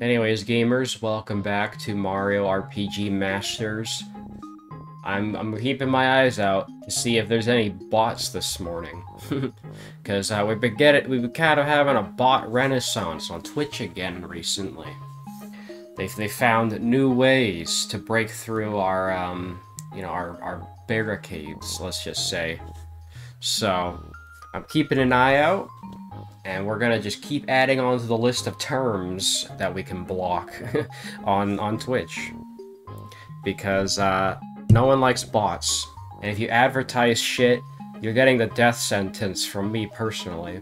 Anyways, gamers, welcome back to Mario RPG Masters. I'm, I'm keeping my eyes out to see if there's any bots this morning. Because uh, we've been getting, we've been kind of having a bot renaissance on Twitch again recently. They, they found new ways to break through our, um, you know, our, our barricades, let's just say. So, I'm keeping an eye out, and we're gonna just keep adding on to the list of terms that we can block on, on Twitch. Because, uh, no one likes bots. And if you advertise shit, you're getting the death sentence from me personally.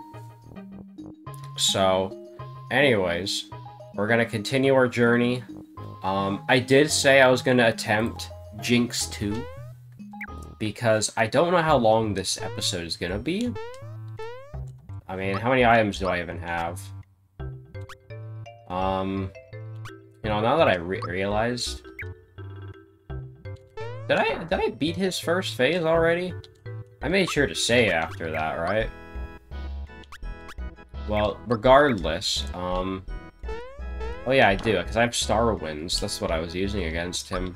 So, anyways, we're gonna continue our journey. Um, I did say I was gonna attempt Jinx 2. Because I don't know how long this episode is gonna be. I mean, how many items do I even have? Um, you know, now that I re realized... Did I, did I beat his first phase already? I made sure to say after that, right? Well, regardless, um... Oh yeah, I do, because I have Star Winds. That's what I was using against him.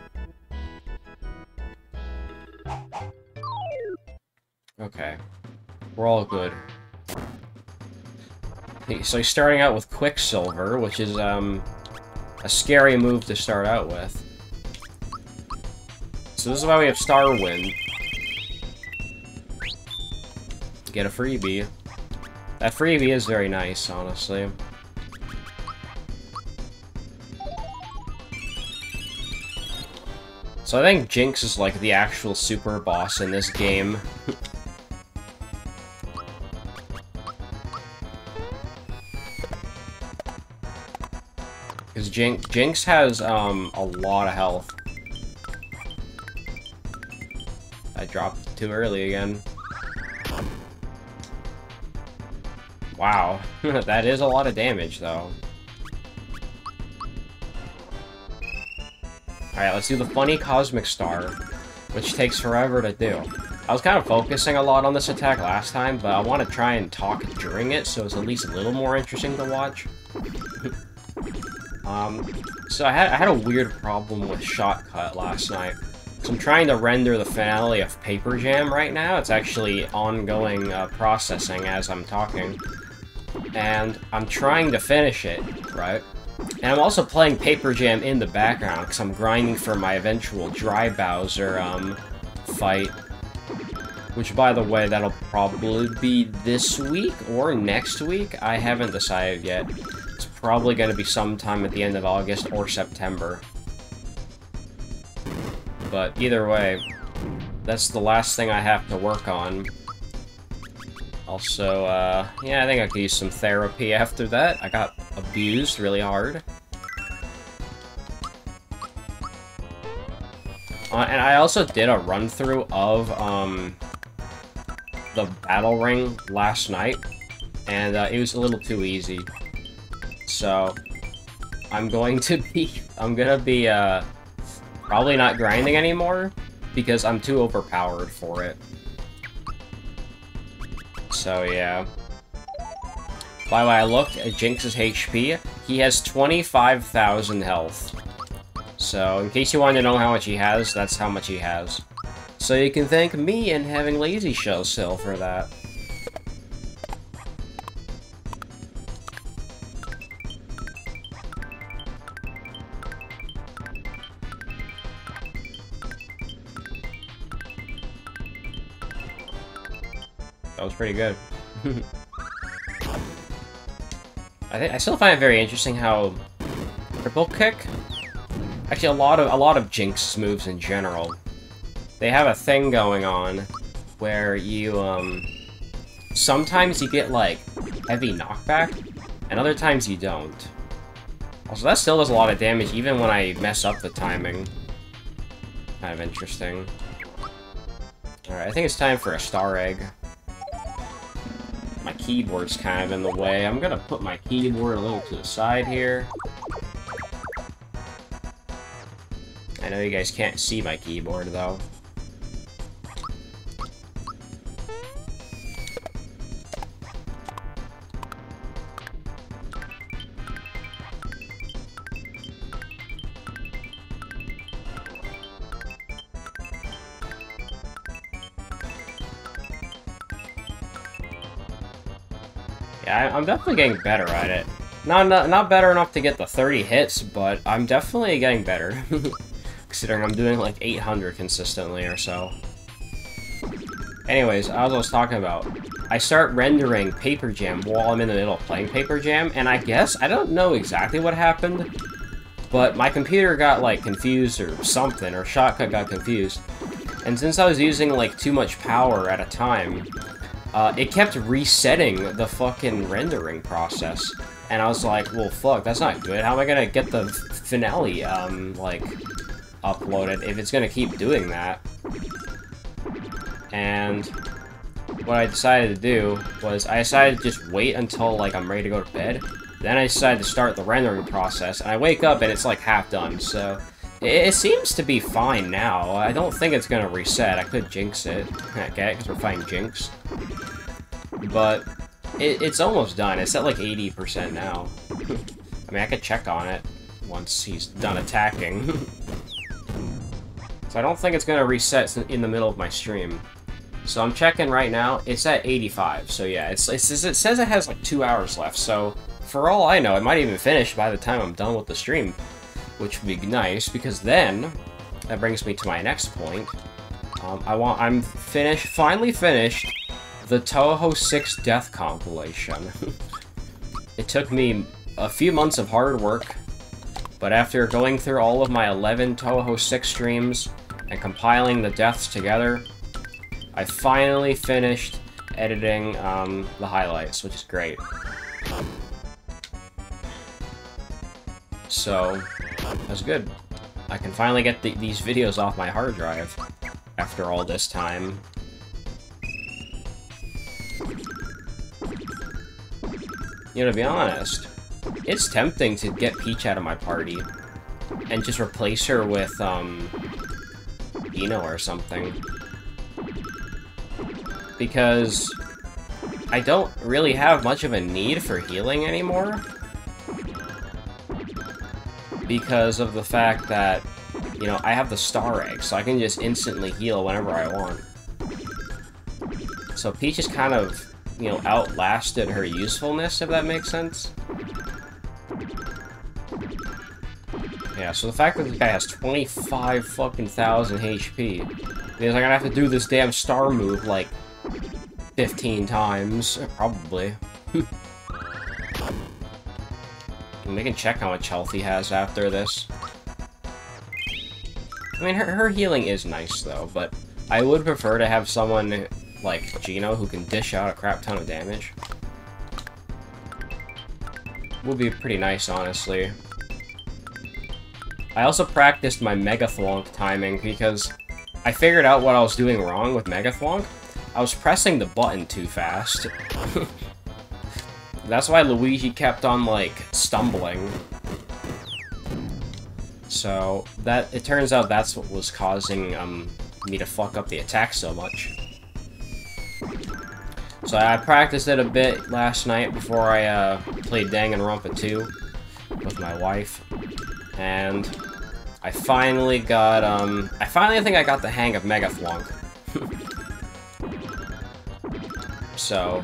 Okay. We're all good. So he's starting out with Quicksilver, which is, um, a scary move to start out with. So this is why we have Star Wind. Get a freebie. That freebie is very nice, honestly. So I think Jinx is like the actual super boss in this game. Because Jinx, Jinx has um, a lot of health. I dropped too early again. Wow, that is a lot of damage, though. Alright, let's do the funny Cosmic Star, which takes forever to do. I was kind of focusing a lot on this attack last time, but I want to try and talk during it, so it's at least a little more interesting to watch. um, so I had, I had a weird problem with Shotcut last night. So I'm trying to render the finale of Paper Jam right now. It's actually ongoing uh, processing as I'm talking. And I'm trying to finish it, right? And I'm also playing Paper Jam in the background, because I'm grinding for my eventual Dry Bowser um, fight. Which, by the way, that'll probably be this week or next week. I haven't decided yet. Probably going to be sometime at the end of August or September. But either way, that's the last thing I have to work on. Also, uh, yeah, I think I could use some therapy after that. I got abused really hard. Uh, and I also did a run-through of, um, the Battle Ring last night, and uh, it was a little too easy. So, I'm going to be, I'm gonna be, uh, probably not grinding anymore, because I'm too overpowered for it. So, yeah. By the way, I looked at Jinx's HP. He has 25,000 health. So, in case you wanted to know how much he has, that's how much he has. So you can thank me and having Lazy Shell Cell for that. Pretty good. I, think I still find it very interesting how triple kick. Actually, a lot of a lot of Jinx moves in general. They have a thing going on where you um sometimes you get like heavy knockback, and other times you don't. Also, that still does a lot of damage even when I mess up the timing. Kind of interesting. Alright, I think it's time for a star egg my keyboard's kind of in the way. I'm gonna put my keyboard a little to the side here. I know you guys can't see my keyboard, though. I'm definitely getting better at it. Not, not, not better enough to get the 30 hits, but I'm definitely getting better. Considering I'm doing like 800 consistently or so. Anyways, as I was talking about, I start rendering Paper Jam while I'm in the middle of playing Paper Jam, and I guess, I don't know exactly what happened, but my computer got, like, confused or something, or Shotcut got confused. And since I was using, like, too much power at a time, uh, it kept resetting the fucking rendering process. And I was like, well, fuck, that's not good. How am I gonna get the finale, um, like, uploaded if it's gonna keep doing that? And what I decided to do was I decided to just wait until, like, I'm ready to go to bed. Then I decided to start the rendering process, and I wake up and it's, like, half done, so... It, seems to be fine now. I don't think it's gonna reset. I could jinx it. Okay, because we're fighting Jinx. But it, it's almost done. It's at like 80% now. I mean, I could check on it once he's done attacking. so I don't think it's to reset in the middle of my stream. So I'm checking right now. It's at 85. So yeah, it's, it's, it says it has like two hours left. So for all I know, it might even finish by the time I'm done with the stream. Which would be nice, because then that brings me to my next point. Um, I want, I'm finished, finally finished the Touhou 6 Death compilation. it took me a few months of hard work, but after going through all of my 11 Touhou 6 streams and compiling the deaths together, I finally finished editing um, the highlights, which is great. So, that's good. I can finally get the, these videos off my hard drive after all this time. You know, to be honest, it's tempting to get Peach out of my party and just replace her with, um, Dino or something. Because I don't really have much of a need for healing anymore. Because of the fact that, you know, I have the Star Egg, so I can just instantly heal whenever I want. So Peach is kind of you know, outlasted her usefulness, if that makes sense. Yeah, so the fact that this guy has 25 fucking thousand HP means I'm gonna have to do this damn star move, like, 15 times, probably. we can check how much health he has after this. I mean, her, her healing is nice, though, but I would prefer to have someone like Geno who can dish out a crap ton of damage. Would be pretty nice, honestly. I also practiced my Mega Thwonk timing because I figured out what I was doing wrong with Mega Thwonk. I was pressing the button too fast. That's why Luigi kept on, like, stumbling. So, that it turns out that's what was causing um, me to fuck up the attack so much. So I practiced it a bit last night before I uh, played Danganronpa 2 with my wife. And I finally got, um, I finally think I got the hang of Mega Thwonk. so,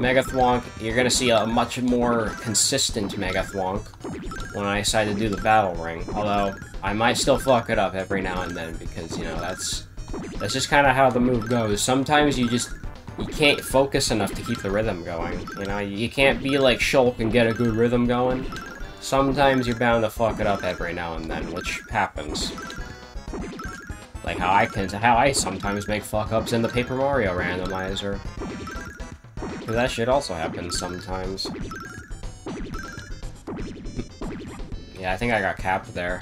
Mega Thwonk, you're gonna see a much more consistent Mega Thwonk when I decide to do the Battle Ring. Although, I might still fuck it up every now and then because, you know, that's that's just kind of how the move goes. Sometimes you just you can't focus enough to keep the rhythm going. You know, you can't be like Shulk and get a good rhythm going. Sometimes you're bound to fuck it up every now and then, which happens. Like how I can, how I sometimes make fuck-ups in the Paper Mario randomizer. Because that shit also happens sometimes. yeah, I think I got capped there.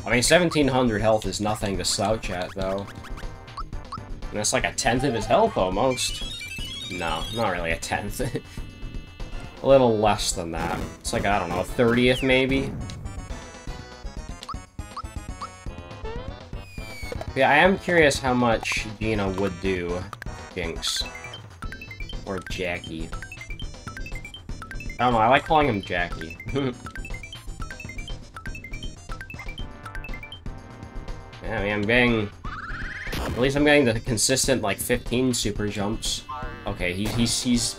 I mean, 1700 health is nothing to slouch at, though. And that's like a tenth of his health, almost. No, not really a tenth. a little less than that. It's like, I don't know, a 30th maybe? Yeah, I am curious how much Geno would do Jinx. Or Jackie. I don't know, I like calling him Jackie. yeah, I mean, I'm getting at least I'm getting the consistent, like, 15 super jumps. Okay, he, he's, he's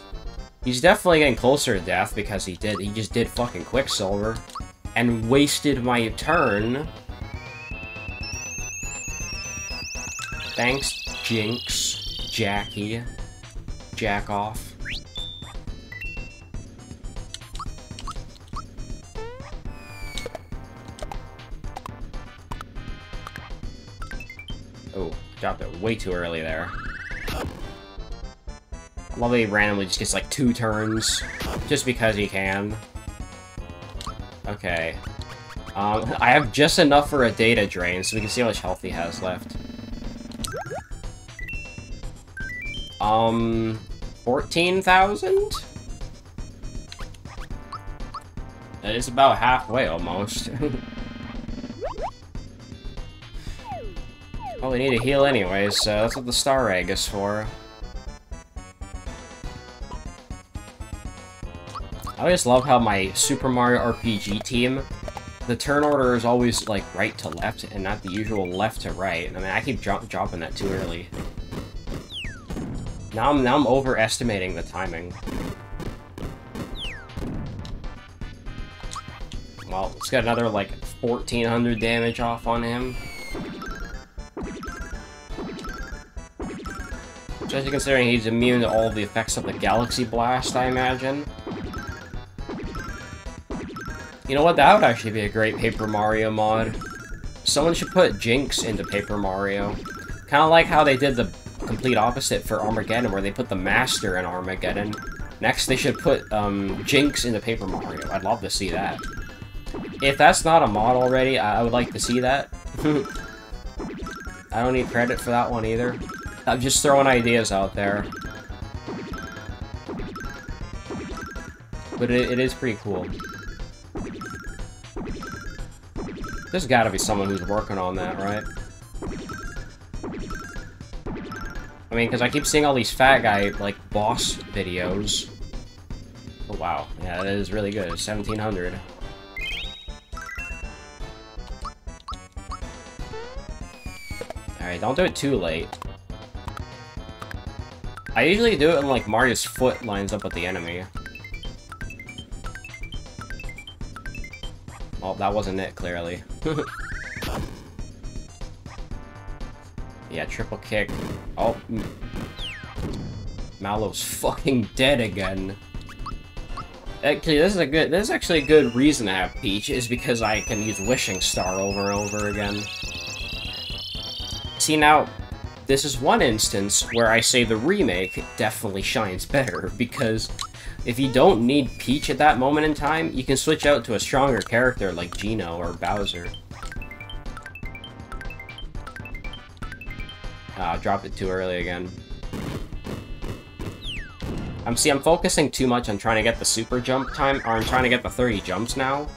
He's definitely getting closer to death because he did. He just did fucking Quicksilver. And wasted my turn. Thanks, Jinx. Jackie. Jack off. Oh, dropped it way too early there. I love that he randomly just gets like two turns, just because he can. Okay. Um, I have just enough for a data drain, so we can see how much health he has left. Um, 14,000? That is about halfway, almost. well, we need a heal anyway, so that's what the Star Egg is for. I always love how my Super Mario RPG team, the turn order is always, like, right to left, and not the usual left to right. I mean, I keep dro dropping that too early. Now I'm, now I'm overestimating the timing. Well, it's got another, like, 1400 damage off on him. Especially considering he's immune to all the effects of the Galaxy Blast, I imagine. You know what? That would actually be a great Paper Mario mod. Someone should put Jinx into Paper Mario. Kind of like how they did the complete opposite for Armageddon, where they put the Master in Armageddon. Next, they should put um, Jinx into Paper Mario. I'd love to see that. If that's not a mod already, I, I would like to see that. I don't need credit for that one either. I'm just throwing ideas out there. But it, it is pretty cool. There's gotta be someone who's working on that, right? I mean, because I keep seeing all these fat guy, like, boss videos. Oh, wow. Yeah, that is really good. 1700. Alright, don't do it too late. I usually do it when, like, Mario's foot lines up with the enemy. Oh, that wasn't it, clearly. yeah, triple kick. Oh. Mallow's fucking dead again. Actually, this is a good- this is actually a good reason to have Peach, is because I can use Wishing Star over and over again. See, now, this is one instance where I say the remake definitely shines better, because if you don't need Peach at that moment in time, you can switch out to a stronger character like Geno or Bowser. Ah, dropped it too early again. I'm see, I'm focusing too much on trying to get the super jump time, or I'm trying to get the 30 jumps now.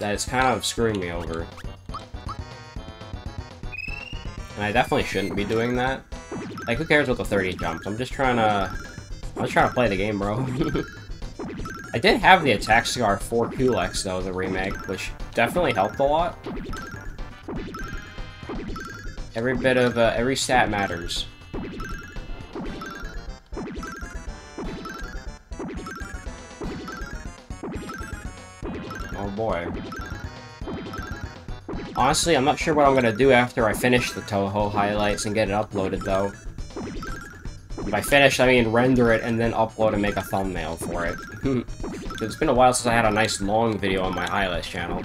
That is kind of screwing me over. And I definitely shouldn't be doing that. Like, who cares about the 30 jumps? I'm just trying to I was trying to play the game, bro. I did have the Attack Scarf for Culex, though, the remake, which definitely helped a lot. Every bit of, uh, every stat matters. Oh boy. Honestly, I'm not sure what I'm gonna do after I finish the Touhou highlights and get it uploaded, though. By finish, I mean render it and then upload and make a thumbnail for it. it's been a while since I had a nice long video on my highlights channel.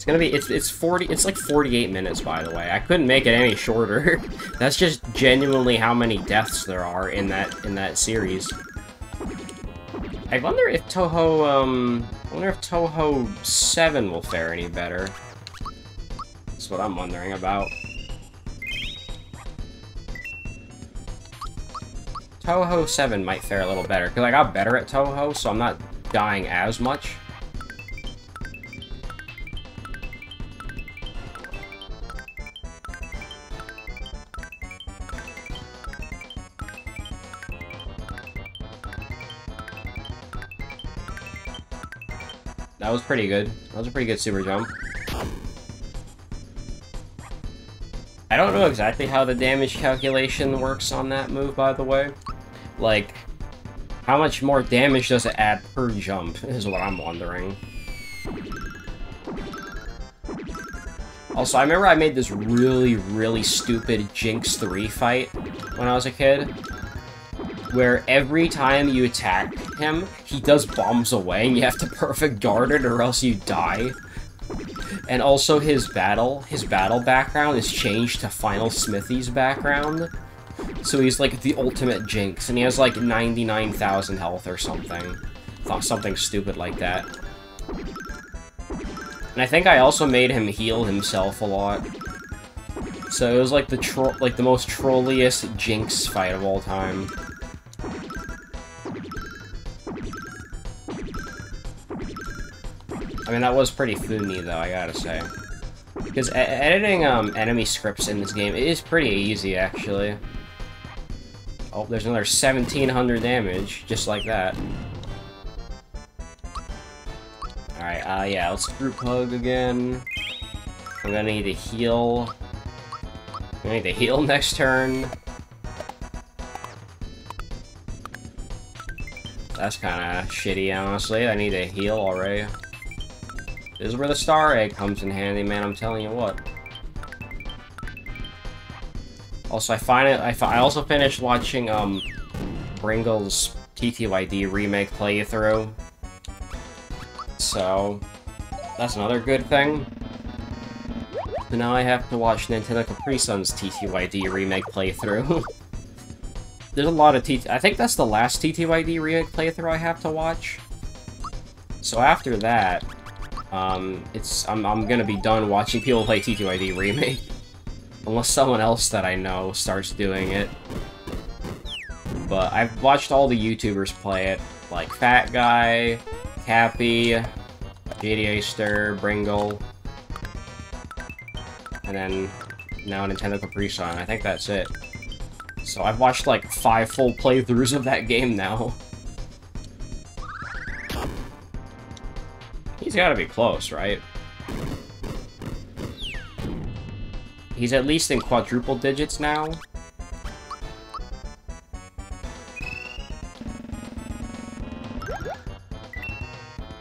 It's gonna be, it's, it's 40, it's like 48 minutes, by the way. I couldn't make it any shorter. That's just genuinely how many deaths there are in that, in that series. I wonder if Touhou, um, I wonder if Touhou 7 will fare any better. That's what I'm wondering about. Touhou 7 might fare a little better, because I got better at Touhou, so I'm not dying as much. That was pretty good. That was a pretty good super jump. I don't know exactly how the damage calculation works on that move, by the way. Like, How much more damage does it add per jump, is what I'm wondering. Also, I remember I made this really, really stupid Jinx 3 fight when I was a kid. Where every time you attack him, he does bombs away and you have to perfect guard it or else you die. And also his battle, his battle background is changed to Final Smithy's background. So he's like the ultimate Jinx, and he has like 99,000 health or something. Something stupid like that. And I think I also made him heal himself a lot. So it was like the like the most trolliest Jinx fight of all time. I mean, that was pretty funny, though, I gotta say. Because editing um, enemy scripts in this game is pretty easy, actually. Oh, there's another 1700 damage, just like that. Alright, uh, yeah, let's group hug again. I'm gonna need to heal. Gonna need to heal next turn. That's kinda shitty, honestly. I need to heal already. This is where the star egg comes in handy, man, I'm telling you what. Also, I find it. I, I also finished watching um, Bringle's TTYD remake playthrough. So, that's another good thing. But now I have to watch Nintendo Capri Sun's TTYD remake playthrough. There's a lot of TT- I think that's the last TTYD remake playthrough I have to watch. So after that, um, it's I'm, I'm gonna be done watching people play TTYD remake. Unless someone else that I know starts doing it. But I've watched all the YouTubers play it, like Fat Guy, Cappy, JDA Bringle, and then now Nintendo Capri Sun. I think that's it. So I've watched like five full playthroughs of that game now. He's gotta be close, right? He's at least in quadruple digits now.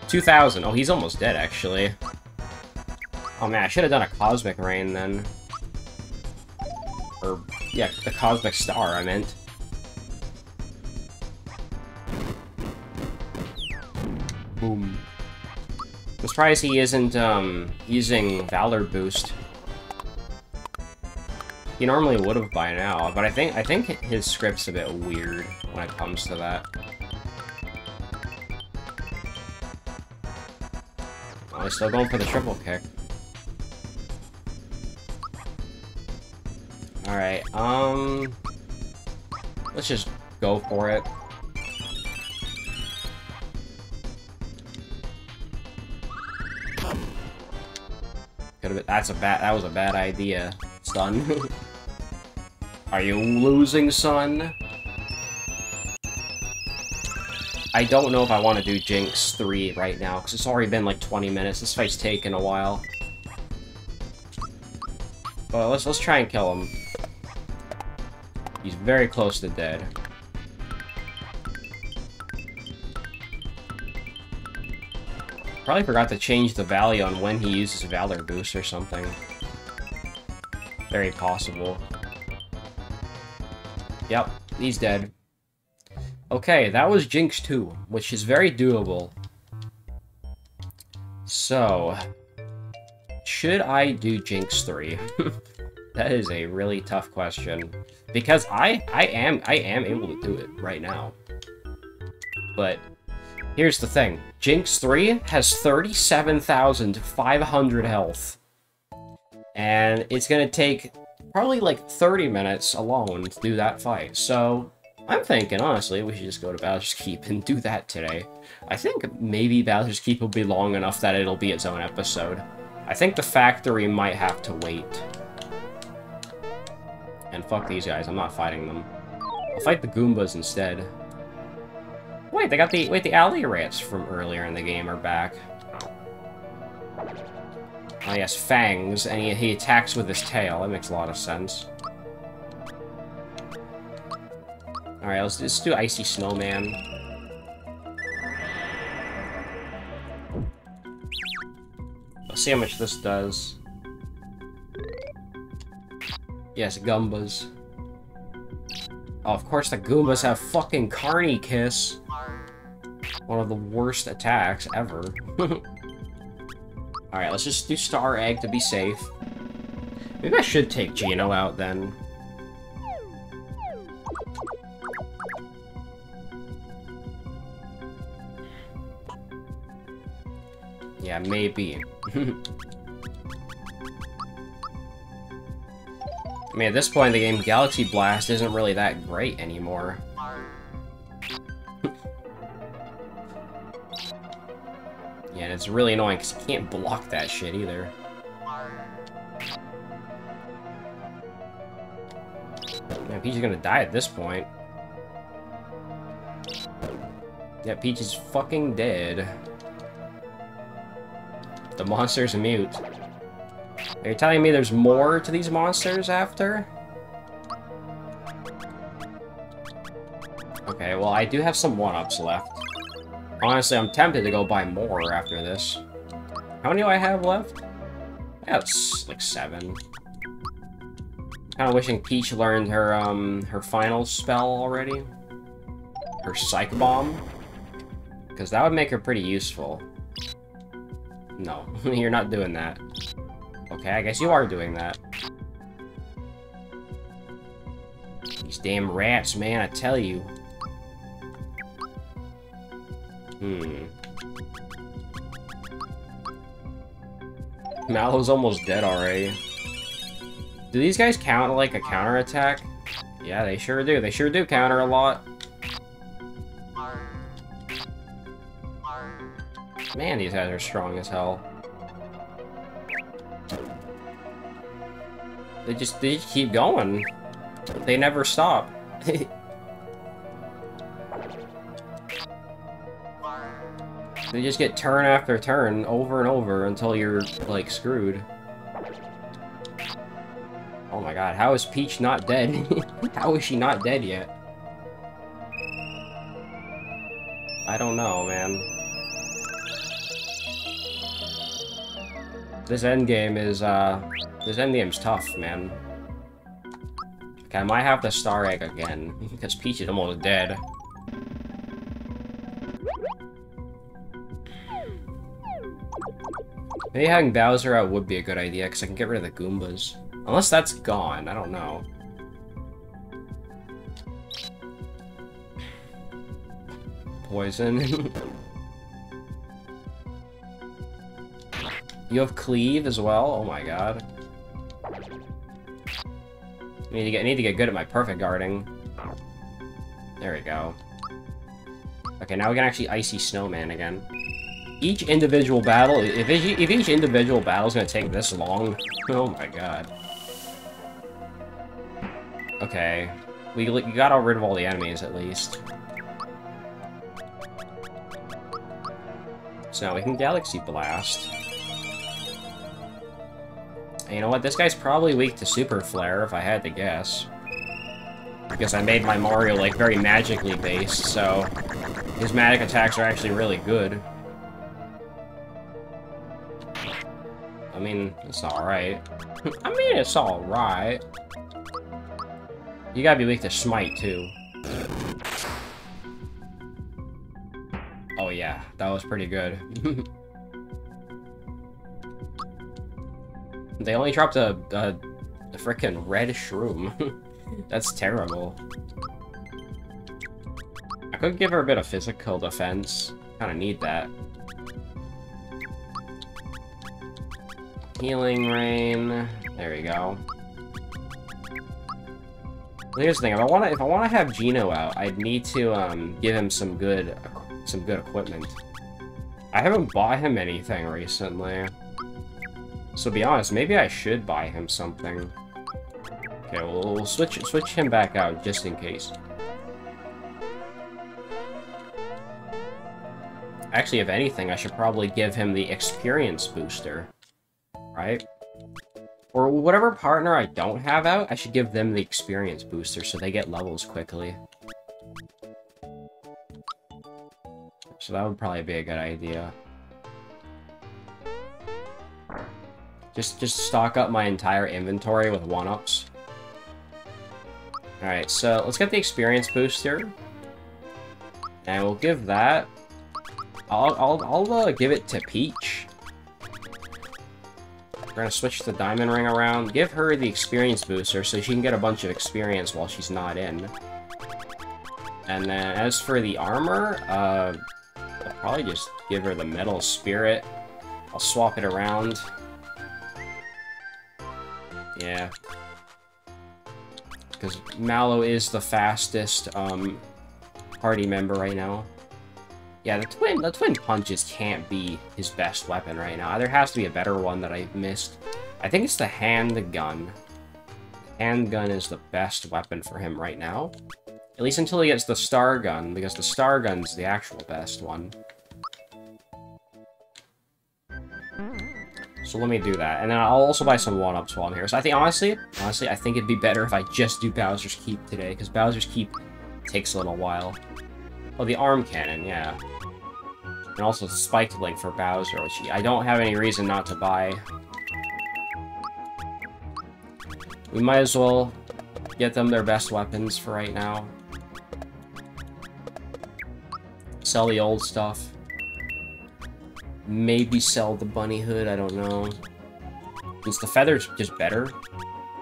Two thousand. Oh, he's almost dead, actually. Oh man, I should have done a Cosmic Rain then. Or, yeah, the Cosmic Star, I meant. Boom. I'm surprised he isn't, um, using Valor Boost. He normally would have by now, but I think I think his script's a bit weird when it comes to that. Oh, he's still going for the triple kick. Alright, um... Let's just go for it. Been, that's a bad, that was a bad idea, son. Are you losing, son? I don't know if I want to do Jinx 3 right now, because it's already been like 20 minutes. This fight's taken a while. Well, let's, let's try and kill him. He's very close to dead. Probably forgot to change the value on when he uses Valor Boost or something. Very possible. Yep, he's dead. Okay, that was Jinx 2, which is very doable. So, should I do Jinx 3? that is a really tough question. Because I I am I am able to do it right now. But here's the thing. Jinx 3 has 37,500 health. And it's gonna take probably like 30 minutes alone to do that fight. So I'm thinking, honestly, we should just go to Bowser's Keep and do that today. I think maybe Bowser's Keep will be long enough that it'll be its own episode. I think the factory might have to wait. And fuck these guys, I'm not fighting them. I'll fight the Goombas instead. Wait, they got the- wait, the alley rats from earlier in the game are back. Oh, he has fangs, and he, he attacks with his tail. That makes a lot of sense. Alright, let's, let's do Icy Snowman. Let's see how much this does. Yes, Gumbas. Oh, of course the Goombas have fucking Carny Kiss. One of the worst attacks ever. Alright, let's just do Star Egg to be safe. Maybe I should take Geno out then. Yeah, maybe. I mean, at this point in the game, Galaxy Blast isn't really that great anymore. Yeah, and it's really annoying because you can't block that shit either. Man, Peach is gonna die at this point. Yeah, Peach is fucking dead. The monster's mute. Are you telling me there's more to these monsters after? Okay, well, I do have some 1-ups left. Honestly, I'm tempted to go buy more after this. How many do I have left? Yeah, it's like seven. Kind of wishing Peach learned her um her final spell already. Her Psych Bomb. Because that would make her pretty useful. No, you're not doing that. Okay, I guess you are doing that. These damn rats, man, I tell you. Hmm. Mallow's almost dead already. Do these guys count like a counterattack? Yeah, they sure do. They sure do counter a lot. Man, these guys are strong as hell. They just, they just keep going. They never stop. they just get turn after turn, over and over, until you're, like, screwed. Oh my god, how is Peach not dead? how is she not dead yet? I don't know, man. This endgame is, uh... This endgame's tough, man. Okay, I might have the Star Egg again, because Peach is almost dead. Maybe having Bowser out would be a good idea, because I can get rid of the Goombas. Unless that's gone, I don't know. Poison. You have cleave as well? Oh my god. I need to get, I need to get good at my perfect guarding. There we go. Okay, now we can actually Icy Snowman again. Each individual battle, if each, if each individual battle is going to take this long, oh my god. Okay, we, got rid of all the enemies at least. So now we can Galaxy Blast. And you know what? This guy's probably weak to Super Flare, if I had to guess. Because I made my Mario, like, very magically based, so... His magic attacks are actually really good. I mean, it's alright. I mean, it's alright. You gotta be weak to Smite, too. Oh yeah, that was pretty good. They only dropped a, a, a freaking red shroom. That's terrible. I could give her a bit of physical defense. Kinda need that. Healing Rain. There we go. Here's the thing, if I wanna if I wanna have Geno out, I'd need to um give him some good some good equipment. I haven't bought him anything recently. So to be honest, maybe I should buy him something. Okay, well, we'll switch switch him back out just in case. Actually, if anything, I should probably give him the experience booster. Right? Or whatever partner I don't have out, I should give them the experience booster so they get levels quickly. So that would probably be a good idea. Just, just stock up my entire inventory with 1-ups. Alright, so let's get the experience booster. And we'll give that... I'll, I'll, I'll uh, give it to Peach. We're gonna switch the diamond ring around. Give her the experience booster so she can get a bunch of experience while she's not in. And then as for the armor, uh, I'll probably just give her the metal spirit. I'll swap it around. Yeah. Because Mallow is the fastest um, party member right now. Yeah, the twin the twin punches can't be his best weapon right now. There has to be a better one that I've missed. I think it's the handgun. Handgun is the best weapon for him right now. At least until he gets the star gun, because the star gun's the actual best one. So let me do that. And then I'll also buy some 1-ups while I'm here. So I think, honestly, honestly, I think it'd be better if I just do Bowser's Keep today, because Bowser's Keep takes a little while. Oh, the arm cannon, yeah. And also Spiked Link for Bowser, which I don't have any reason not to buy. We might as well get them their best weapons for right now. Sell the old stuff. Maybe sell the bunny hood, I don't know. Since the feather's just better.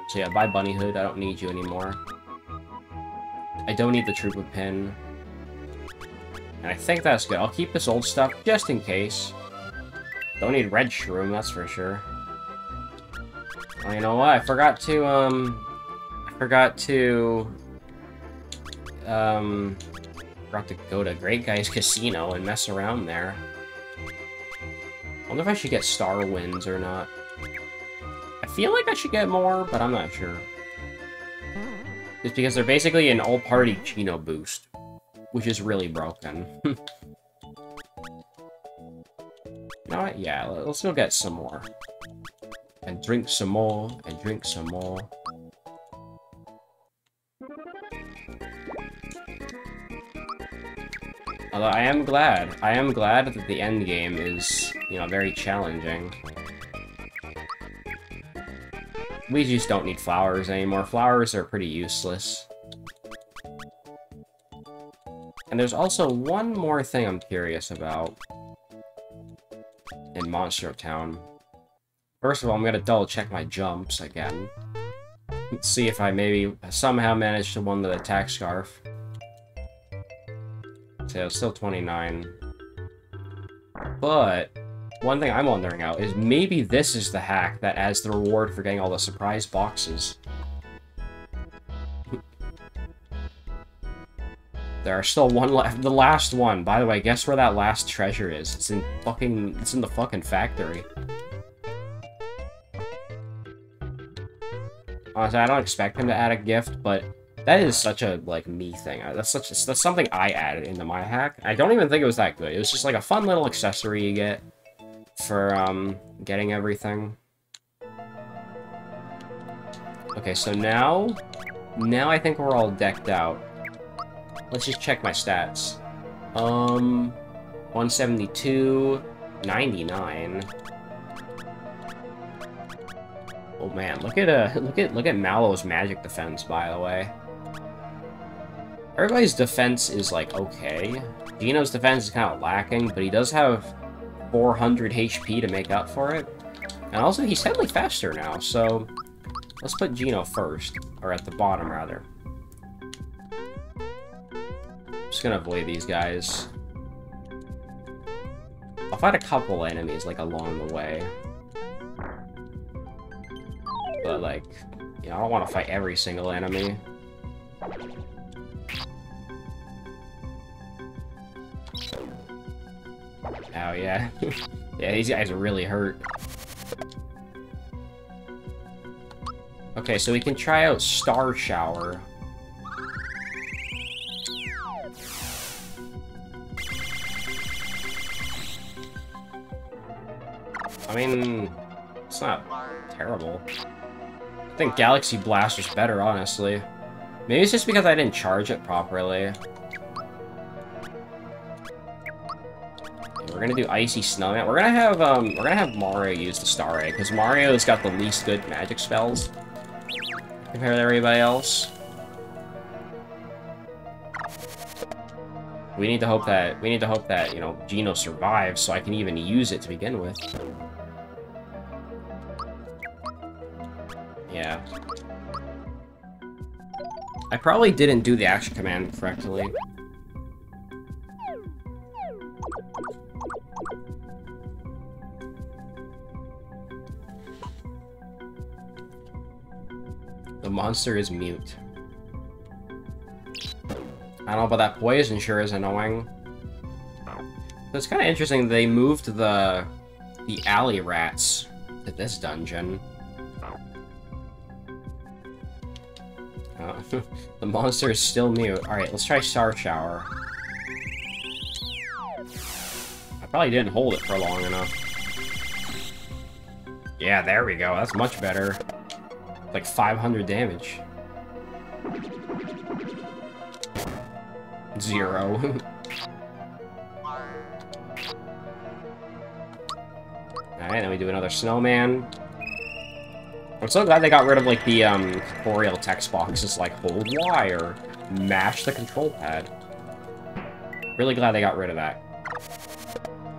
So yeah, buy bunny hood, I don't need you anymore. I don't need the troopa pin. And I think that's good. I'll keep this old stuff just in case. Don't need red shroom, that's for sure. Oh, you know what? I forgot to, um... I forgot to... Um... Forgot to go to Grate Guy's Casino and mess around there. I wonder if I should get Star Winds or not. I feel like I should get more, but I'm not sure. Just because they're basically an all-party Geno boost, which is really broken. you know what? Yeah, let's go get some more. And drink some more, and drink some more. Although I am glad, I am glad that the end game is, you know, very challenging. We just don't need flowers anymore. Flowers are pretty useless. And there's also one more thing I'm curious about in Monster Town. First of all, I'm gonna double check my jumps again. Let's see if I maybe somehow managed to win the attack scarf. So still 29. But, one thing I'm wondering out is maybe this is the hack that adds the reward for getting all the surprise boxes. There are still one left. The last one. By the way, guess where that last treasure is? It's in fucking... It's in the fucking factory. Honestly, I don't expect him to add a gift, but that is such a, like, me thing. That's such that's something I added into my hack. I don't even think it was that good. It was just, like, a fun little accessory you get for, um, getting everything. Okay, so now... Now I think we're all decked out. Let's just check my stats. Um... 172... 99... Oh man, look at uh look at look at Mallow's magic defense by the way. Everybody's defense is, like, okay. Dino's defense is kind of lacking, but he does have 400 HP to make up for it. And also, he's slightly faster now, so... Let's put Geno first. Or at the bottom, rather. Just gonna avoid these guys. I'll fight a couple enemies, like, along the way. But, like, you know, I don't want to fight every single enemy. Oh, yeah. yeah, these guys are really hurt. Okay, so we can try out Star Shower. Mean, it's not terrible. I think Galaxy Blaster's better, honestly. Maybe it's just because I didn't charge it properly. we're gonna do Icy Snowman. We're gonna have um we're gonna have Mario use the Star Egg, because Mario's got the least good magic spells compared to everybody else. We need to hope that we need to hope that, you know, Geno survives so I can even use it to begin with. Yeah. I probably didn't do the action command correctly. The monster is mute. I don't know, but that poison sure is annoying. So it's kind of interesting they moved the the alley rats to this dungeon. the monster is still mute. Alright, let's try Star Shower. I probably didn't hold it for long enough. Yeah, there we go. That's much better. Like 500 damage. Zero. Alright, then we do another snowman. I'm so glad they got rid of, like, the, um, text boxes, like, hold or mash the control pad. Really glad they got rid of that.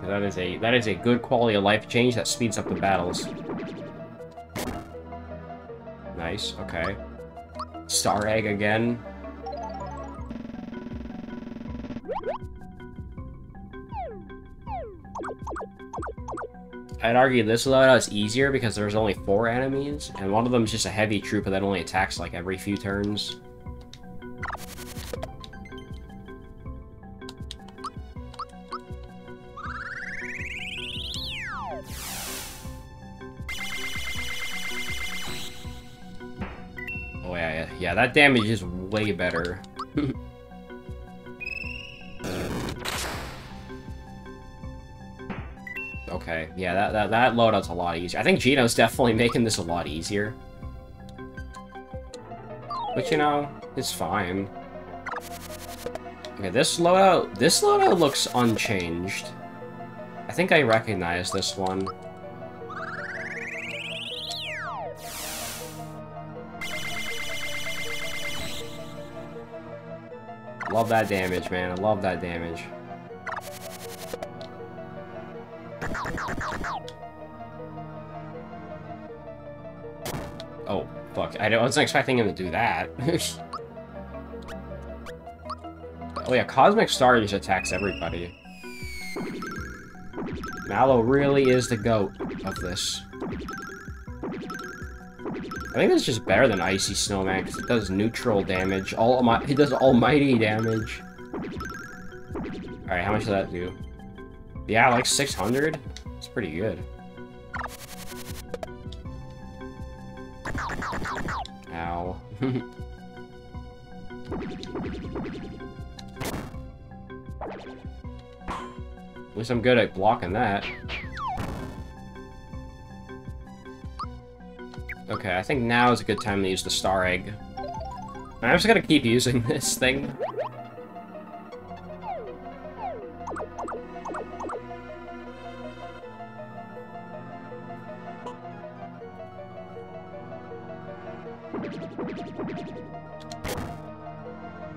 That is a, that is a good quality of life change that speeds up the battles. Nice, okay. Star Egg again. I'd argue this loadout is easier because there's only four enemies, and one of them is just a heavy troopa that only attacks like every few turns. Oh yeah, yeah, yeah that damage is way better. Okay, yeah, that, that, that loadout's a lot easier. I think Geno's definitely making this a lot easier. But, you know, it's fine. Okay, this loadout, this loadout looks unchanged. I think I recognize this one. Love that damage, man. I love that damage. Oh, fuck. I wasn't expecting him to do that. oh yeah, Cosmic Star just attacks everybody. Mallow really is the goat of this. I think it's just better than Icy Snowman, because it does neutral damage. All my, It does almighty damage. Alright, how much does that do? Yeah, like 600? It's pretty good. Ow. At least I'm good at blocking that. Okay, I think now is a good time to use the Star Egg. I'm just gonna keep using this thing.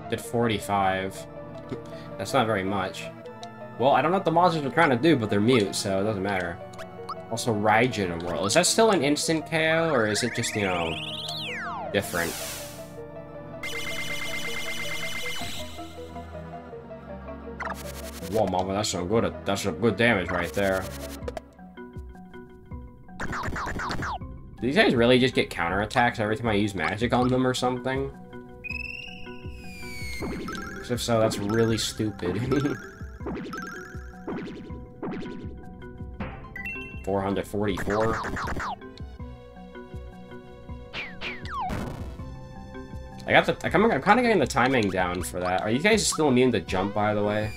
Did 45. That's not very much. Well, I don't know what the monsters are trying to do, but they're mute, so it doesn't matter. Also, Raijin Whirl. Is that still an instant KO, or is it just, you know, different? Whoa, mama, that's some good, that's some good damage right there. Do these guys really just get counterattacks every time I use magic on them or something? Because if so, that's really stupid. 444. I got the. I'm, I'm kind of getting the timing down for that. Are you guys still immune to jump, by the way?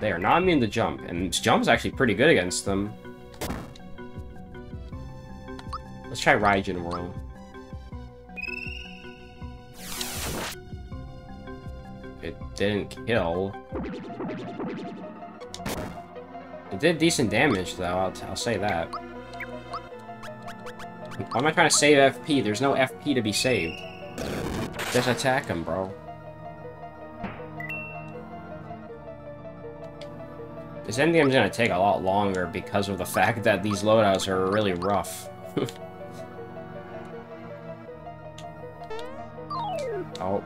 They are not immune to jump, and jump's actually pretty good against them. Let's try Raijin Whirl. It didn't kill. It did decent damage, though, I'll, I'll say that. Why am I trying to save FP? There's no FP to be saved. Just attack him, bro. This endgame's gonna take a lot longer because of the fact that these loadouts are really rough. oh.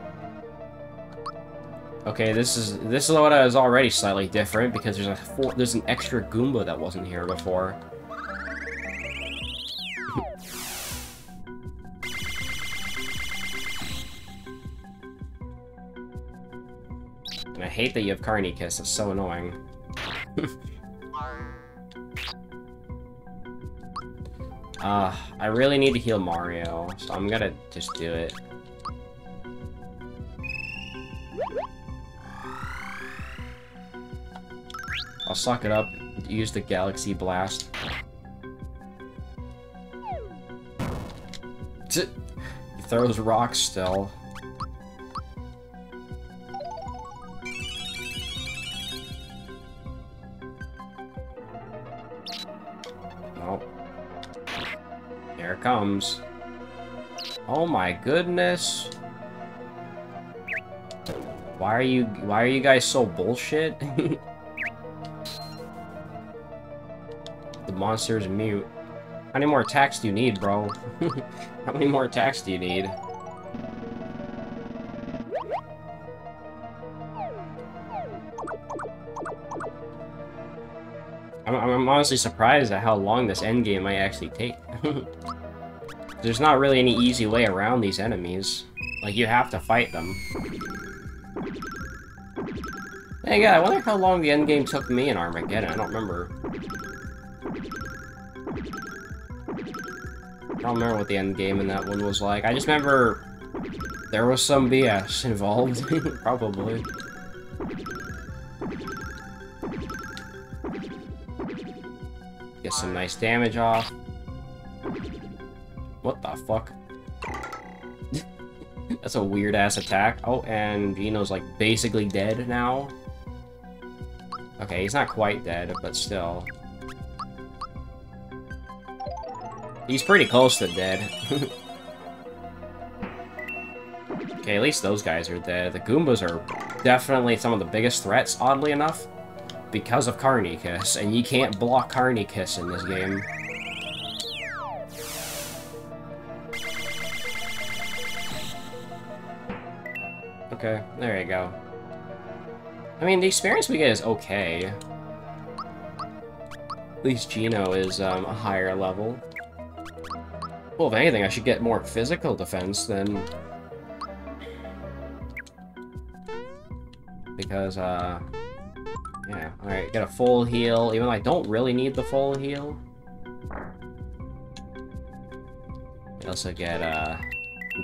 Okay, this is this is already slightly different because there's a four, there's an extra Goomba that wasn't here before. and I hate that you have Carny Kiss, it's so annoying. uh, I really need to heal Mario, so I'm gonna just do it. I'll suck it up, use the Galaxy Blast. He throws rocks still. Oh. Here it comes. Oh my goodness. Why are you why are you guys so bullshit? the monster's mute. How many more attacks do you need, bro? How many more attacks do you need? I'm, I'm honestly surprised at how long this endgame might actually take. There's not really any easy way around these enemies. Like, you have to fight them. Hey, yeah, I wonder how long the endgame took me in Armageddon. I don't remember. I don't remember what the end game in that one was like. I just remember there was some BS involved. Probably. Get some nice damage off. What the fuck? That's a weird-ass attack. Oh, and Geno's, like, basically dead now. Okay, he's not quite dead, but still. He's pretty close to dead. okay, at least those guys are dead. The Goombas are definitely some of the biggest threats, oddly enough, because of Carny Kiss, and you can't block Carny Kiss in this game. Okay, there you go. I mean, the experience we get is okay. At least Geno is um, a higher level. Well, if anything, I should get more physical defense than... Because, uh... Yeah, alright, get a full heal, even though I don't really need the full heal. I also get, uh...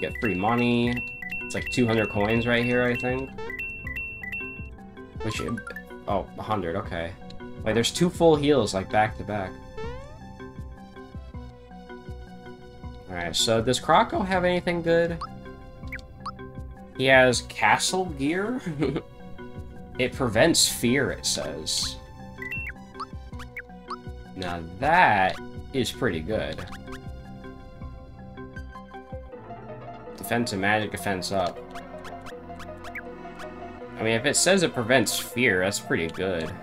get free money, it's like 200 coins right here, I think. Which, oh, 100, okay. Like, there's two full heals, like, back to back. Alright, so does Croco have anything good? He has castle gear? it prevents fear, it says. Now that is pretty good. defense and magic defense up. I mean, if it says it prevents fear, that's pretty good.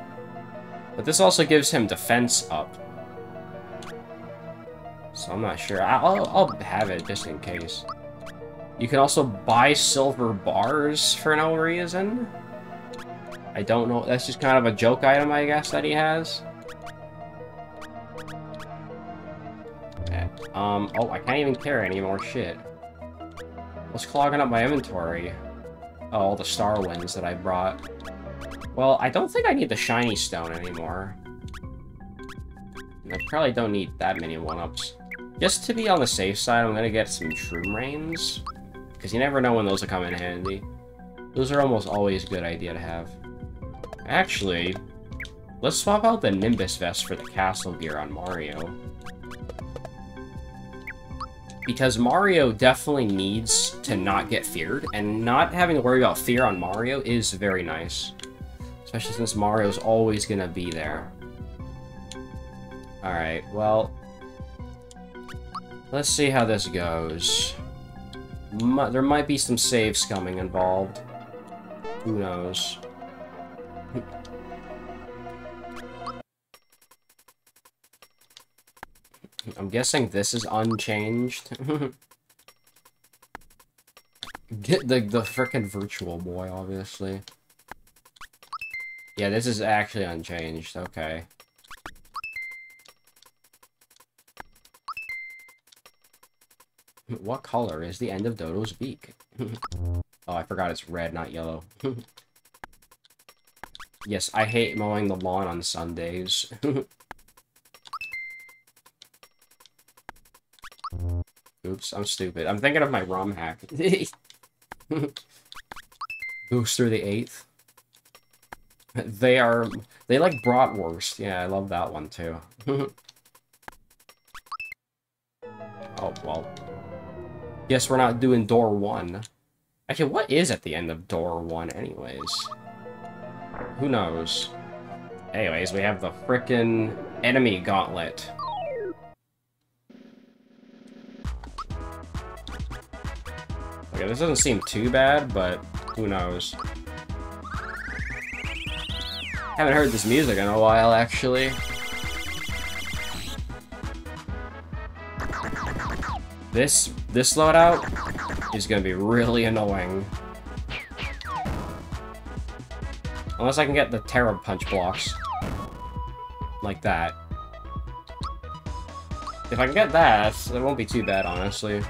But this also gives him defense up. So I'm not sure. I'll, I'll have it just in case. You can also buy silver bars for no reason. I don't know. That's just kind of a joke item, I guess, that he has. Um, oh, I can't even carry any more shit. What's clogging up my inventory? Oh, all the star winds that I brought. Well, I don't think I need the shiny stone anymore. I probably don't need that many one-ups. Just to be on the safe side, I'm gonna get some shroom rains. Because you never know when those will come in handy. Those are almost always a good idea to have. Actually, let's swap out the Nimbus vest for the castle gear on Mario because Mario definitely needs to not get feared, and not having to worry about fear on Mario is very nice. Especially since Mario's always gonna be there. Alright, well... Let's see how this goes. M there might be some save scumming involved. Who knows? I'm guessing this is unchanged. Get the, the frickin' virtual boy, obviously. Yeah, this is actually unchanged, okay. What color is the end of Dodo's beak? oh, I forgot it's red, not yellow. yes, I hate mowing the lawn on Sundays. Oops, I'm stupid. I'm thinking of my ROM hack. Booster the 8th. They are... They like bratwurst. Yeah, I love that one, too. oh, well. Guess we're not doing door 1. Actually, what is at the end of door 1, anyways? Who knows? Anyways, we have the frickin' enemy gauntlet. Okay, this doesn't seem too bad, but who knows. Haven't heard this music in a while, actually. This, this loadout is gonna be really annoying. Unless I can get the Terra Punch blocks. Like that. If I can get that, it won't be too bad, honestly.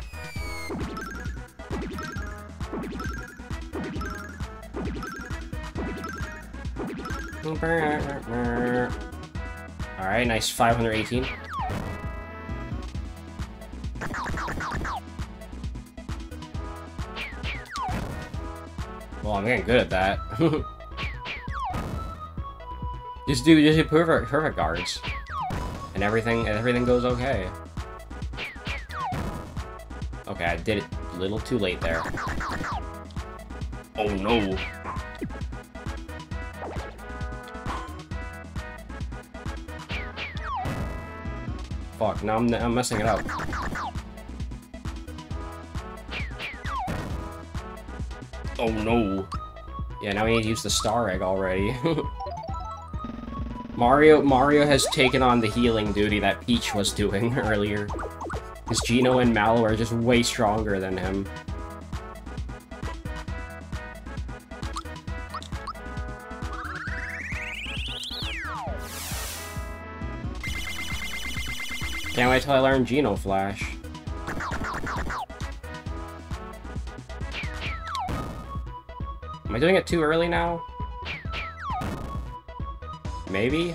Alright, nice 518. Well, I'm getting good at that. just do just do perfect perfect guards. And everything and everything goes okay. Okay, I did it a little too late there. Oh no. Fuck, now I'm, I'm messing it up. Oh no. Yeah, now we need to use the star egg already. Mario Mario has taken on the healing duty that Peach was doing earlier. Because Geno and Mallow are just way stronger than him. Can't wait till I learn Geno Flash. I doing it too early now? Maybe?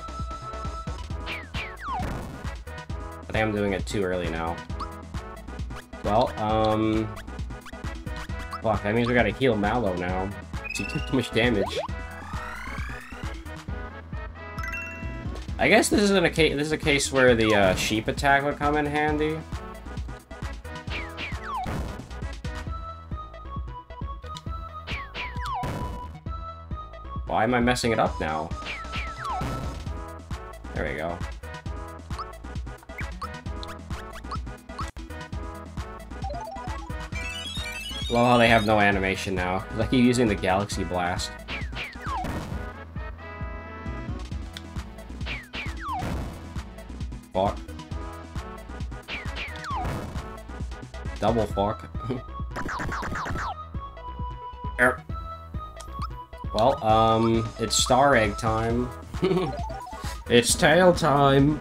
I think I'm doing it too early now. Well, um... Fuck, that means we gotta heal Mallow now. He took too much damage. I guess this isn't a case. This is a case where the uh, sheep attack would come in handy. Why am I messing it up now? There we go. Love how they have no animation now. Like you're using the Galaxy Blast. fuck. Double fuck. Well, um, it's Star Egg time. it's tail time!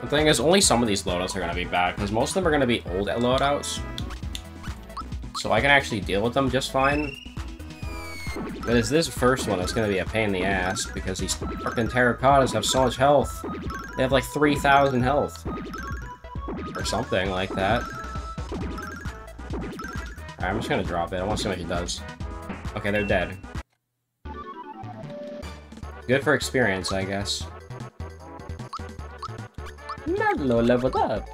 The thing is, only some of these loadouts are to be bad, because most of them are to be old loadouts. So I can actually deal with them just fine. But it's this first one that's gonna be a pain in the ass, because these fucking terracottas have so much health. They have like 3,000 health something like that. I'm just gonna drop it. I want to see what he does. Okay, they're dead. Good for experience, I guess. Ludlow leveled up.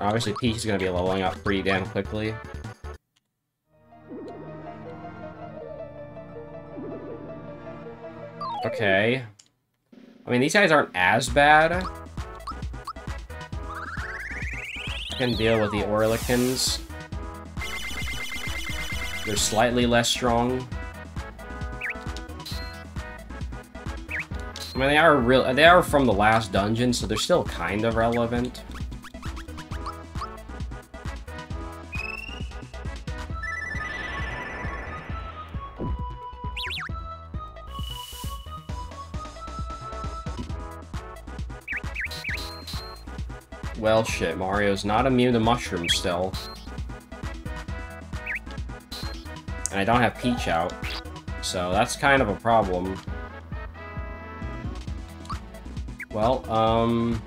Obviously, Peach is gonna be leveling up pretty damn quickly. Okay. I mean, these guys aren't as bad. Can deal with the Oerlikons. They're slightly less strong. I mean, they are real. They are from the last dungeon, so they're still kind of relevant. Well, shit, Mario's not immune to mushrooms still. And I don't have Peach out, so that's kind of a problem. Well, um...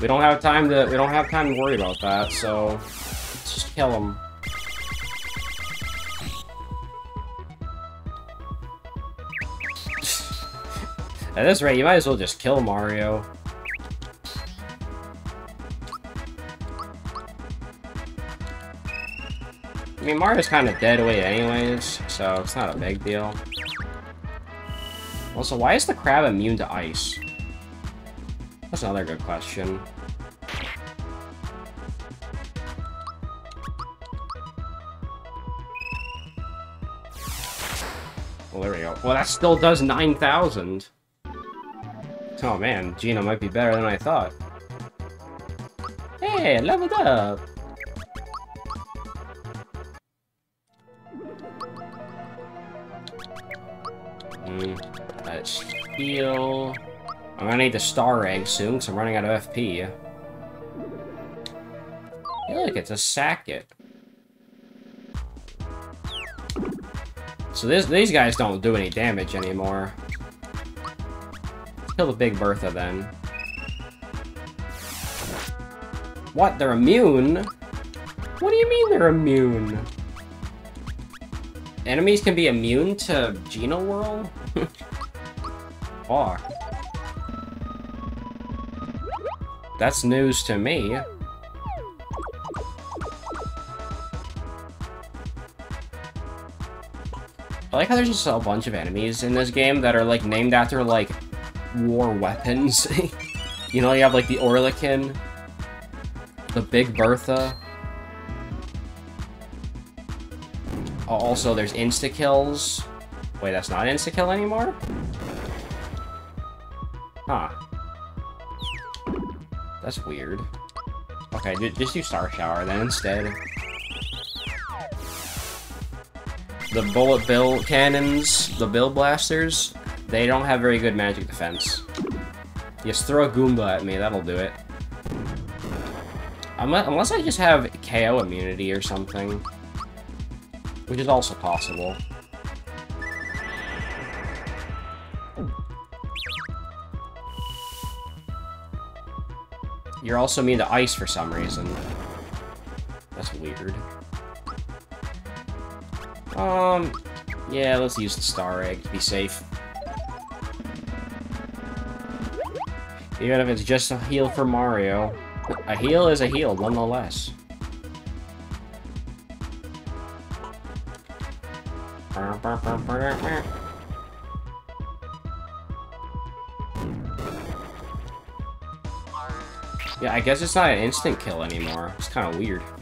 We don't have time to- we don't have time to worry about that, so... Let's just kill him. At this rate, you might as well just kill Mario. Mean, Mario's kind of dead weight anyways, so it's not a big deal. Also, why is the crab immune to ice? That's another good question. Well, there we go. Well, that still does 9,000. Oh man, Geno might be better than I thought. Hey, leveled up! Let's heal. I'm gonna need the star egg soon, because I'm running out of FP. Look, it's a Sackit. So this, these guys don't do any damage anymore. Kill the Big Bertha, then. What? They're immune? What do you mean they're immune? Enemies can be immune to Geno Whirl? Fuck. That's news to me. I like how there's just a bunch of enemies in this game that are, like, named after, like, war weapons. you know, you have, like, the Oerlikon, the Big Bertha. Also, there's insta-kills. Wait, that's not insta-kill anymore? Huh. That's weird. Okay, just do Star Shower then instead. The bullet bill cannons, the bill blasters, they don't have very good magic defense. Just throw a Goomba at me, that'll do it. Unless I just have KO immunity or something. Which is also possible. You're also immune to ice for some reason. That's weird. Um, yeah, let's use the Star Egg to be safe. Even if it's just a heal for Mario. A heal is a heal, nonetheless. Yeah, I guess it's not an instant kill anymore. It's kind of weird.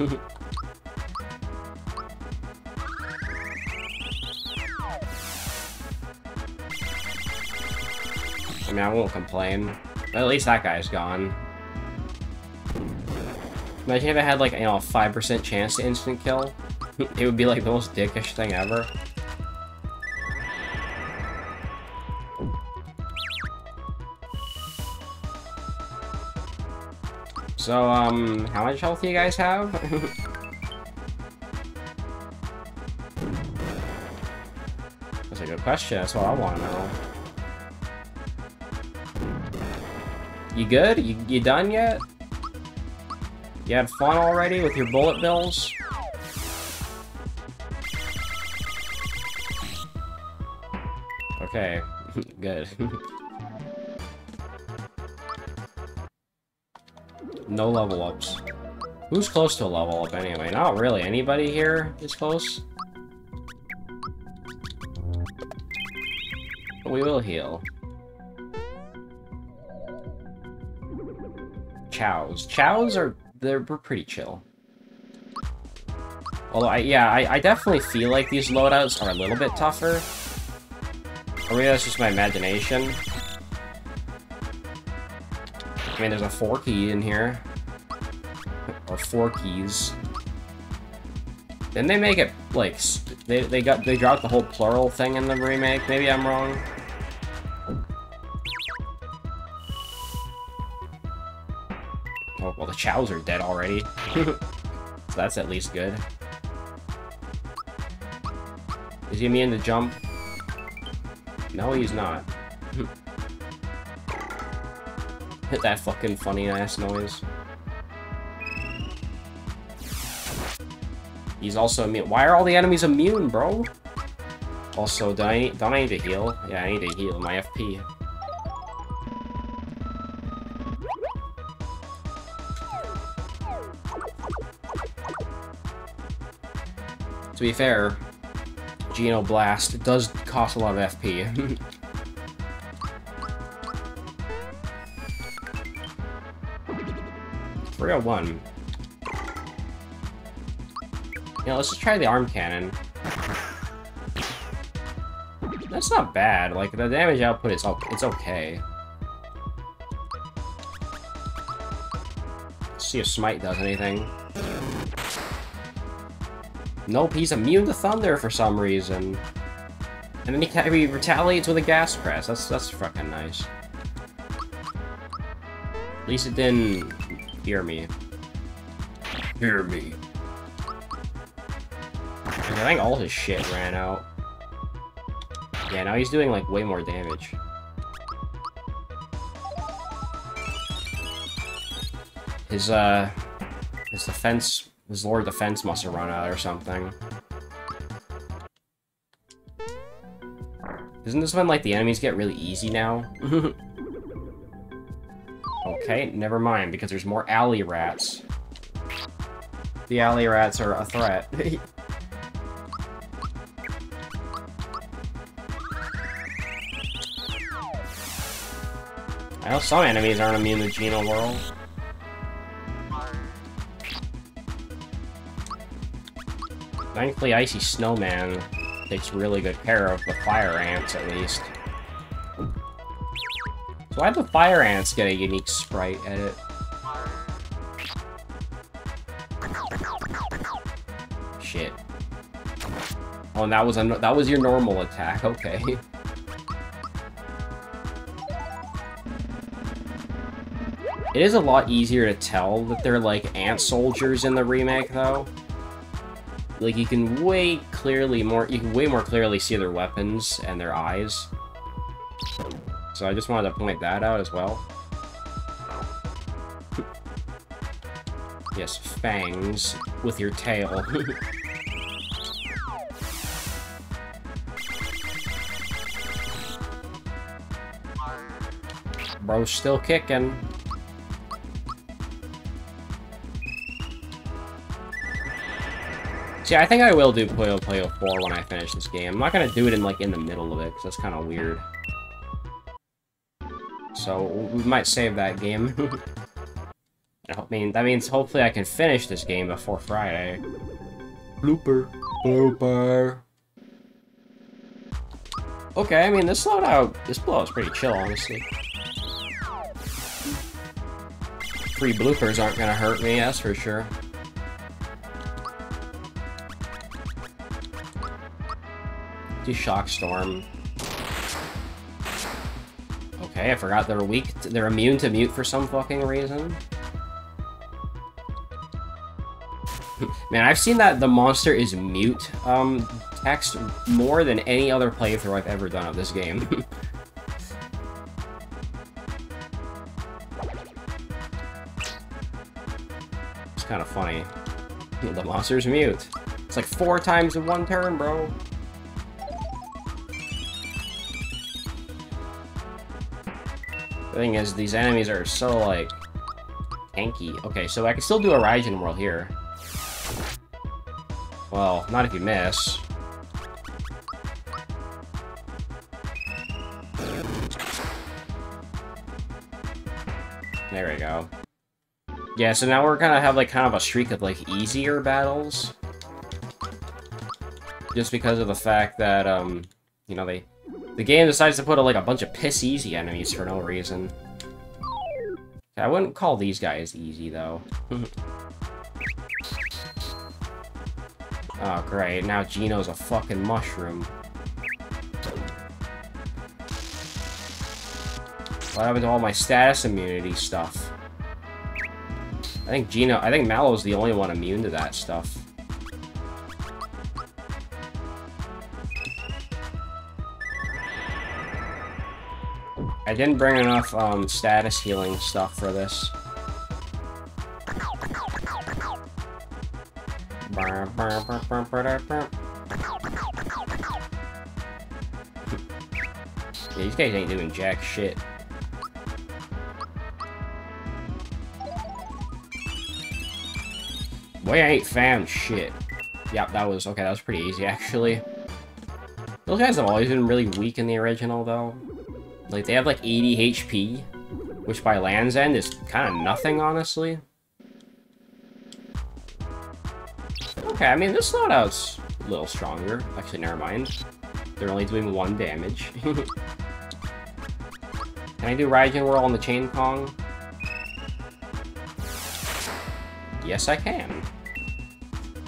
I mean, I won't complain. But at least that guy's gone. Imagine if I had, like, you know, a 5% chance to instant kill. it would be, like, the most dickish thing ever. So, um, how much health do you guys have? That's a good question, that's what I want to know. You good? You, you done yet? You had fun already with your bullet bills? Okay, good. no level ups. Who's close to a level up anyway? Not really. Anybody here is close? we will heal. Chows. Chows are they're pretty chill. Although, I, yeah, I, I definitely feel like these loadouts are a little bit tougher. Or maybe that's just my imagination. I mean, there's a four key in here. Or Forkies. Didn't they make it, like, they, they got, they dropped the whole plural thing in the remake? Maybe I'm wrong. Oh, well, the Chows are dead already. so that's at least good. Is he immune to jump? No, he's not. Hit that fucking funny ass noise. He's also immune. Why are all the enemies immune, bro? Also, do I, don't I need to heal? Yeah, I need to heal my FP. To be fair, Geno Blast does cost a lot of FP. Three hundred one. Yeah, let's just try the arm cannon. That's not bad. Like the damage output is it's okay. Let's see if Smite does anything. Nope, he's immune to thunder for some reason. And then he, he retaliates with a gas press. That's that's fucking nice. At least it didn't hear me. Hear me. I think all his shit ran out. Yeah, now he's doing like way more damage. His uh his defense his Lord Defense must have run out or something. Isn't this when, like, the enemies get really easy now? okay, never mind, because there's more alley rats. The alley rats are a threat. I know some enemies aren't immune to Geno Whirl. Thankfully, Icy Snowman takes really good care of the fire ants, at least. Why the fire ants get a unique sprite edit? Shit. Oh, and that was a that was your normal attack. Okay. It is a lot easier to tell that they're like ant soldiers in the remake, though like you can way clearly more you can way more clearly see their weapons and their eyes. So I just wanted to point that out as well. yes, fangs with your tail. Bro's still kicking. See, I think I will do Puyo Puyo 4 when I finish this game. I'm not gonna do it in, like, in the middle of it, because that's kind of weird. So, we might save that game. I mean, that means hopefully I can finish this game before Friday. Blooper. Blooper. Okay, I mean, this loadout, this blowout's pretty chill, honestly. Free bloopers aren't gonna hurt me, that's for sure. Do Shock Storm. Okay, I forgot they're weak. They're immune to mute for some fucking reason. Man, I've seen that the monster is mute um, text more than any other playthrough I've ever done of this game. it's kind of funny. The monster's mute. It's like four times in one turn, bro. The thing is, these enemies are so, like, tanky. Okay, so I can still do a Raijin Whirl here. Well, not if you miss. There we go. Yeah, so now we're gonna have, like, kind of a streak of, like, easier battles. Just because of the fact that, um, you know, they the game decides to put like a bunch of piss easy enemies for no reason. I wouldn't call these guys easy, though. oh, great. Now Geno's a fucking mushroom. What happened to all my status immunity stuff? I think Geno- I think Mallow's the only one immune to that stuff. I didn't bring enough um, status healing stuff for this. yeah, these guys ain't doing jack shit. Boy, I ain't found shit. Yep, that was, okay, that was pretty easy, actually. Those guys have always been really weak in the original, though. Like, they have like 80 HP, which by Land's End is kind of nothing, honestly. Okay, I mean, this loadout's a little stronger. Actually, never mind. They're only doing one damage. Can I do Raijin Whirl on the Chain Kong? Yes, I can.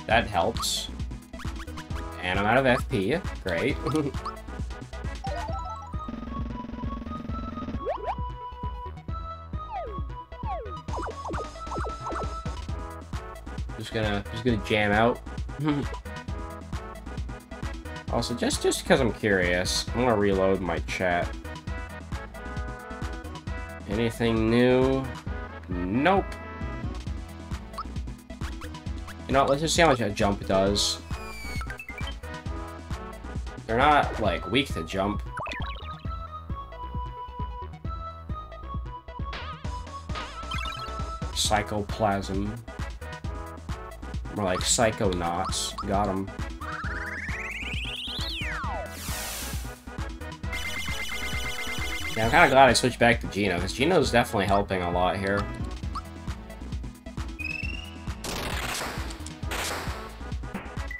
That helps. And I'm out of FP. Great. just gonna just gonna jam out. also, just just because I'm curious, I'm gonna reload my chat. Anything new? Nope. You know what, let's just see how much a jump does. They're not, like, weak to jump. Psychoplasm. More like Psychonauts. Got him. Yeah, I'm kind of glad I switched back to Geno, because Geno's definitely helping a lot here.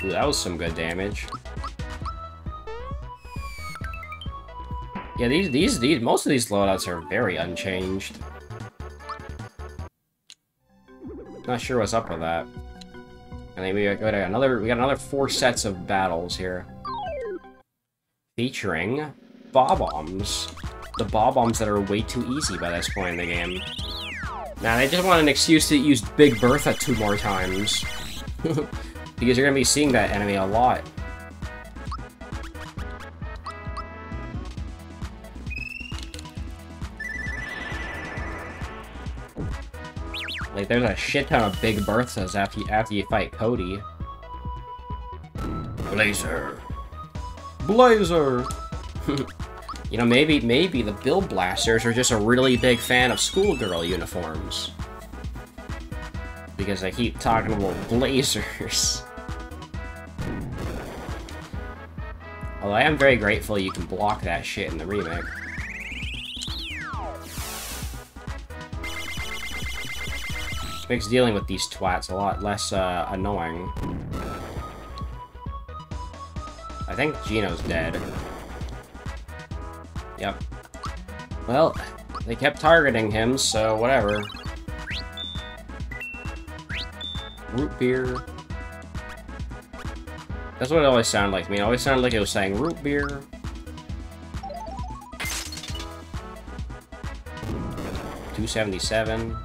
Ooh, that was some good damage. Yeah, these, these, these, most of these loadouts are very unchanged. Not sure what's up with that. And then we got another, we got another four sets of battles here. Featuring Bob-ombs. The Bob-ombs that are way too easy by this point in the game. Now, they just want an excuse to use Big Bertha two more times. because you're going to be seeing that enemy a lot. Like, there's a shit ton of Big Berthas after you, after you fight Cody. Blazer. Blazer! you know, maybe, maybe the Bill Blasters are just a really big fan of schoolgirl uniforms. Because I keep talking about blazers. Although I am very grateful you can block that shit in the remake. Makes dealing with these twats a lot less uh, annoying. I think Geno's dead. Yep. Well, they kept targeting him, so whatever. Root beer. That's what it always sounded like to me. It always sounded like it was saying root beer. Two seventy seven.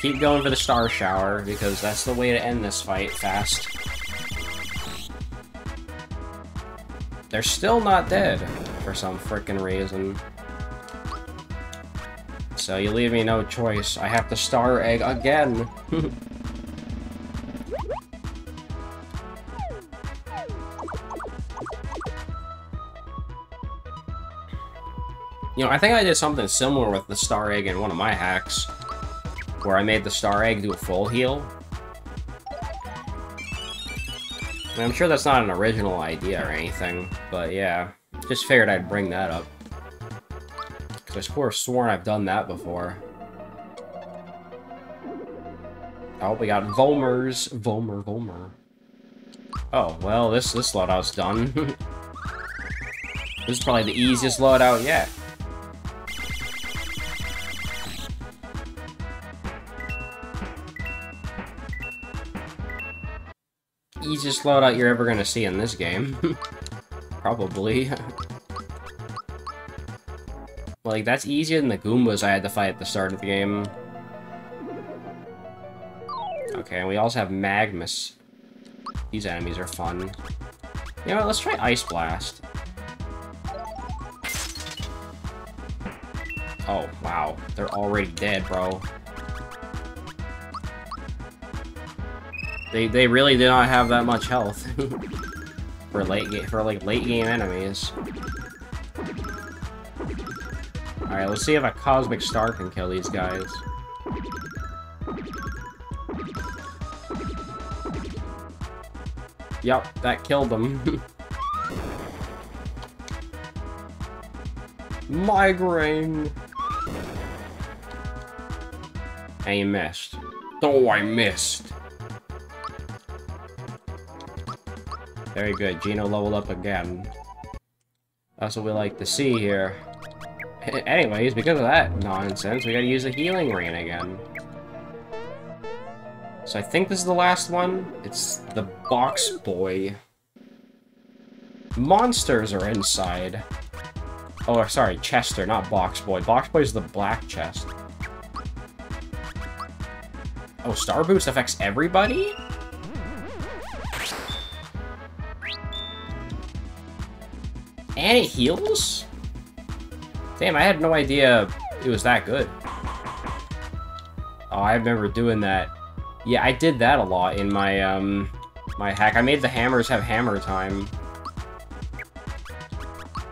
Keep going for the star shower because that's the way to end this fight fast. They're still not dead for some freaking reason. So you leave me no choice. I have to star egg again. You know, I think I did something similar with the Star Egg in one of my hacks, where I made the Star Egg do a full heal. I'm sure that's not an original idea or anything, but yeah. Just figured I'd bring that up. Because I swore sworn I've done that before. Oh, we got Vomers. Vomer, Vomer. Oh, well, this, this loadout's done. this is probably the easiest loadout yet. Easiest loadout you're ever gonna see in this game. probably. like, that's easier than the Goombas I had to fight at the start of the game. Okay, and we also have Magmus. These enemies are fun. You know what, let's try Ice Blast. Oh, wow. They're already dead, bro. They, they really do not have that much health. for late game, for like late game enemies. Alright, let's see if a Cosmic Star can kill these guys. Yep, that killed them. Migraine! And you missed. Oh, I missed! Very good, Geno leveled up again. That's what we like to see here. Anyways, because of that nonsense, we gotta use the healing rain again. So I think this is the last one. It's the box boy. Monsters are inside. Oh, sorry, Chester, not Box Boy. Box Boy is the black chest. Oh, Star Boost affects everybody? And it heals? Damn, I had no idea it was that good. Oh, I remember doing that. Yeah, I did that a lot in my, um, my hack. I made the hammers have hammer time.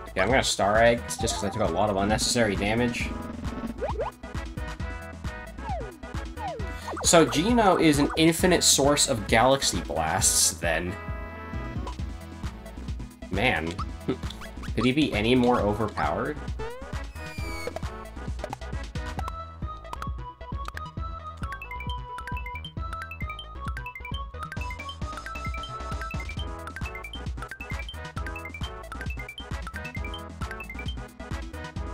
Okay, I'm gonna Star Egg, just because I took a lot of unnecessary damage. So Geno is an infinite source of Galaxy Blasts, then. Man. Could he be any more overpowered?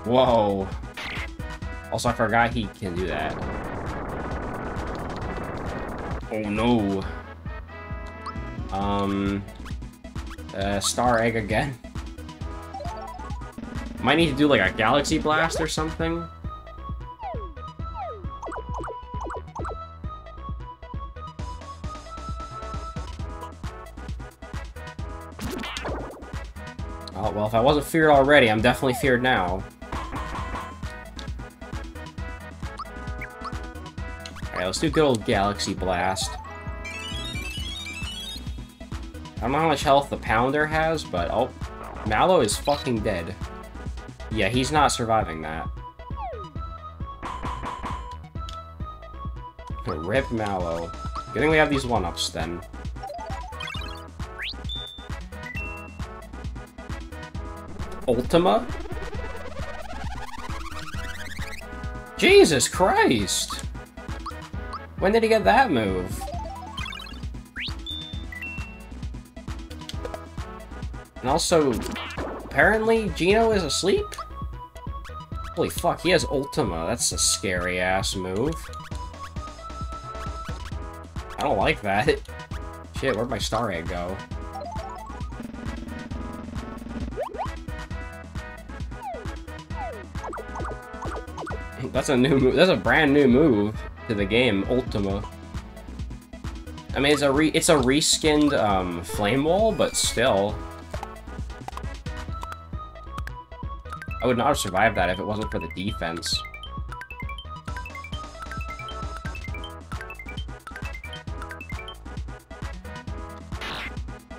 Whoa. Also, I forgot he can do that. Oh no. Um... Uh, Star Egg again. Might need to do like a Galaxy Blast or something. Oh, well, if I wasn't feared already, I'm definitely feared now. Alright, let's do good old Galaxy Blast. I don't know how much health the Pounder has, but... Oh, Mallow is fucking dead. Yeah, he's not surviving that. Rip Mallow. Good thing we have these one-ups, then. Ultima? Jesus Christ! When did he get that move? And also, apparently Geno is asleep? Holy fuck, he has Ultima. That's a scary-ass move. I don't like that. Shit, where'd my Star Egg go? That's a new move. That's a brand new move to the game, Ultima. I mean, it's a re it's a reskinned um, flame wall, but still. I would not have survived that if it wasn't for the defense.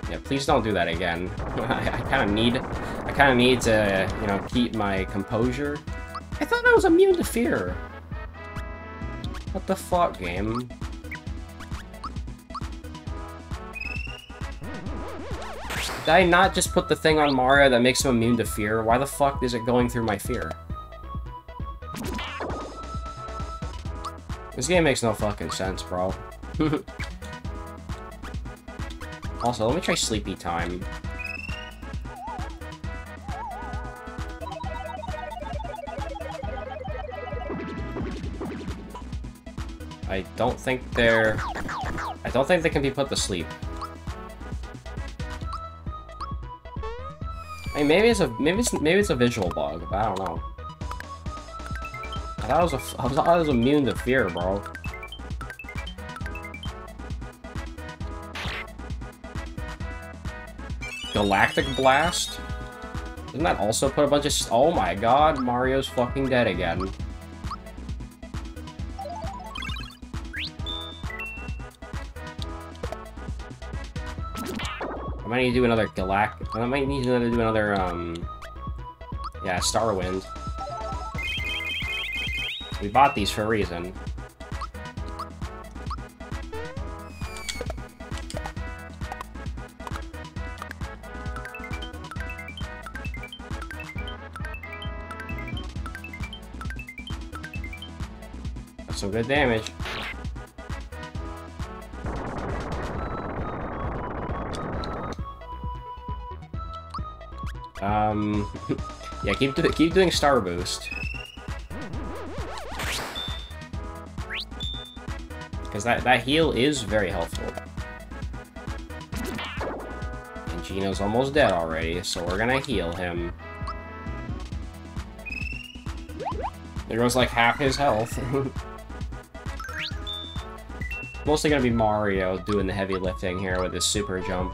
Yeah, please don't do that again. I, I kind of need, I kind of need to, you know, keep my composure. I thought I was immune to fear. What the fuck, game? Did I not just put the thing on Mario that makes him immune to fear? Why the fuck is it going through my fear? This game makes no fucking sense, bro. also, let me try Sleepy Time. I don't think they're... I don't think they can be put to sleep. Mean, maybe it's a maybe it's maybe it's a visual bug, but I don't know. I thought it was a, I was, I was immune to fear, bro. Galactic Blast? Doesn't that also put a bunch of... Oh my god, Mario's fucking dead again. Might need to do another Galactic... I might need to do another, um... Yeah, Star Wind. We bought these for a reason. Some good damage. Yeah, keep do keep doing Star Boost. Because that, that heal is very helpful. And Geno's almost dead already, so we're gonna heal him. There goes like half his health. Mostly gonna be Mario doing the heavy lifting here with his super jump.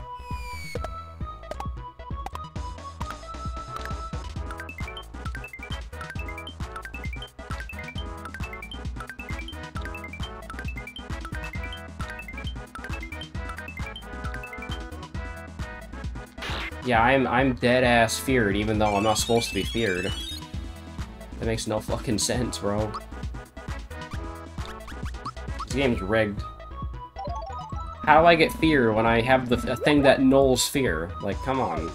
I'm I'm dead ass feared, even though I'm not supposed to be feared. That makes no fucking sense, bro. This game's rigged. How do I get fear when I have the thing that nulls fear? Like, come on.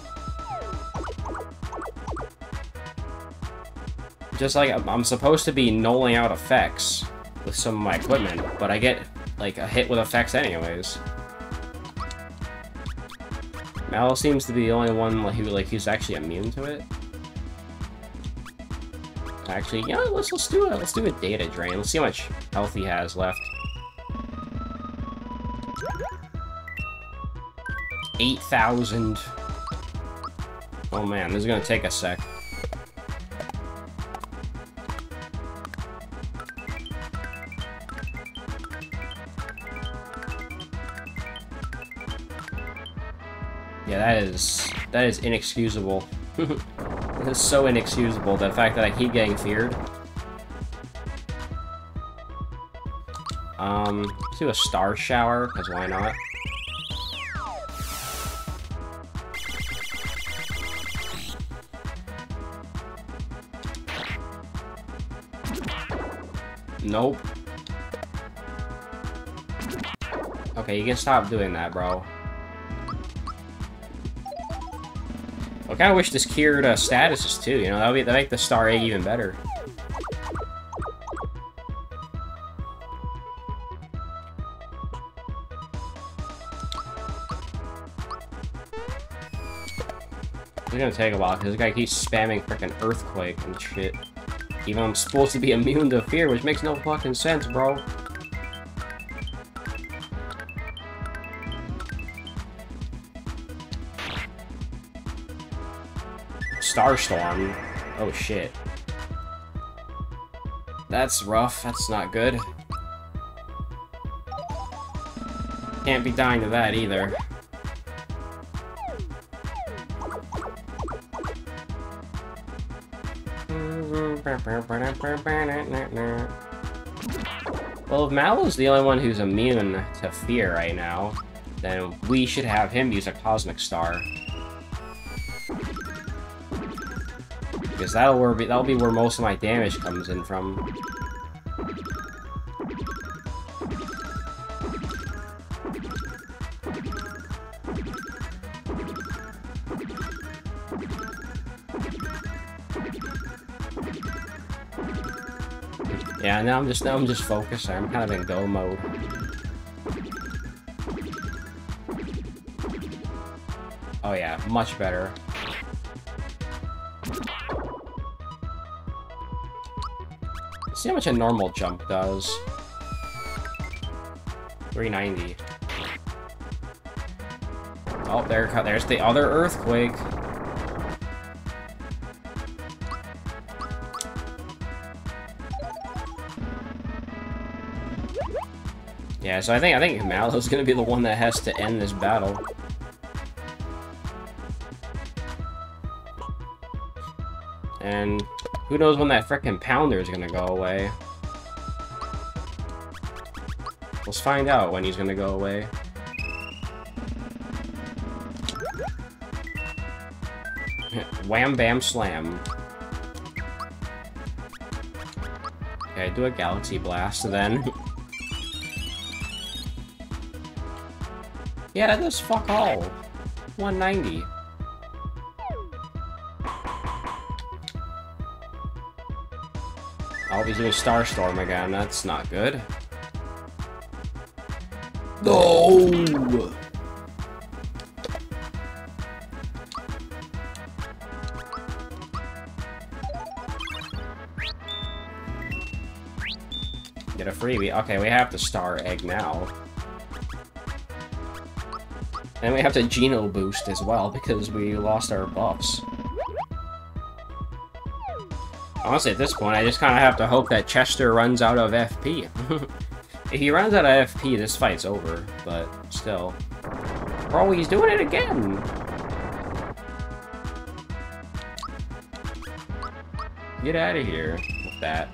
Just like, I'm supposed to be nulling out effects with some of my equipment, but I get, like, a hit with effects anyways. Mal seems to be the only one who like who's actually immune to it. Actually, yeah, let's let's do it. Let's do a data drain. Let's see how much health he has left. Eight thousand. Oh man, this is gonna take a sec. That is inexcusable. that is so inexcusable, the fact that I keep getting feared. Um, let's do a star shower, because why not? Nope. Okay, you can stop doing that, bro. I kind of wish this cured uh, statuses too, you know, that would that make the star egg even better. It's gonna take a while, because this guy keeps spamming freaking Earthquake and shit. Even I'm supposed to be immune to fear, which makes no fucking sense, bro. Starstorm. Oh shit. That's rough. That's not good. Can't be dying to that either. Well, if Mallow's the only one who's immune to fear right now, then we should have him use a Cosmic Star. Because that'll where that'll be where most of my damage comes in from. Yeah, now I'm just now I'm just focused. I'm kind of in go mode. Oh yeah, much better. See how much a normal jump does. 390. Oh, there, there's the other earthquake. Yeah, so I think I think Mallow's gonna be the one that has to end this battle. Who knows when that frickin' pounder is gonna go away. Let's find out when he's gonna go away. Wham bam slam. Okay, do a galaxy blast then. yeah, that does fuck all. 190. Oh, he's doing Starstorm again. That's not good. No! Get a freebie. Okay, we have the star egg now. And we have to Geno boost as well, because we lost our buffs. Honestly, at this point, I just kind of have to hope that Chester runs out of FP. if he runs out of FP, this fight's over, but still. Bro, he's doing it again! Get out of here with that.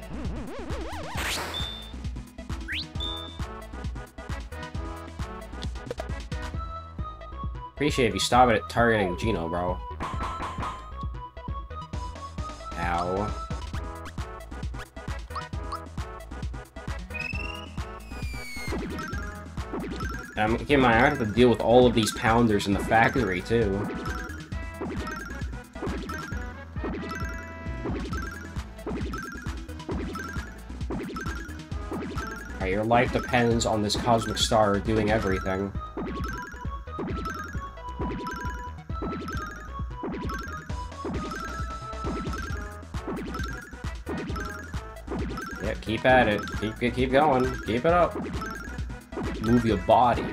Appreciate if you stop it at targeting Geno, bro. Ow. I'm in mind, I have to deal with all of these pounders in the factory, too. Your life depends on this cosmic star doing everything. Yep, keep at it. Keep keep going. Keep it up. Move your body.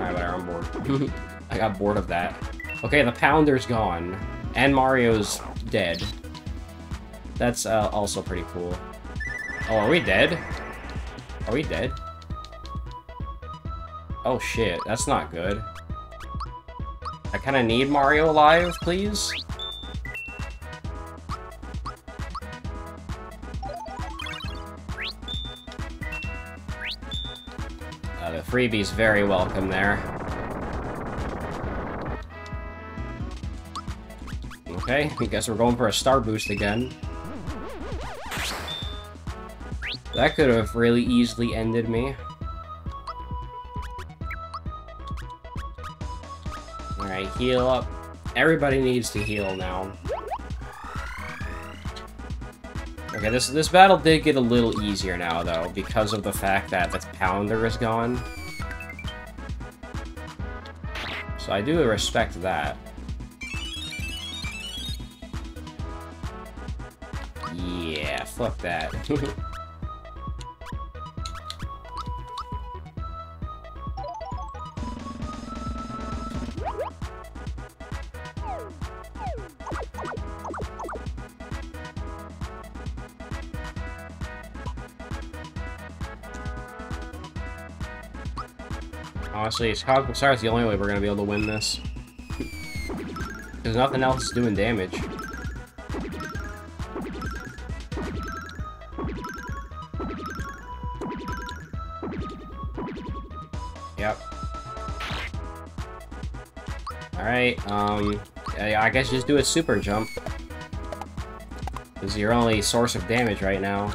Alright, whatever, I'm bored. I got bored of that. Okay, the Pounder's gone. And Mario's dead. That's uh, also pretty cool. Oh, are we dead? Are we dead? Oh shit, that's not good. I kinda need Mario alive, please? Freebie's very welcome there. Okay, I guess we're going for a star boost again. That could have really easily ended me. Alright, heal up. Everybody needs to heal now. Okay, this this battle did get a little easier now, though, because of the fact that the Pounder is gone. I do respect that. Yeah, fuck that. Honestly, Cosmic Star is the only way we're gonna be able to win this. There's nothing else doing damage. Yep. Alright, um, I guess just do a super jump. Is your only source of damage right now.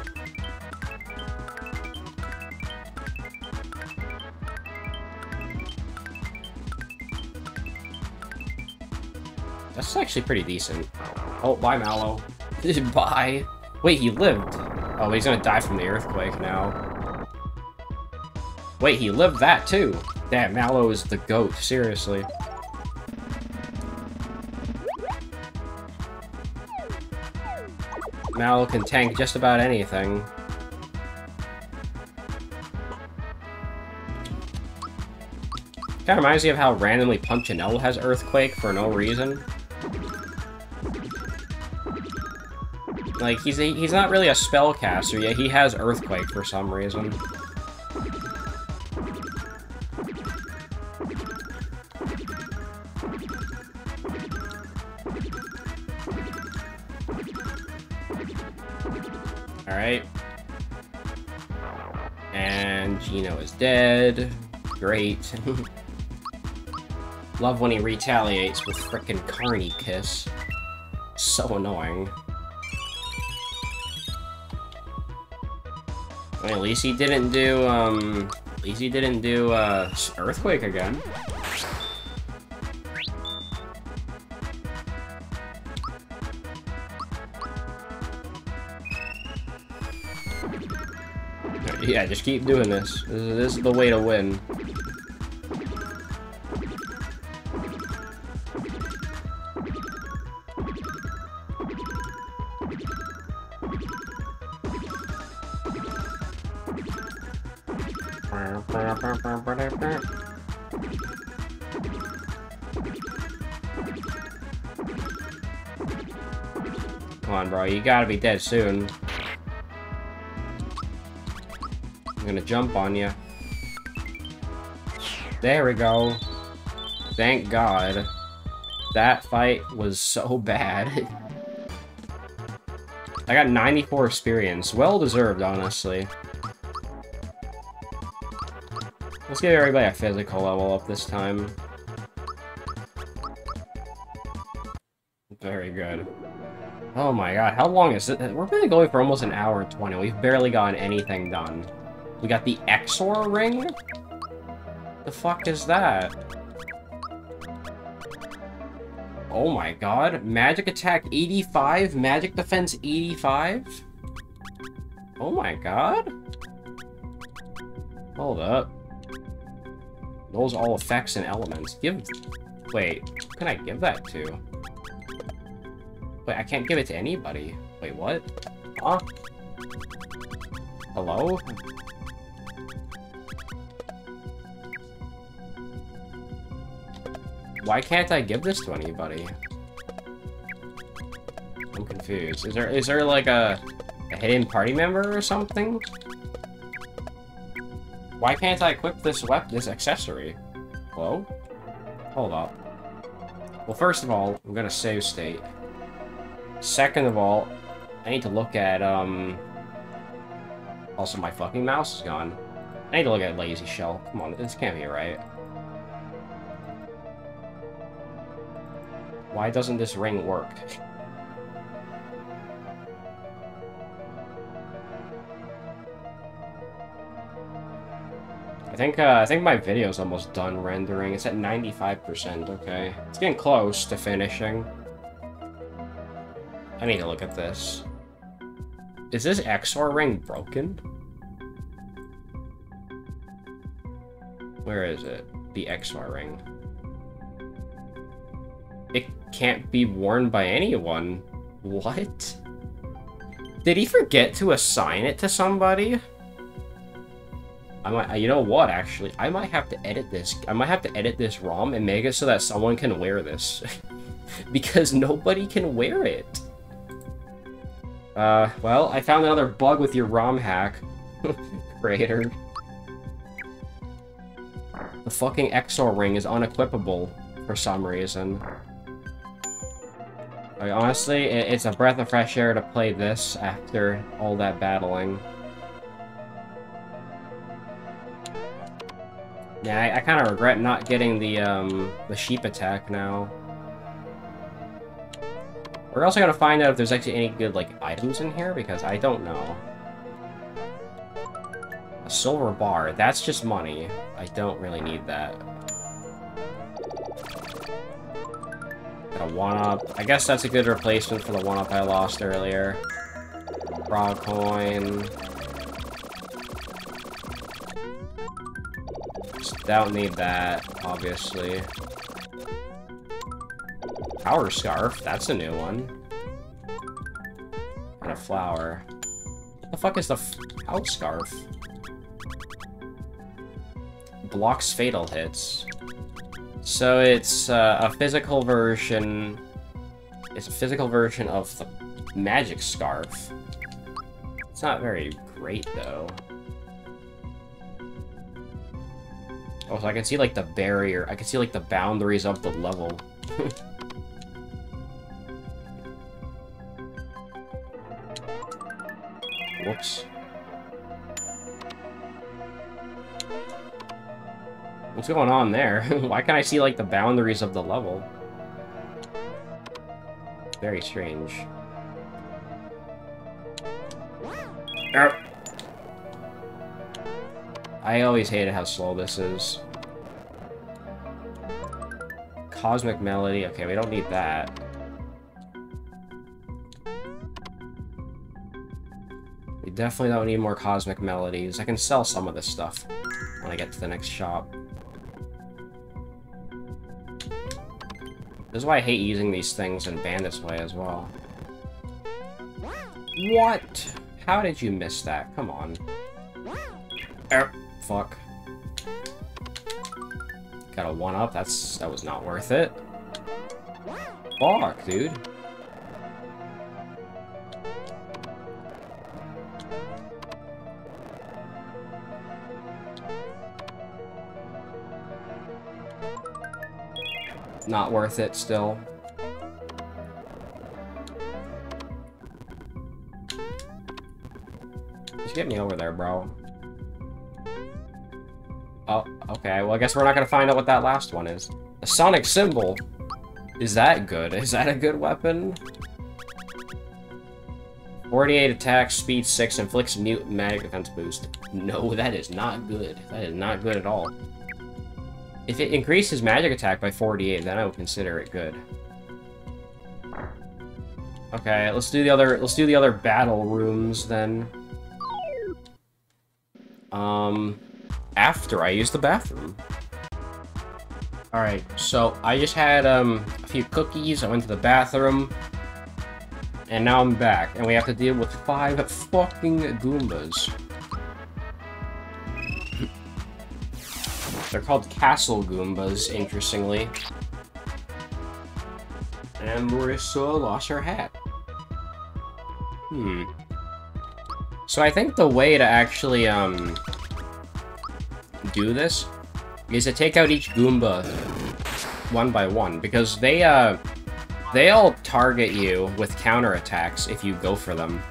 Actually pretty decent. Oh, bye, Mallow. bye. Wait, he lived. Oh, he's gonna die from the earthquake now. Wait, he lived that too. Damn, Mallow is the goat, seriously. Mallow can tank just about anything. Kinda reminds me of how randomly Punchinello has Earthquake for no reason. Like, he's a, he's not really a spellcaster, yet he has Earthquake for some reason. Alright. And Geno is dead. Great. Love when he retaliates with frickin' Carny Kiss. So annoying. At least he didn't do, um... At least he didn't do, uh, Earthquake again. Yeah, just keep doing this. This is, this is the way to win. You gotta be dead soon. I'm gonna jump on you. There we go. Thank God. That fight was so bad. I got 94 experience. Well deserved, honestly. Let's give everybody a physical level up this time. Very good. Oh my god, how long is it? We're really going for almost an hour and 20. We've barely gotten anything done. We got the Exor ring? The fuck is that? Oh my god. Magic attack 85? Magic defense 85? Oh my god. Hold up. Those all effects and elements. Give... Wait, who can I give that to? Wait, I can't give it to anybody. Wait, what? Huh? Hello? Why can't I give this to anybody? I'm confused. Is there is there like a, a hidden party member or something? Why can't I equip this weapon, this accessory? Hello? Hold up. Well, first of all, I'm gonna save state. Second of all, I need to look at, um... Also, my fucking mouse is gone. I need to look at Lazy Shell. Come on, this can't be right. Why doesn't this ring work? I think, uh, I think my video's almost done rendering. It's at 95%, okay. It's getting close to finishing. I need to look at this. Is this Exor ring broken? Where is it? The Exor ring. It can't be worn by anyone. What? Did he forget to assign it to somebody? I might, you know what, actually? I might have to edit this. I might have to edit this ROM and make it so that someone can wear this. because nobody can wear it. Uh, well, I found another bug with your ROM hack. Creator. The fucking Exor ring is unequipable for some reason. Honestly, it's a breath of fresh air to play this after all that battling. Yeah, I, I kind of regret not getting the, um, the sheep attack now. We're also gonna find out if there's actually any good, like, items in here, because I don't know. A silver bar, that's just money. I don't really need that. Got a 1-up. I guess that's a good replacement for the 1-up I lost earlier. Frog coin. Just don't need that, obviously. Power Scarf, that's a new one. And a flower. What the fuck is the Power Scarf? Blocks fatal hits. So it's uh, a physical version... It's a physical version of the Magic Scarf. It's not very great, though. Oh, so I can see, like, the barrier. I can see, like, the boundaries of the level. Whoops. What's going on there? Why can't I see, like, the boundaries of the level? Very strange. Er. I always hated how slow this is. Cosmic Melody. Okay, we don't need that. We definitely don't need more Cosmic Melodies. I can sell some of this stuff when I get to the next shop. This is why I hate using these things in Bandit's Way as well. What? How did you miss that? Come on. Er, fuck. Got a one-up? That's... that was not worth it. Fuck, dude. Not worth it still. Just get me over there, bro. Oh, okay. Well, I guess we're not gonna find out what that last one is. A Sonic Cymbal. Is that good? Is that a good weapon? 48 attack, speed 6, inflicts mute magic defense boost. No, that is not good. That is not good at all. If it increases magic attack by 48, then I would consider it good. Okay, let's do the other let's do the other battle rooms then. Um after I use the bathroom. Alright, so I just had um a few cookies, I went to the bathroom, and now I'm back, and we have to deal with five fucking Goombas. They're called Castle Goombas, interestingly. And Marissa lost her hat. Hmm. So I think the way to actually, um, do this is to take out each Goomba one by one, because they, uh, they all target you with counterattacks if you go for them.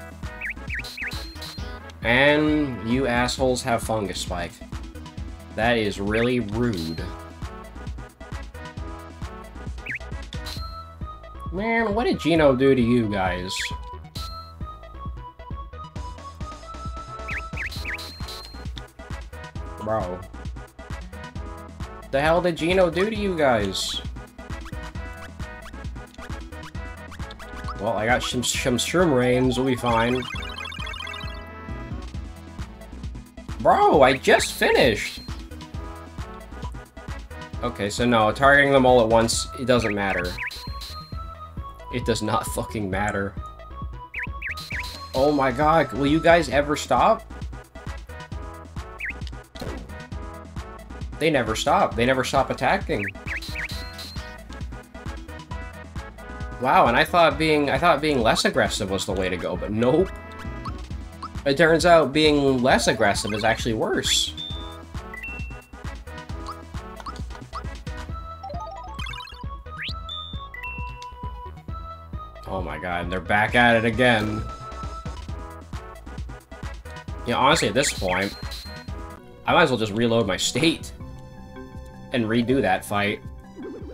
And you assholes have Fungus Spike. That is really rude. Man, what did Geno do to you guys? Bro. The hell did Geno do to you guys? Well, I got some, some Shroom Rains, we'll be fine. Bro, I just finished! Okay, so no, targeting them all at once, it doesn't matter. It does not fucking matter. Oh my god, will you guys ever stop? They never stop. They never stop attacking. Wow, and I thought being I thought being less aggressive was the way to go, but nope. It turns out being less aggressive is actually worse. God, they're back at it again. Yeah, honestly, at this point, I might as well just reload my state and redo that fight,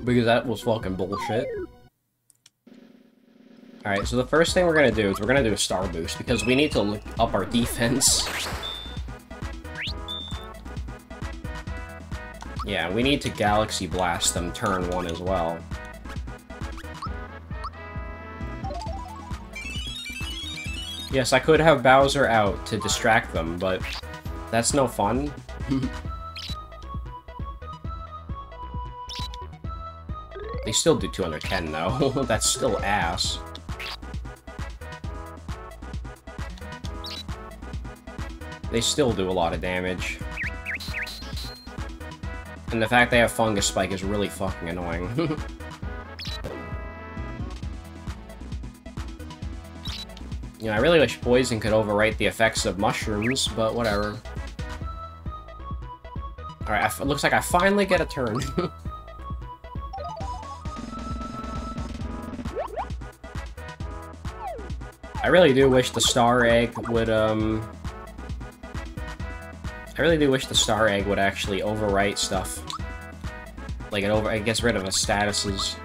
because that was fucking bullshit. Alright, so the first thing we're gonna do is we're gonna do a star boost, because we need to look up our defense. Yeah, we need to Galaxy Blast them turn one as well. Yes, I could have Bowser out to distract them, but that's no fun. they still do 210, though. that's still ass. They still do a lot of damage. And the fact they have Fungus Spike is really fucking annoying. you know, I really wish Poison could overwrite the effects of mushrooms, but whatever. Alright, it looks like I finally get a turn. I really do wish the Star Egg would, um... I really do wish the Star Egg would actually overwrite stuff. Like, it over- it gets rid of the statuses.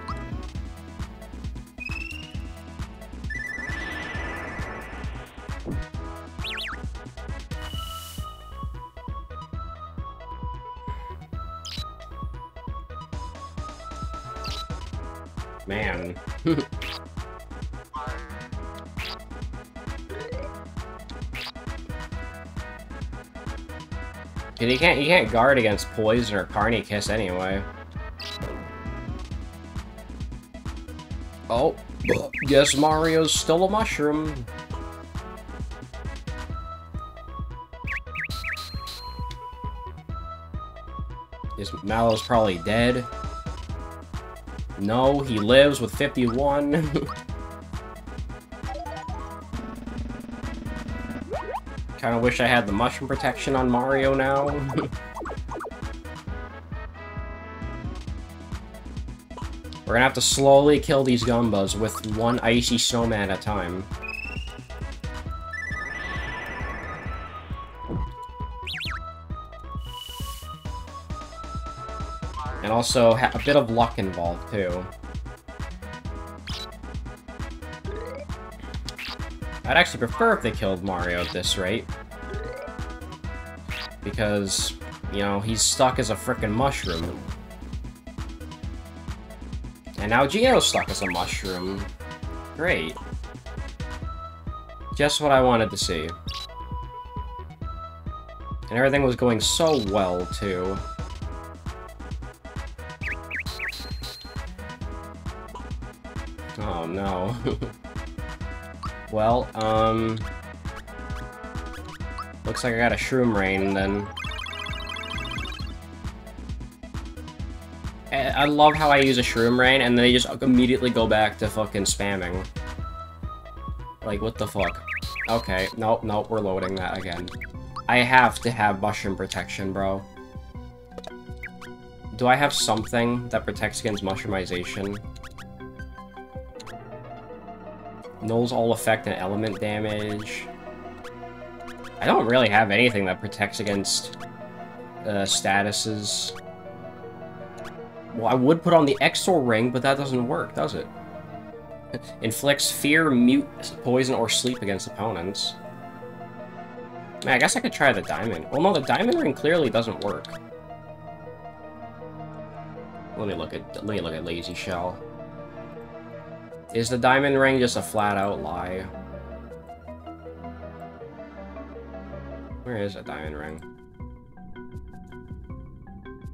Cause you can't you can't guard against poison or carny kiss anyway. Oh, guess Mario's still a mushroom. Is Mallow's probably dead? No, he lives with 51. Kinda wish I had the mushroom protection on Mario now. We're gonna have to slowly kill these Goombas with one Icy Snowman at a time. Also, a bit of luck involved, too. I'd actually prefer if they killed Mario at this rate. Because, you know, he's stuck as a frickin' mushroom. And now Geno's stuck as a mushroom. Great. Just what I wanted to see. And everything was going so well, too. well, um... Looks like I got a Shroom Rain, then. I love how I use a Shroom Rain, and then they just immediately go back to fucking spamming. Like, what the fuck? Okay, nope, nope, we're loading that again. I have to have Mushroom Protection, bro. Do I have something that protects against Mushroomization? Nulls all effect and element damage. I don't really have anything that protects against uh, statuses. Well, I would put on the Exor Ring, but that doesn't work, does it? Inflicts fear, mute, poison, or sleep against opponents. Man, I guess I could try the Diamond. Well, no, the Diamond Ring clearly doesn't work. Let me look at let me look at Lazy Shell. Is the diamond ring just a flat-out lie? Where is a diamond ring?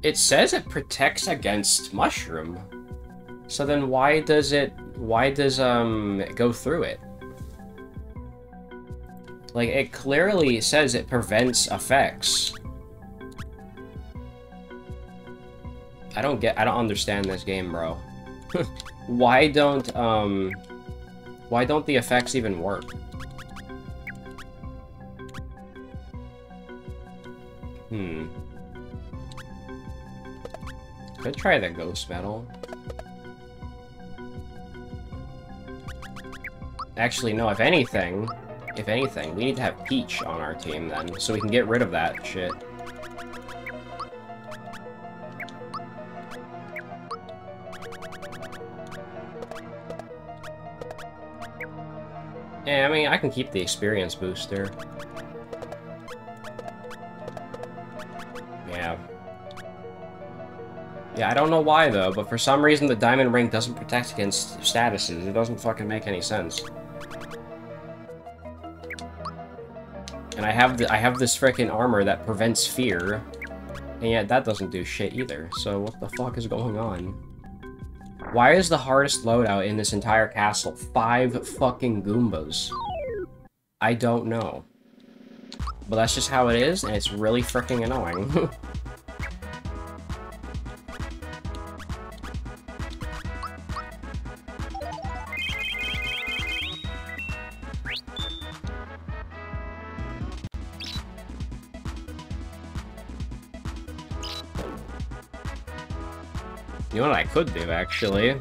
It says it protects against mushroom. So then why does it why does um it go through it? Like it clearly says it prevents effects. I don't get I don't understand this game, bro. why don't, um... Why don't the effects even work? Hmm. Could try the ghost metal. Actually, no, if anything, if anything, we need to have Peach on our team then, so we can get rid of that shit. Yeah, I mean, I can keep the experience booster. Yeah. Yeah, I don't know why, though, but for some reason the Diamond Ring doesn't protect against statuses. It doesn't fucking make any sense. And I have the, I have this freaking armor that prevents fear. And yet that doesn't do shit either. So what the fuck is going on? Why is the hardest loadout in this entire castle five fucking Goombas? I don't know. But that's just how it is, and it's really freaking annoying. You know what I could do, actually?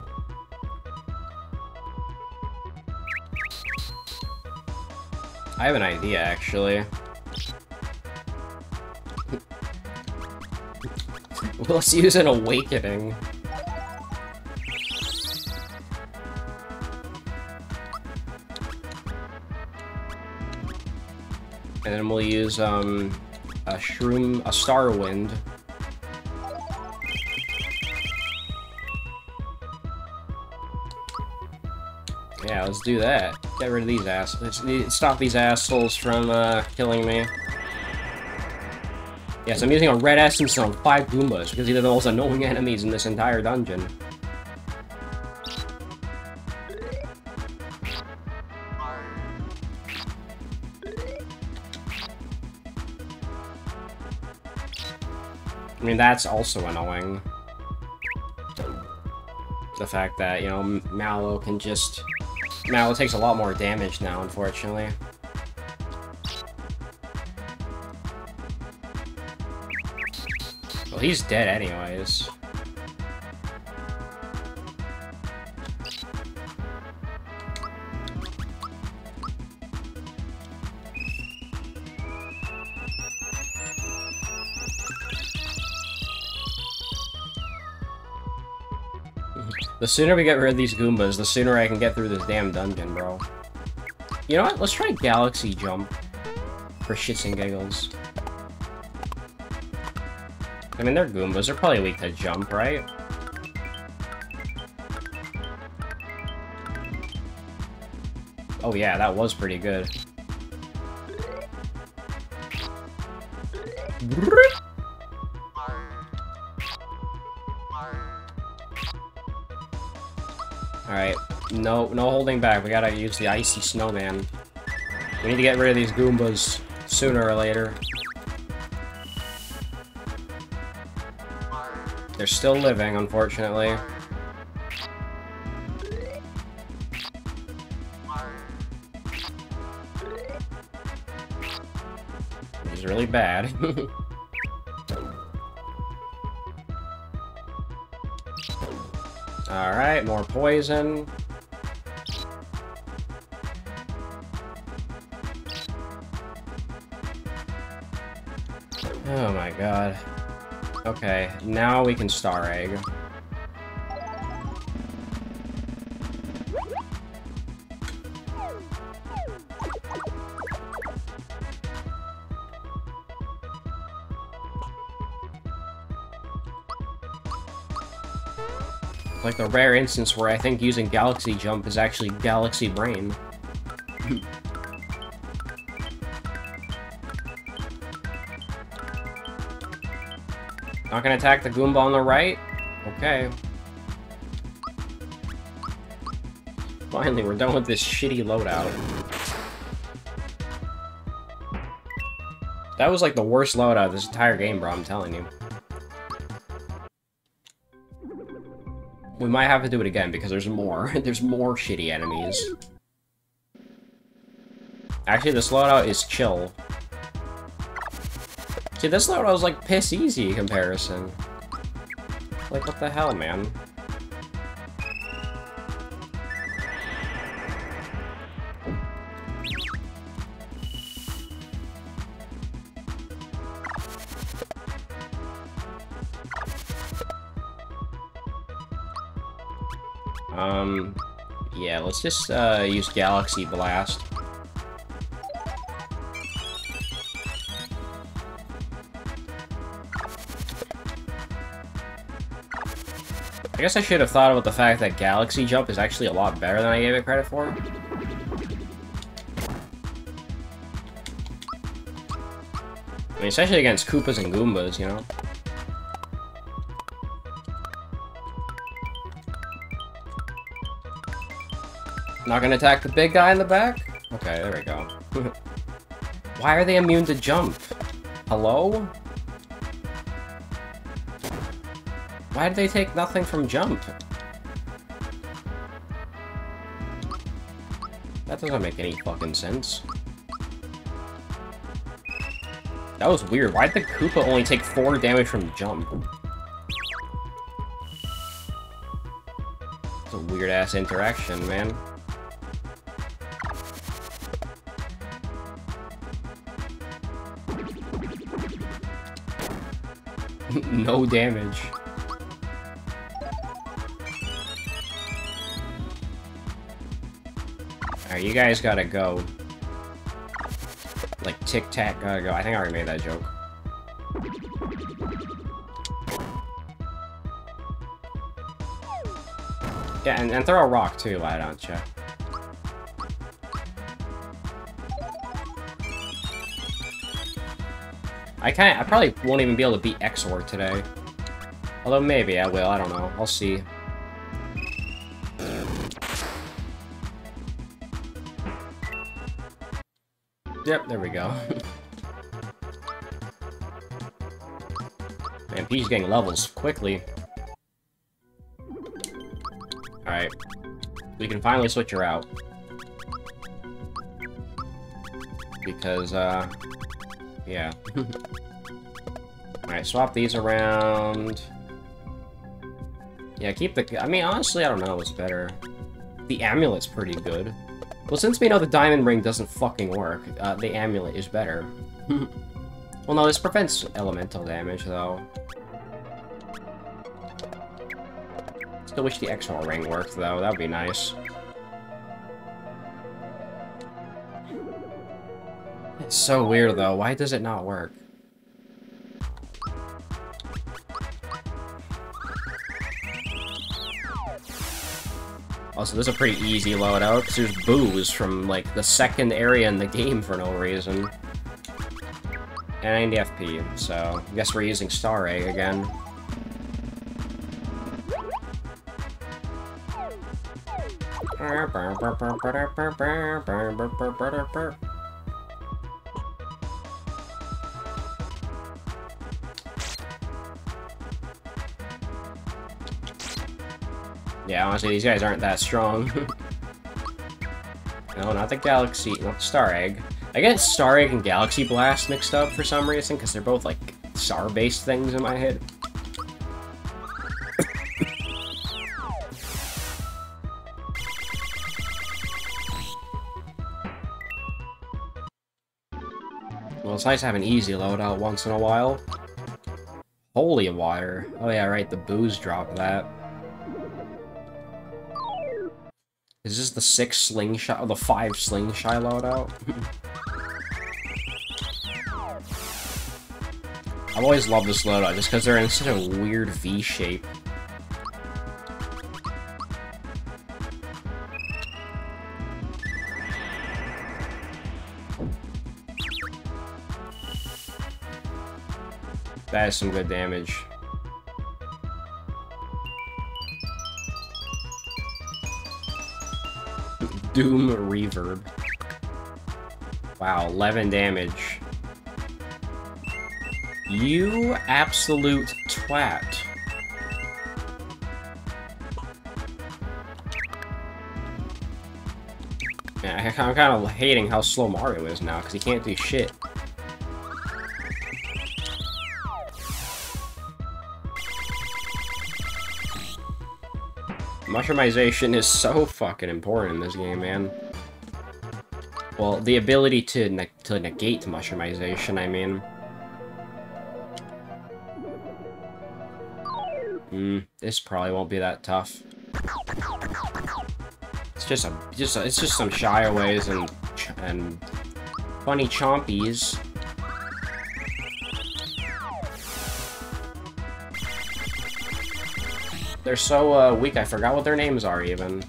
I have an idea, actually. Let's use an awakening. And then we'll use, um, a shroom, a star wind. Yeah, let's do that. Get rid of these assholes. Stop these assholes from uh, killing me. Yes, I'm using a red essence on five Goombas because they're the most annoying enemies in this entire dungeon. I mean, that's also annoying. The fact that, you know, Mallow can just now it takes a lot more damage now, unfortunately. Well, he's dead anyways. The sooner we get rid of these Goombas, the sooner I can get through this damn dungeon, bro. You know what? Let's try Galaxy Jump. For shits and giggles. I mean, they're Goombas. They're probably weak to jump, right? Oh yeah, that was pretty good. Holding back. We gotta use the Icy Snowman. We need to get rid of these Goombas sooner or later. They're still living, unfortunately. Is really bad. Alright, more poison. God. Okay, now we can Star Egg. like the rare instance where I think using Galaxy Jump is actually Galaxy Brain. Attack the Goomba on the right? Okay. Finally, we're done with this shitty loadout. That was like the worst loadout this entire game, bro, I'm telling you. We might have to do it again because there's more. there's more shitty enemies. Actually, this loadout is chill. See, this loadout was like piss easy comparison. Like, what the hell, man? Um, yeah, let's just uh, use Galaxy Blast. Guess I should have thought about the fact that Galaxy Jump is actually a lot better than I gave it credit for. I mean, especially against Koopas and Goombas, you know? Not gonna attack the big guy in the back? Okay, there we go. Why are they immune to jump? Hello? Why did they take nothing from jump? That doesn't make any fucking sense. That was weird. Why did the Koopa only take 4 damage from jump? It's a weird-ass interaction, man. no damage. You guys gotta go. Like, tic-tac gotta go. I think I already made that joke. Yeah, and, and throw a rock too, why don't you? I can't- I probably won't even be able to beat Exor today. Although maybe I will, I don't know. I'll see. Yep, there we go. Man, Peach's getting levels quickly. Alright. We can finally switch her out. Because, uh... Yeah. Alright, swap these around. Yeah, keep the... I mean, honestly, I don't know what's better. The amulet's pretty good. Well, since we know the diamond ring doesn't fucking work, uh, the amulet is better. well, no, this prevents elemental damage, though. Still wish the Exor ring worked, though. That would be nice. It's so weird, though. Why does it not work? Also, this is a pretty easy loadout, because there's Boos from, like, the second area in the game for no reason. And 90 FP, so I guess we're using Star Egg again. Yeah, honestly, these guys aren't that strong. no, not the Galaxy, not the Star Egg. I get Star Egg and Galaxy Blast mixed up for some reason, because they're both, like, star-based things in my head. well, it's nice to have an easy loadout once in a while. Holy water. Oh yeah, right, the booze drop that. Is this the six slingshot or the five slingshot loadout? I've always loved this loadout just because they're in such a weird V shape. That is some good damage. Doom Reverb. Wow, 11 damage. You absolute twat. Yeah, I'm kind of hating how slow Mario is now, because he can't do shit. Mushroomization is so fucking important in this game, man. Well, the ability to, ne to negate mushroomization, I mean. Hmm, this probably won't be that tough. It's just a, just a, it's just some Shyaways and and funny chompies. They're so uh, weak, I forgot what their names are, even.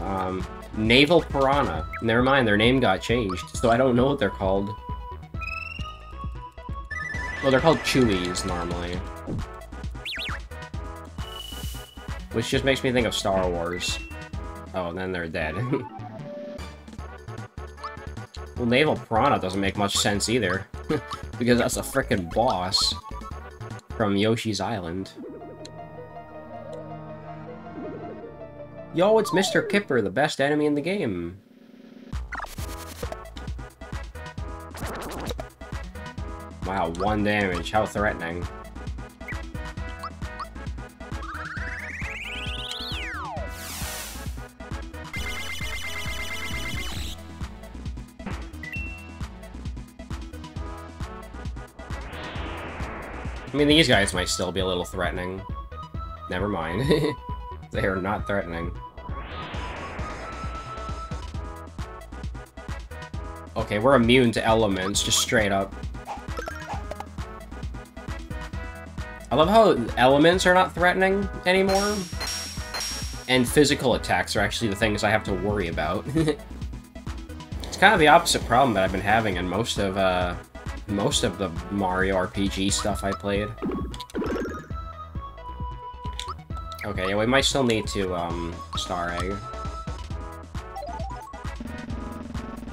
Um, Naval Piranha. Never mind, their name got changed, so I don't know what they're called. Well, they're called Chewies, normally. Which just makes me think of Star Wars. Oh, and then they're dead. well, Naval Piranha doesn't make much sense either. because that's a freaking boss from Yoshi's Island. Yo, it's Mr. Kipper, the best enemy in the game. Wow, one damage. How threatening. I mean, these guys might still be a little threatening. Never mind. they are not threatening. Okay, we're immune to elements, just straight up. I love how elements are not threatening anymore. And physical attacks are actually the things I have to worry about. it's kind of the opposite problem that I've been having in most of, uh, most of the Mario RPG stuff I played. Okay, yeah, we might still need to, um, Star Egg.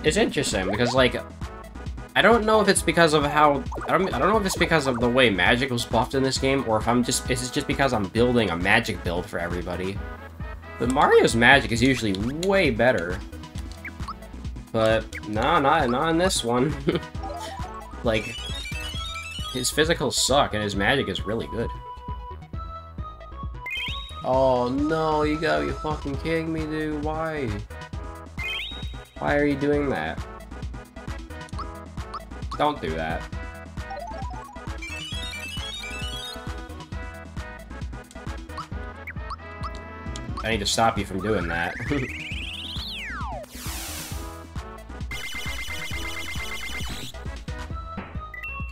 It's interesting, because, like, I don't know if it's because of how... I don't, I don't know if it's because of the way magic was buffed in this game, or if I'm just... Is it's just because I'm building a magic build for everybody. But Mario's magic is usually way better. But, no, not, not in this one. Like, his physicals suck, and his magic is really good. Oh no, you gotta be fucking kidding me, dude. Why? Why are you doing that? Don't do that. I need to stop you from doing that.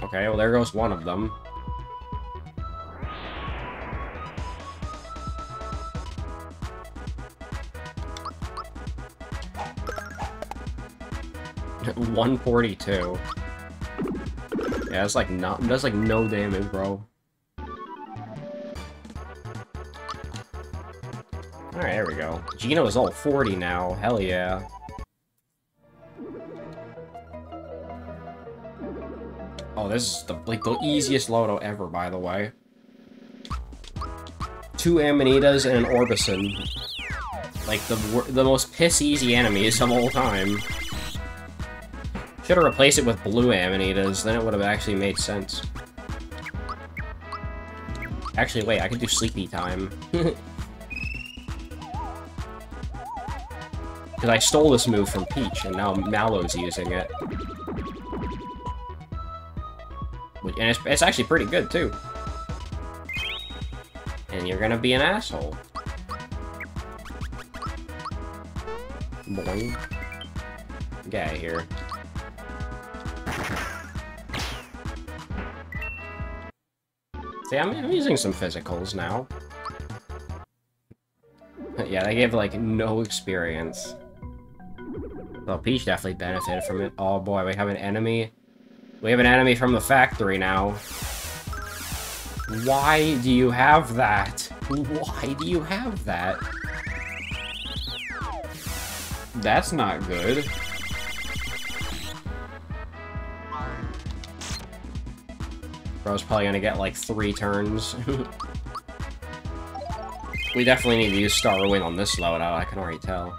Okay, well there goes one of them. One forty-two. Yeah, it's like not. That's like no damage, bro. Alright, there we go. Geno is all 40 now. Hell yeah. Oh, this is the, like the easiest Loto ever, by the way. Two Amanitas and an Orbison. Like, the, the most piss-easy enemies of all time. Should have replaced it with blue Amanitas, then it would have actually made sense. Actually, wait, I could do Sleepy Time. Because I stole this move from Peach, and now Mallow's using it. And it's, it's actually pretty good, too. And you're gonna be an asshole. Boing. Get out of here. See, I'm, I'm using some physicals now. yeah, they gave, like, no experience. Well, Peach definitely benefited from it. Oh boy, we have an enemy we have an enemy from the factory now. Why do you have that? Why do you have that? That's not good. Bro's probably gonna get like three turns. we definitely need to use Star Wing on this loadout, I can already tell.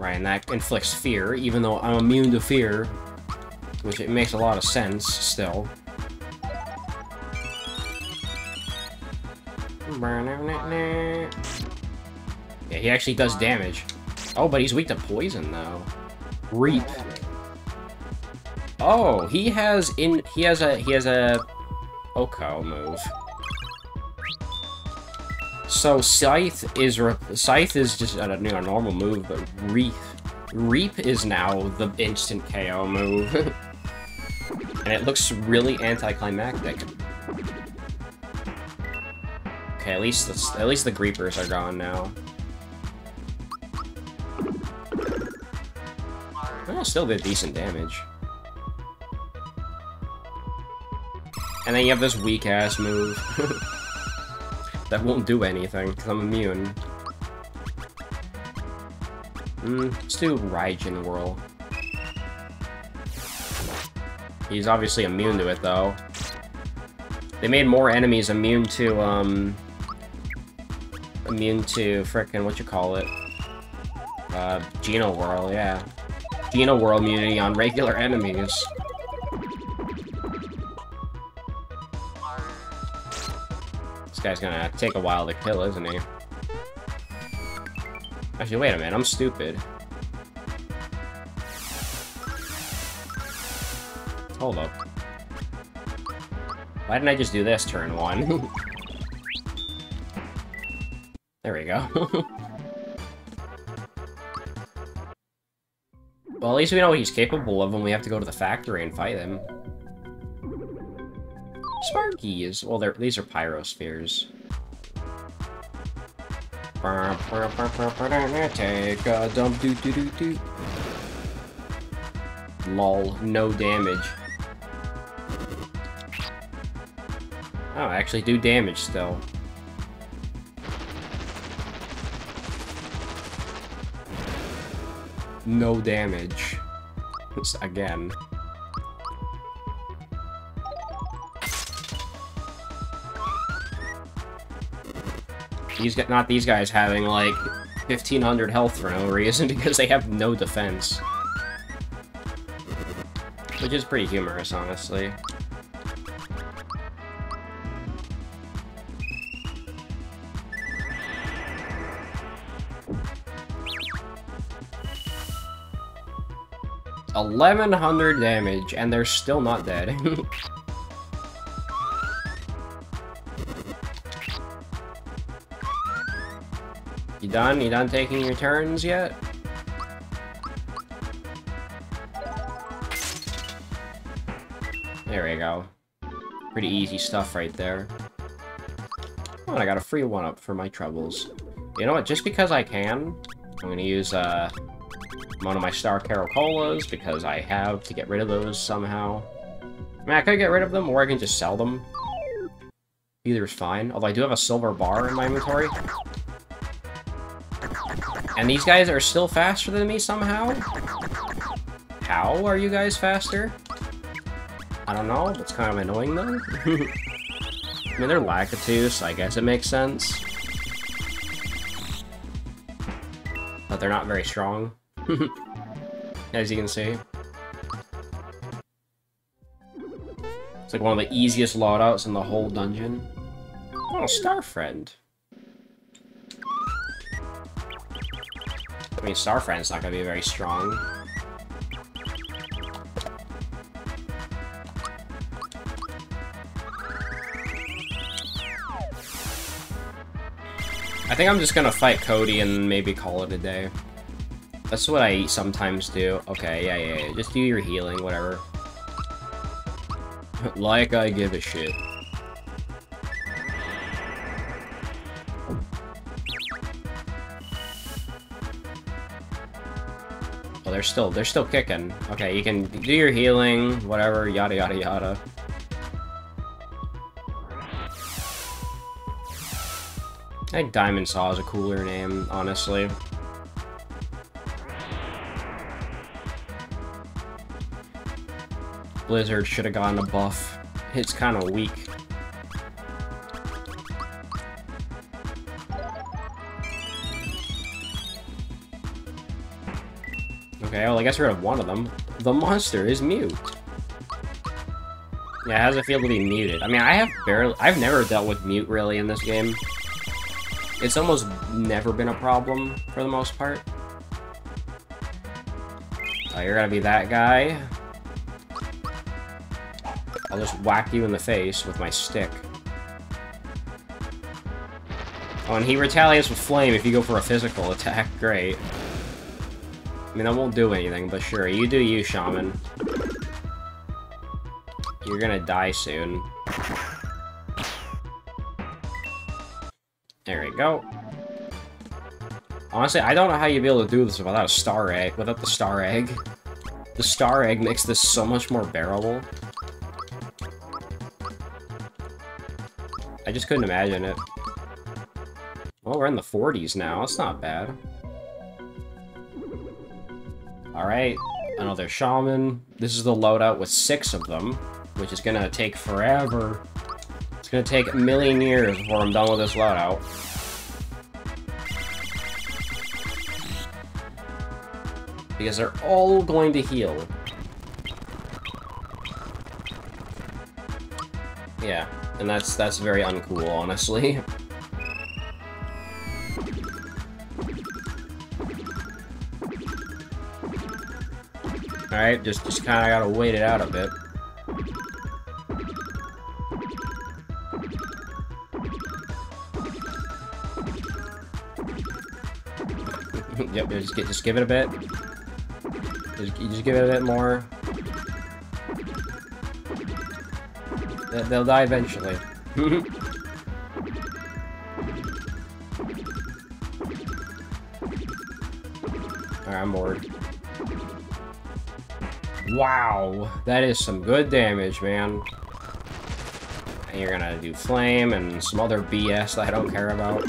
Right, and that inflicts fear, even though I'm immune to fear. Which it makes a lot of sense, still. Yeah, he actually does damage. Oh, but he's weak to poison, though. Reap. Oh, he has in he has a he has a Oko move. So Scythe is Scythe is just a, you know, normal move, but Reap Reap is now the instant KO move, and it looks really anticlimactic. Okay, at least the, at least the Creepers are gone now. Well, still did decent damage. And then you have this weak-ass move. that won't do anything, because I'm immune. Hmm, let's do Raijin Whirl. He's obviously immune to it, though. They made more enemies immune to, um... Immune to frickin' what you call it? Uh, Geno Whirl, yeah. Geno Whirl immunity on regular enemies. This guy's gonna take a while to kill, isn't he? Actually, wait a minute, I'm stupid. Hold up. Why didn't I just do this turn one? there we go. well, at least we know what he's capable of when we have to go to the factory and fight him. Sparkies! Well, these are pyrospheres. Take a dump doo doo doo doo. Lol, no damage. Oh, I actually do damage still. No damage. Again. These not these guys having like 1500 health for no reason because they have no defense. Which is pretty humorous, honestly. Eleven hundred damage, and they're still not dead. done? You done taking your turns yet? There we go. Pretty easy stuff right there. Oh, and I got a free one-up for my troubles. You know what? Just because I can, I'm gonna use, uh, one of my Star Caracolas, because I have to get rid of those somehow. I mean, I could get rid of them, or I can just sell them. Either is fine. Although I do have a silver bar in my inventory. And these guys are still faster than me somehow? How are you guys faster? I don't know, that's kind of annoying though. I mean, they're Lakitu, so I guess it makes sense. But they're not very strong. As you can see. It's like one of the easiest loadouts in the whole dungeon. Oh, Star Friend. I mean, Star Friend's not gonna be very strong. I think I'm just gonna fight Cody and maybe call it a day. That's what I sometimes do. Okay, yeah, yeah, yeah. Just do your healing, whatever. like I give a shit. They're still, they're still kicking. Okay, you can do your healing, whatever, yada yada yada. I think Diamond Saw is a cooler name, honestly. Blizzard should have gotten a buff. It's kind of weak. Okay, well, I guess we're at one of them. The monster is mute. Yeah, how does it feel to be muted? I mean, I have barely... I've never dealt with mute, really, in this game. It's almost never been a problem, for the most part. Oh, you're gonna be that guy. I'll just whack you in the face with my stick. Oh, and he retaliates with flame if you go for a physical attack. Great. I mean, that won't do anything, but sure. You do you, Shaman. You're gonna die soon. There we go. Honestly, I don't know how you'd be able to do this without a star egg, without the star egg. The star egg makes this so much more bearable. I just couldn't imagine it. Well, we're in the 40s now. That's not bad. Alright, another shaman. This is the loadout with six of them, which is gonna take forever. It's gonna take a million years before I'm done with this loadout. Because they're all going to heal. Yeah, and that's that's very uncool, honestly. Alright, just, just kinda gotta wait it out a bit. yep, just, get, just give it a bit. Just, just give it a bit more. They'll die eventually. Alright, I'm bored. Wow, that is some good damage, man. And you're gonna do flame and some other BS that I don't care about.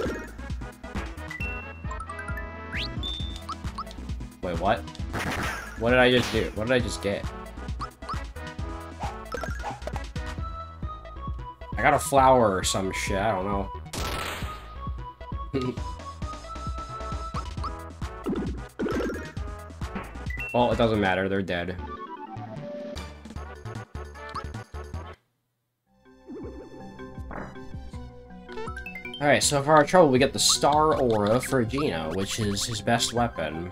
Wait, what? What did I just do? What did I just get? I got a flower or some shit, I don't know. well, it doesn't matter, they're dead. Alright, so for our trouble, we get the Star Aura for Geno, which is his best weapon.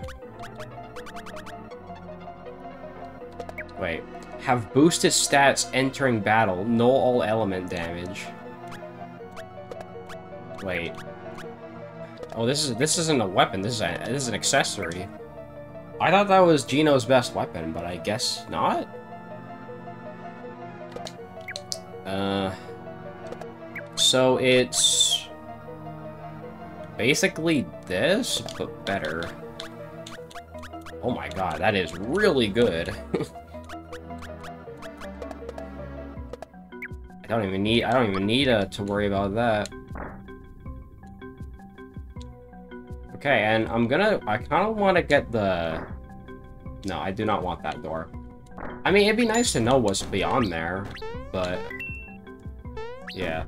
Wait. Have boosted stats entering battle, no all element damage. Wait. Oh, this is this isn't a weapon, this is a, this is an accessory. I thought that was Geno's best weapon, but I guess not? Uh... So it's basically this, but better. Oh my god, that is really good. I don't even need I don't even need uh, to worry about that. Okay, and I'm gonna I kind of want to get the No, I do not want that door. I mean, it'd be nice to know what's beyond there, but yeah.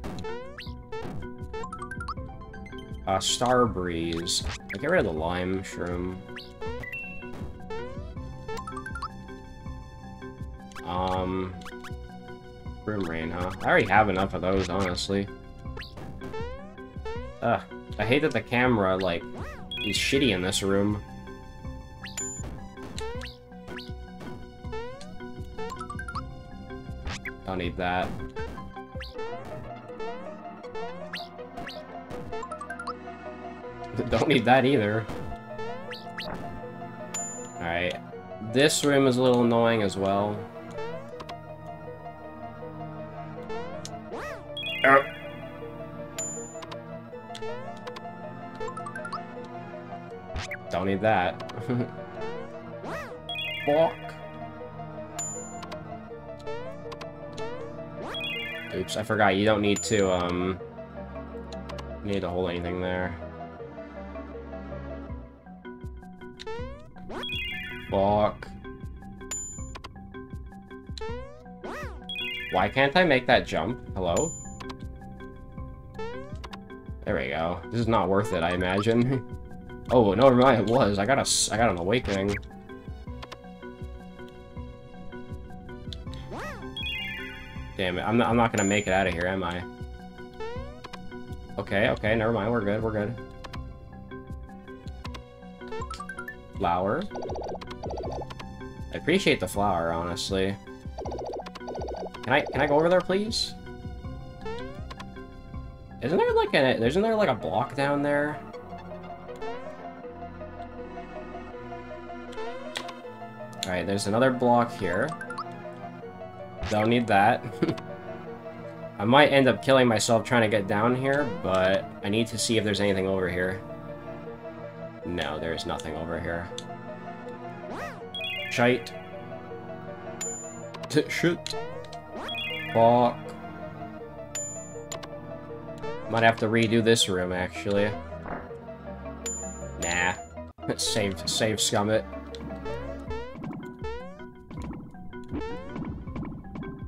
Uh, Star Breeze. I get rid of the Lime Shroom. Um... Room Rain, huh? I already have enough of those, honestly. Ugh. I hate that the camera, like, is shitty in this room. Don't need that. Don't need that either. Alright. This room is a little annoying as well. Oh. Don't need that. Fuck. Oops, I forgot. You don't need to, um... need to hold anything there. Fuck. Why can't I make that jump? Hello? There we go. This is not worth it, I imagine. oh, no, mind, it was. I got a, I got an awakening. Damn it, I'm not, I'm not gonna make it out of here, am I? Okay, okay, never mind, we're good, we're good. Flower. I appreciate the flower, honestly. Can I can I go over there, please? Isn't there like a isn't there like a block down there? Alright, there's another block here. Don't need that. I might end up killing myself trying to get down here, but I need to see if there's anything over here. No, there's nothing over here. Shite. T shit. Fuck. Might have to redo this room, actually. Nah. save, save scum it.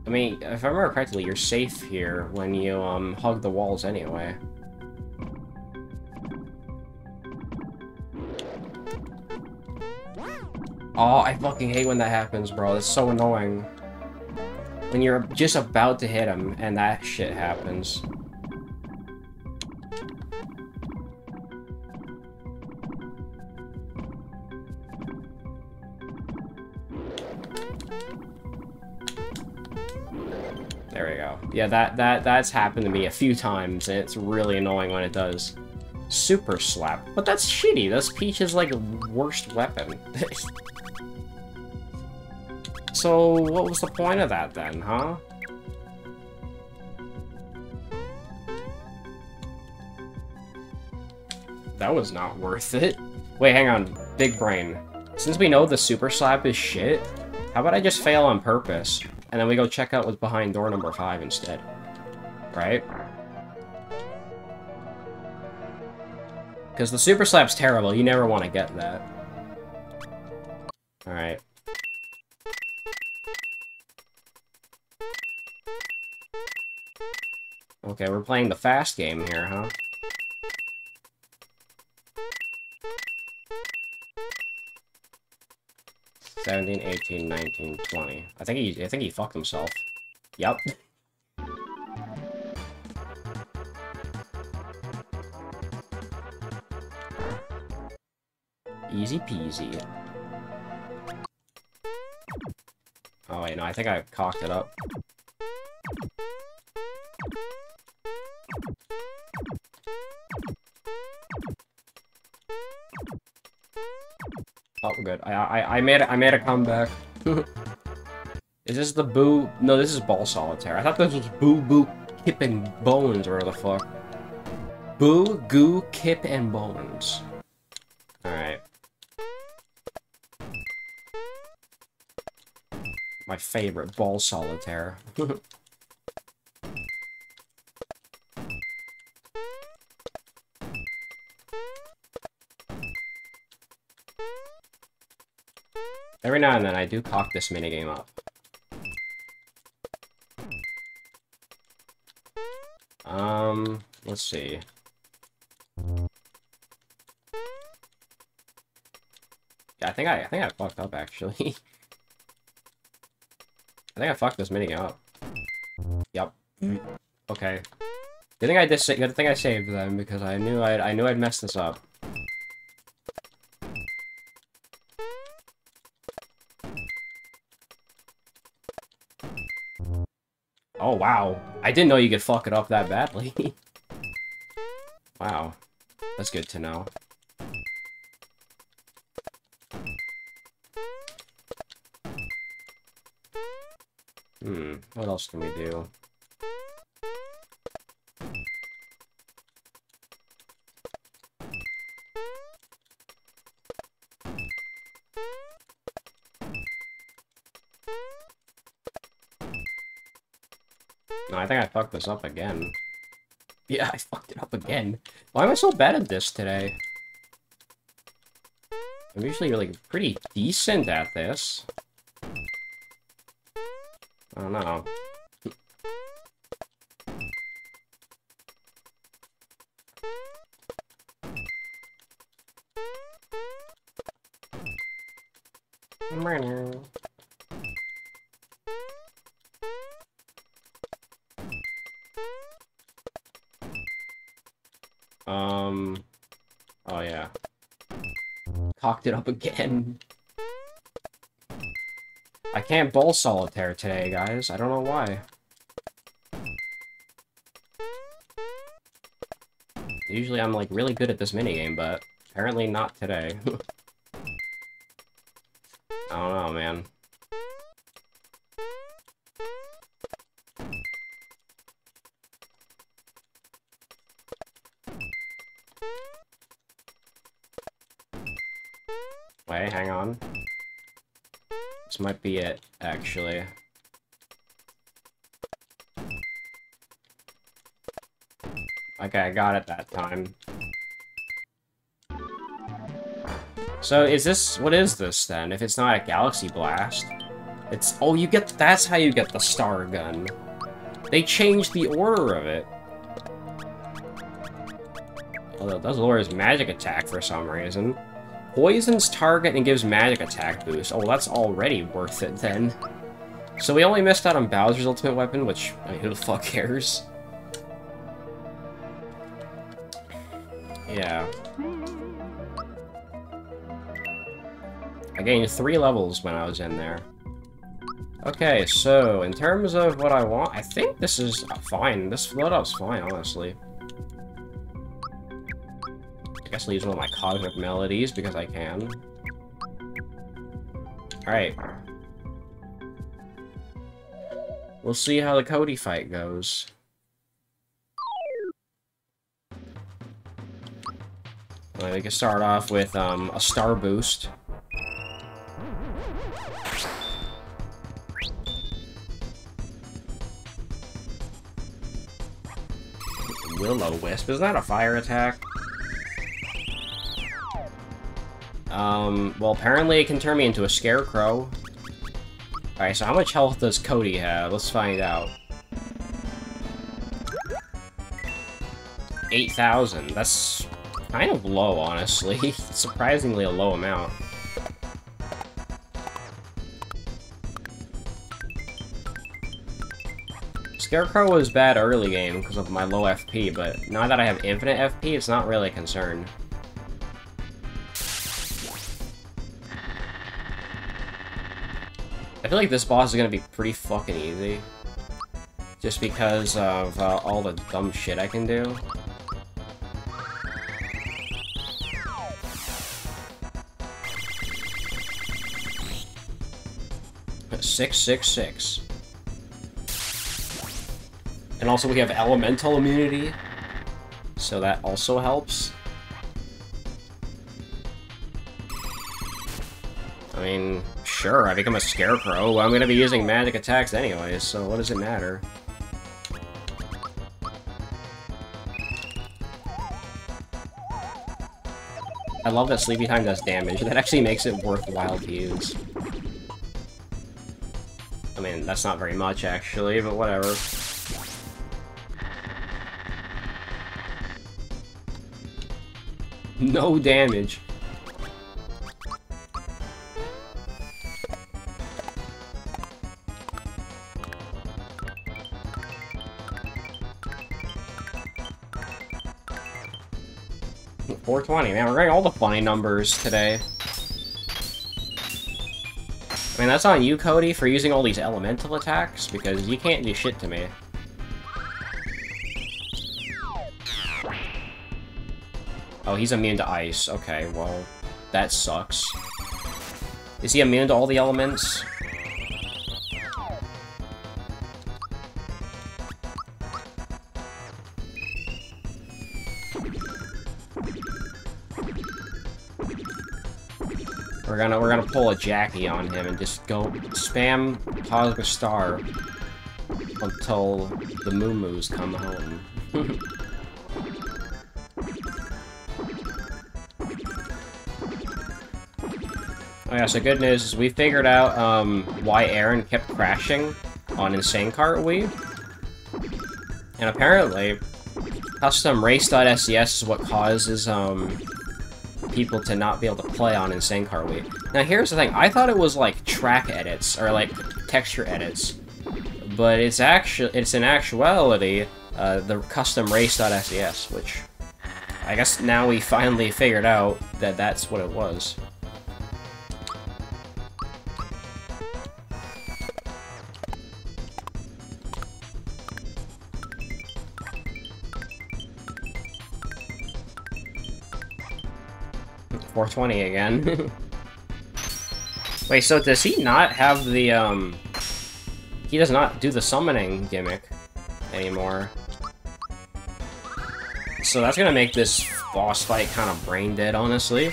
I mean, if I remember correctly, you're safe here when you, um, hug the walls anyway. Oh, I fucking hate when that happens, bro. That's so annoying. When you're just about to hit him, and that shit happens. There we go. Yeah, that, that that's happened to me a few times, and it's really annoying when it does. Super Slap. But that's shitty. That's Peach's, like, worst weapon. so, what was the point of that, then, huh? That was not worth it. Wait, hang on. Big brain. Since we know the Super Slap is shit, how about I just fail on purpose? And then we go check out what's behind door number 5 instead. Right? Because the Super Slap's terrible, you never want to get that. Alright. Okay, we're playing the fast game here, huh? Seventeen, eighteen, nineteen, twenty. I think he I think he fucked himself. Yep. Easy peasy. Oh wait, no, I think I cocked it up. I I I made. I made a comeback. is this the boo? No, this is ball solitaire. I thought this was boo boo kip and bones or the fuck. Boo goo kip and bones. All right. My favorite ball solitaire. And then I do cock this minigame up. Um, let's see. Yeah, I think I, I think I fucked up actually. I think I fucked this minigame up. Yep. Okay. Good thing I did. Good thing I saved them because I knew I'd I knew I'd mess this up. Wow. I didn't know you could fuck it up that badly. wow. That's good to know. Hmm, what else can we do? Fucked this up again. Yeah, I fucked it up again. Why am I so bad at this today? I'm usually like pretty decent at this. I don't know. Up again. I can't bowl solitaire today, guys. I don't know why. Usually I'm, like, really good at this minigame, but apparently not today. I don't know, man. Might be it, actually. Okay, I got it that time. So is this, what is this then? If it's not a Galaxy Blast? It's, oh, you get, that's how you get the Star Gun. They changed the order of it. Although it does lower his magic attack for some reason. Poisons target and gives magic attack boost. Oh, that's already worth it then. So we only missed out on Bowser's ultimate weapon, which, I mean, who the fuck cares? Yeah. I gained three levels when I was in there. Okay, so, in terms of what I want, I think this is fine. This loadout's fine, honestly. Guess I'll use one of my cosmic melodies, because I can. Alright. We'll see how the Cody fight goes. Well, we can start off with um, a star boost. Will-O-Wisp, isn't that a fire attack? Um, well, apparently it can turn me into a scarecrow. Alright, so how much health does Cody have? Let's find out. 8,000. That's kind of low, honestly. Surprisingly a low amount. Scarecrow was bad early game because of my low FP, but now that I have infinite FP, it's not really a concern. Feel like this boss is gonna be pretty fucking easy. Just because of uh, all the dumb shit I can do. Six, six, six. And also we have elemental immunity, so that also helps. I mean, sure, I become a scarecrow. I'm gonna be using magic attacks anyways, so what does it matter? I love that Sleepy Time does damage. That actually makes it worthwhile to use I mean, that's not very much, actually, but whatever. No damage. Four twenty, man. We're getting all the funny numbers today. I mean, that's on you, Cody, for using all these elemental attacks, because you can't do shit to me. Oh, he's immune to ice. Okay, well, that sucks. Is he immune to all the elements? We're gonna we're gonna pull a Jackie on him and just go spam Cosmic Star until the Moo Moos come home. Oh yeah, so good news is we figured out um, why Aaron kept crashing on Insane Kart Wii. And apparently, custom race.ses is what causes um, people to not be able to play on Insane Kart Wii. Now here's the thing, I thought it was like track edits, or like texture edits, but it's actually, it's in actuality, uh, the custom race.ses, which I guess now we finally figured out that that's what it was. 420 again. Wait, so does he not have the, um... He does not do the summoning gimmick anymore. So that's gonna make this boss fight kind of brain dead, honestly.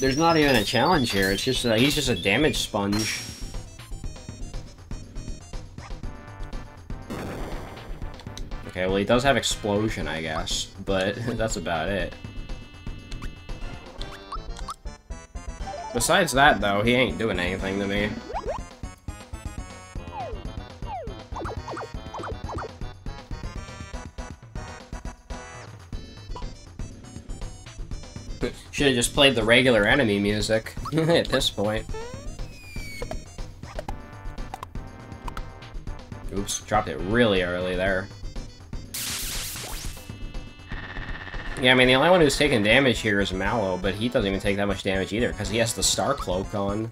There's not even a challenge here, it's just that he's just a damage sponge. Okay, well he does have explosion, I guess, but that's about it. Besides that, though, he ain't doing anything to me. Should have just played the regular enemy music at this point. Oops, dropped it really early there. Yeah, I mean, the only one who's taking damage here is Mallow, but he doesn't even take that much damage either, because he has the Star Cloak on.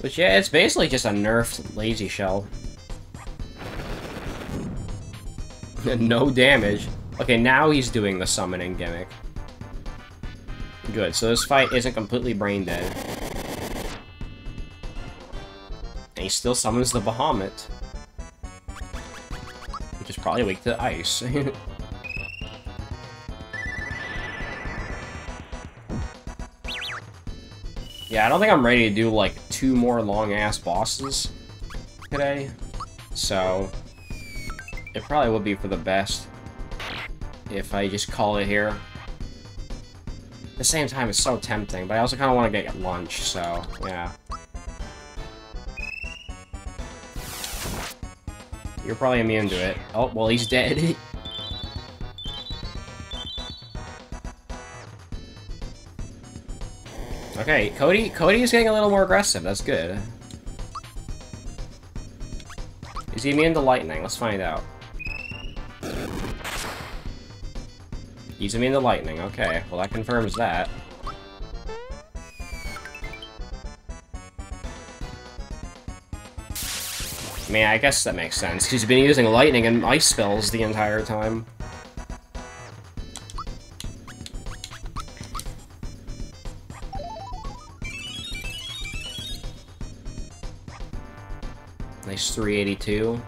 Which, yeah, it's basically just a nerfed Lazy Shell. no damage. Okay, now he's doing the summoning gimmick. Good, so this fight isn't completely brain dead. Still summons the Bahamut. Which is probably weak to ice. yeah, I don't think I'm ready to do, like, two more long-ass bosses today. So, it probably would be for the best if I just call it here. At the same time, it's so tempting, but I also kind of want to get lunch, so, yeah. You're probably immune to it. Oh, well, he's dead. okay, Cody, Cody is getting a little more aggressive. That's good. Is he immune to lightning? Let's find out. He's immune to lightning. Okay, well that confirms that. I mean, I guess that makes sense. He's been using lightning and ice spells the entire time. Nice 382.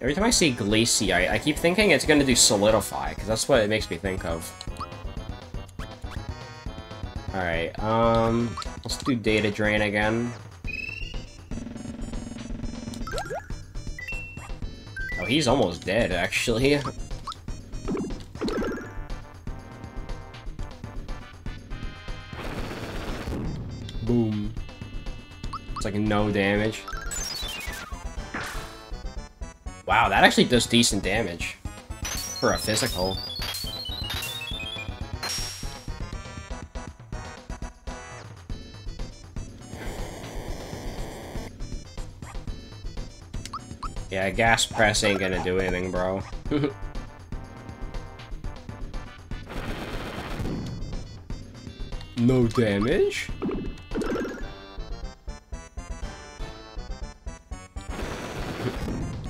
Every time I see Glacie, I, I keep thinking it's gonna do Solidify, because that's what it makes me think of. Alright, um, let's do Data Drain again. Oh, he's almost dead, actually. Boom. It's like no damage. Wow, that actually does decent damage. For a physical. Yeah, gas press ain't gonna do anything, bro. no damage?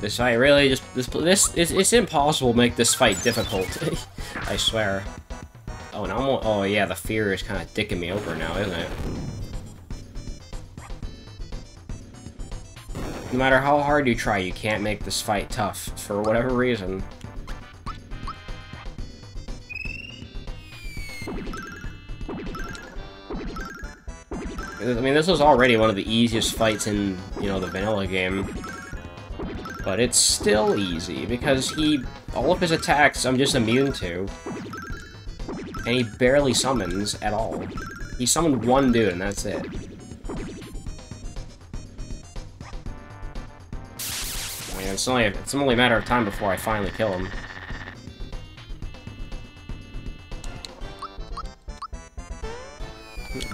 This fight really just this this it's, it's impossible to make this fight difficult. I swear. Oh, now oh yeah, the fear is kind of dicking me over now, isn't it? No matter how hard you try, you can't make this fight tough for whatever reason. I mean, this was already one of the easiest fights in, you know, the vanilla game. But it's still easy, because he... All of his attacks I'm just immune to. And he barely summons at all. He summoned one dude, and that's it. It's only, it's only a matter of time before I finally kill him.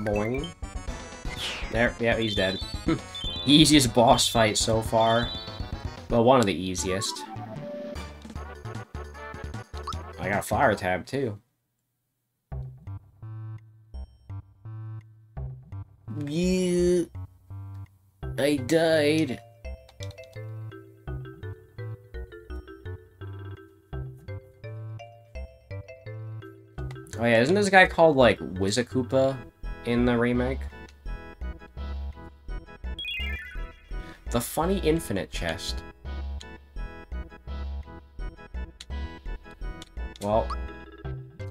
Boing. There, yeah, he's dead. Easiest boss fight so far. Well, one of the easiest. I got a fire tab, too. You... I died. Oh yeah, isn't this guy called, like, Wizakoopa in the remake? The funny infinite chest. Well,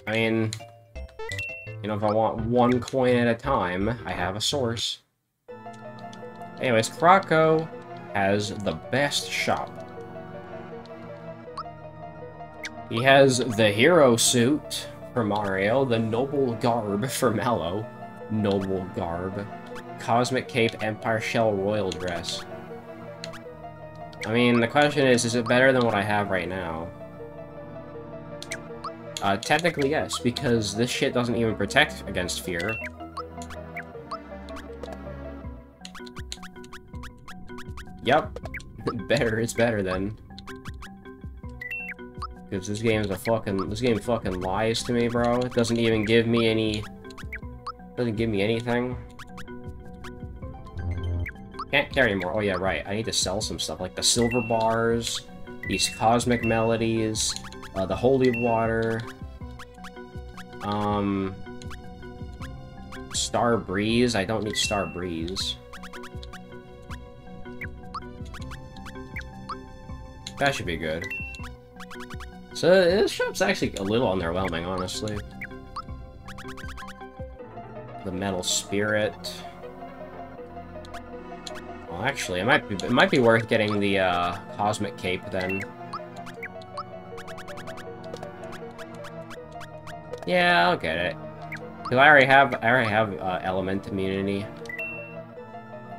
I mean, you know, if I want one coin at a time, I have a source. Anyways, Croco has the best shop. He has the hero suit for Mario, the noble garb for Mallow, noble garb, cosmic cape, empire shell, royal dress. I mean, the question is, is it better than what I have right now? Uh, technically yes, because this shit doesn't even protect against fear. Yep. better, it's better then. Because this game is a fucking, this game fucking lies to me, bro. It doesn't even give me any, doesn't give me anything. Can't carry more. Oh yeah, right. I need to sell some stuff, like the silver bars, these cosmic melodies, uh, the holy water, um, Star Breeze. I don't need Star Breeze. That should be good. So this shop's actually a little underwhelming, honestly. The Metal Spirit. Well, actually, it might be it might be worth getting the uh, Cosmic Cape then. Yeah, I'll get it. Cause I already have I already have uh, element immunity.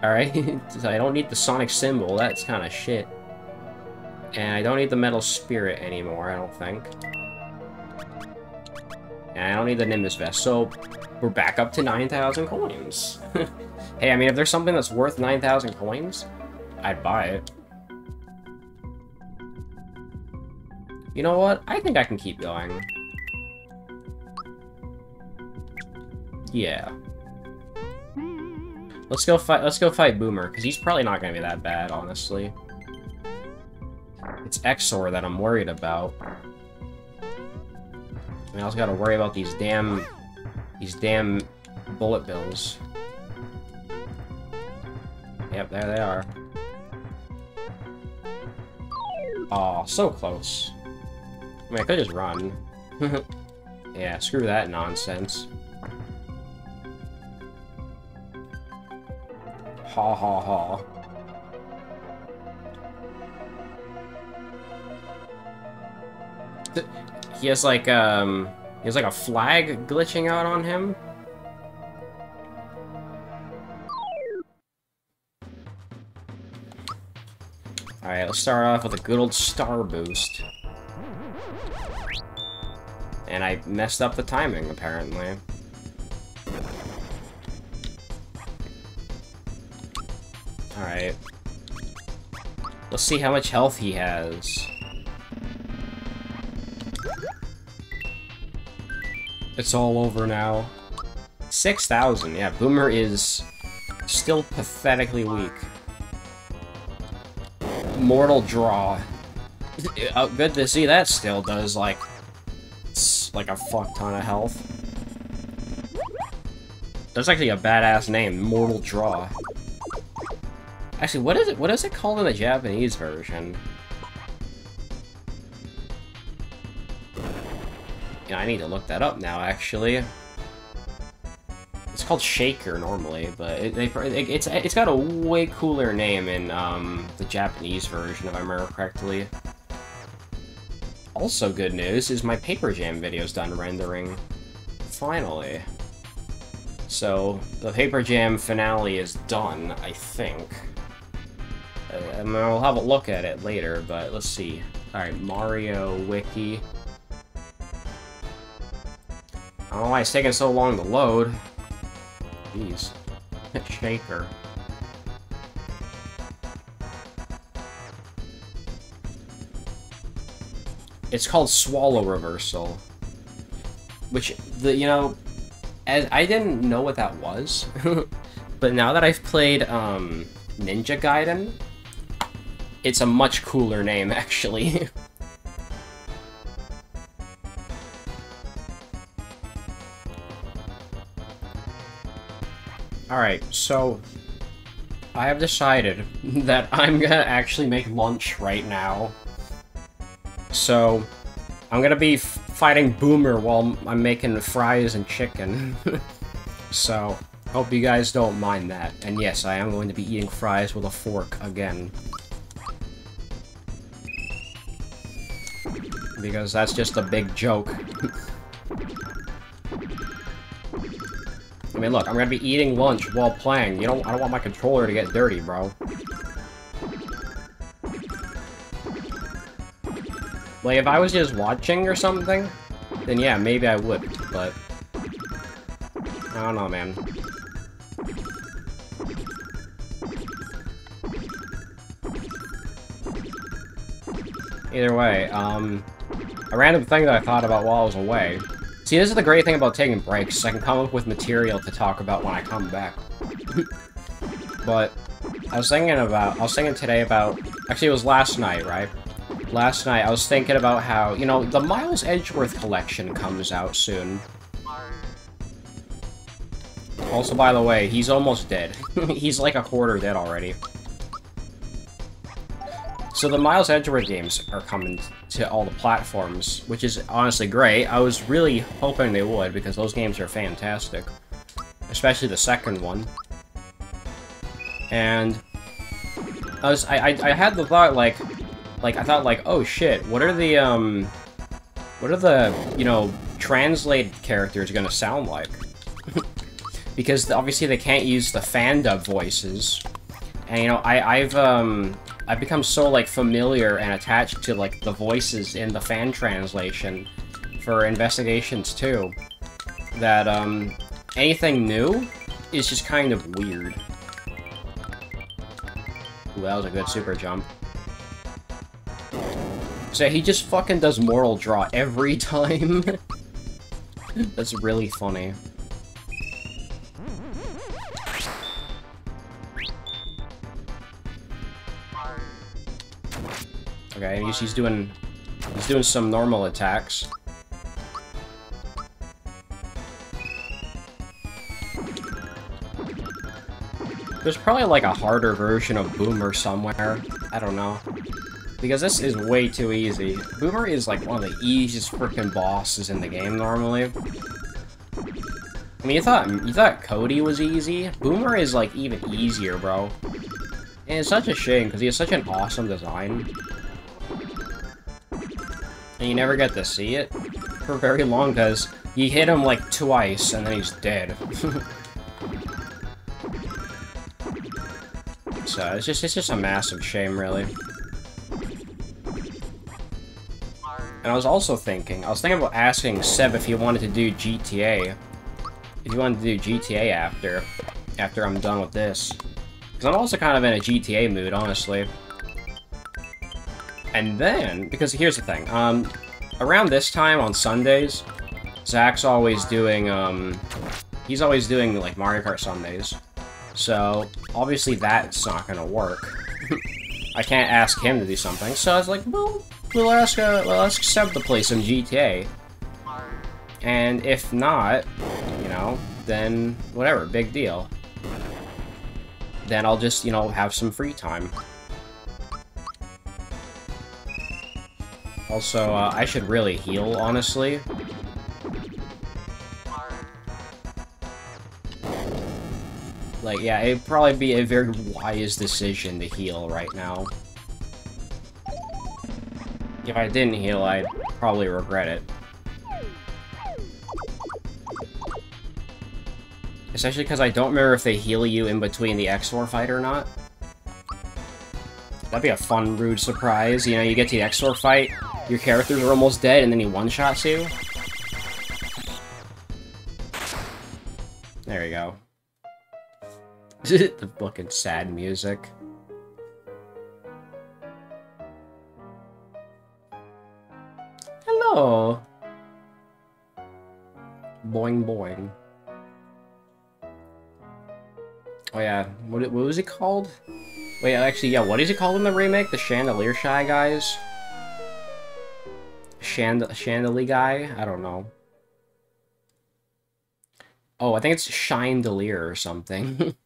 All right, so I don't need the Sonic Cymbal. That's kind of shit. And I don't need the metal spirit anymore, I don't think. And I don't need the Nimbus vest, so we're back up to 9,000 coins. hey, I mean, if there's something that's worth 9,000 coins, I'd buy it. You know what? I think I can keep going. Yeah. Let's go fight. Let's go fight Boomer because he's probably not gonna be that bad, honestly. It's Exor that I'm worried about. I also gotta worry about these damn... These damn bullet bills. Yep, there they are. Aw, oh, so close. I mean, I could just run. yeah, screw that nonsense. Ha ha ha. He has like, um, he has like a flag glitching out on him. Alright, let's start off with a good old star boost. And I messed up the timing, apparently. Alright. Let's see how much health he has. It's all over now. 6,000, yeah, Boomer is still pathetically weak. Mortal Draw. Oh, good to see that still does, like, like a fuck ton of health. That's actually a badass name, Mortal Draw. Actually, what is it? What is it called in the Japanese version? I need to look that up now, actually. It's called Shaker normally, but it, they, it, it's it's got a way cooler name in um, the Japanese version, if I remember correctly. Also good news is my Paper Jam video's done rendering. Finally. So, the Paper Jam finale is done, I think. I mean, I'll have a look at it later, but let's see. Alright, Mario Wiki. I don't know why it's taking so long to load. Jeez. Shaker. It's called Swallow Reversal. Which, the you know, as I didn't know what that was. but now that I've played um, Ninja Gaiden, it's a much cooler name, actually. Alright, so... I have decided that I'm gonna actually make lunch right now. So, I'm gonna be fighting Boomer while I'm making fries and chicken. so, hope you guys don't mind that. And yes, I am going to be eating fries with a fork again. Because that's just a big joke. I mean, look, I'm gonna be eating lunch while playing. You know, I don't want my controller to get dirty, bro. Like, if I was just watching or something, then yeah, maybe I would, but... I don't know, man. Either way, um... A random thing that I thought about while I was away. See, this is the great thing about taking breaks. I can come up with material to talk about when I come back. but, I was thinking about... I was thinking today about... Actually, it was last night, right? last night I was thinking about how, you know, the Miles Edgeworth collection comes out soon. Also, by the way, he's almost dead. he's like a quarter dead already. So the Miles Edgeworth games are coming to all the platforms, which is honestly great. I was really hoping they would, because those games are fantastic. Especially the second one. And I was I, I, I had the thought like like, I thought, like, oh shit, what are the, um, what are the, you know, translated characters gonna sound like? because obviously they can't use the fan dub voices. And, you know, I, I've, um, I've become so, like, familiar and attached to, like, the voices in the fan translation for investigations, too, that, um, anything new is just kind of weird. Ooh, that was a good super jump. So he just fucking does Mortal Draw every time. That's really funny. Okay, he's, he's doing he's doing some normal attacks. There's probably like a harder version of Boomer somewhere. I don't know. Because this is way too easy. Boomer is like one of the easiest freaking bosses in the game normally. I mean, you thought you thought Cody was easy. Boomer is like even easier, bro. And it's such a shame because he has such an awesome design. And you never get to see it for very long because you hit him like twice and then he's dead. so it's just it's just a massive shame, really. And I was also thinking, I was thinking about asking Seb if he wanted to do GTA. If he wanted to do GTA after, after I'm done with this. Because I'm also kind of in a GTA mood, honestly. And then, because here's the thing, um, around this time on Sundays, Zach's always doing, um, he's always doing, like, Mario Kart Sundays. So, obviously that's not gonna work. I can't ask him to do something, so I was like, well, we'll ask, uh, we'll ask Seb to play some GTA. And if not, you know, then whatever, big deal. Then I'll just, you know, have some free time. Also, uh, I should really heal, honestly. Like, yeah, it'd probably be a very wise decision to heal right now. If I didn't heal, I'd probably regret it. Especially because I don't remember if they heal you in between the Exor fight or not. That'd be a fun, rude surprise. You know, you get to the Exor fight, your characters are almost dead, and then he one-shots you. There you go. the fucking sad music. Hello! Boing boing. Oh yeah, what, what was it called? Wait, actually, yeah, what is it called in the remake? The Chandelier Shy guys? Chand Chandelier guy? I don't know. Oh, I think it's Chandelier or something.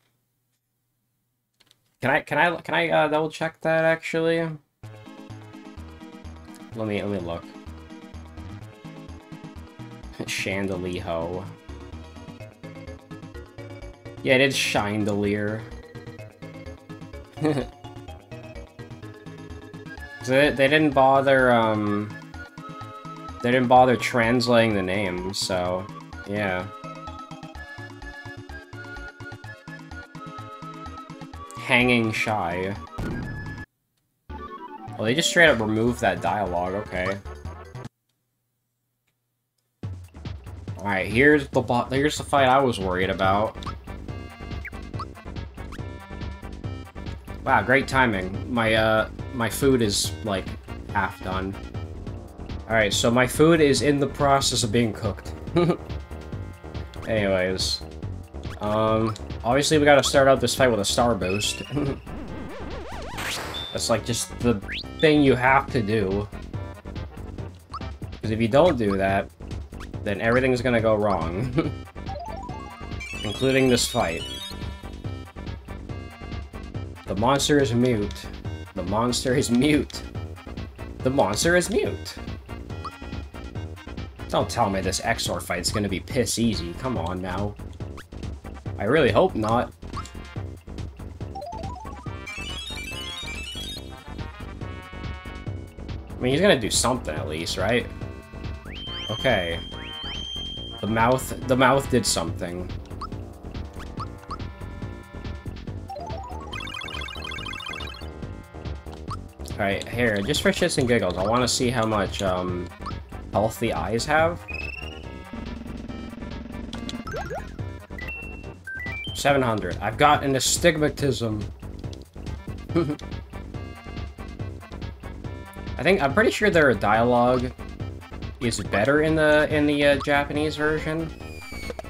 Can I, can I, can I, uh, double check that, actually? Let me, let me look. Chandelier. Ho. Yeah, it is chandelier. they, they didn't bother, um... They didn't bother translating the name, so... Yeah. Hanging Shy. Well, they just straight up removed that dialogue, okay. Alright, here's the here's the fight I was worried about. Wow, great timing. My, uh, my food is, like, half done. Alright, so my food is in the process of being cooked. Anyways. Um, obviously we gotta start out this fight with a star boost. That's like just the thing you have to do. Because if you don't do that, then everything's gonna go wrong. Including this fight. The monster is mute. The monster is mute. The monster is mute. Don't tell me this Exor fight's gonna be piss easy. Come on now. I really hope not. I mean, he's gonna do something at least, right? Okay. The mouth, the mouth did something. Alright, here, just for shits and giggles, I want to see how much, um, health the eyes have. 700. I've got an astigmatism. I think, I'm pretty sure their dialogue is better in the, in the uh, Japanese version.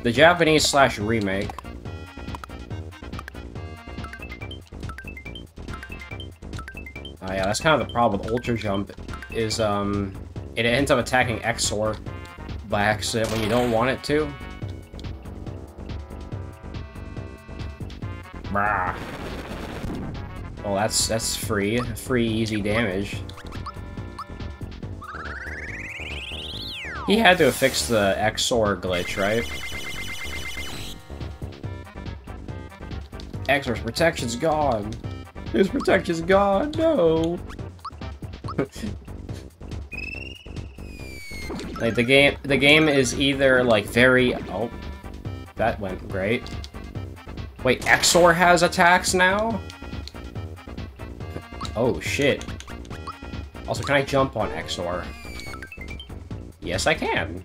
The Japanese slash remake. Oh yeah, that's kind of the problem with Ultra Jump, is, um, it ends up attacking Exor by accident when you don't want it to. Brah. Well, that's that's free. Free, easy damage. He had to fix the Exor glitch, right? Exor's protection's gone. His protection's gone, no! like, the game, the game is either, like, very... Oh, that went great. Wait, Exor has attacks now? Oh, shit. Also, can I jump on Exor? Yes, I can.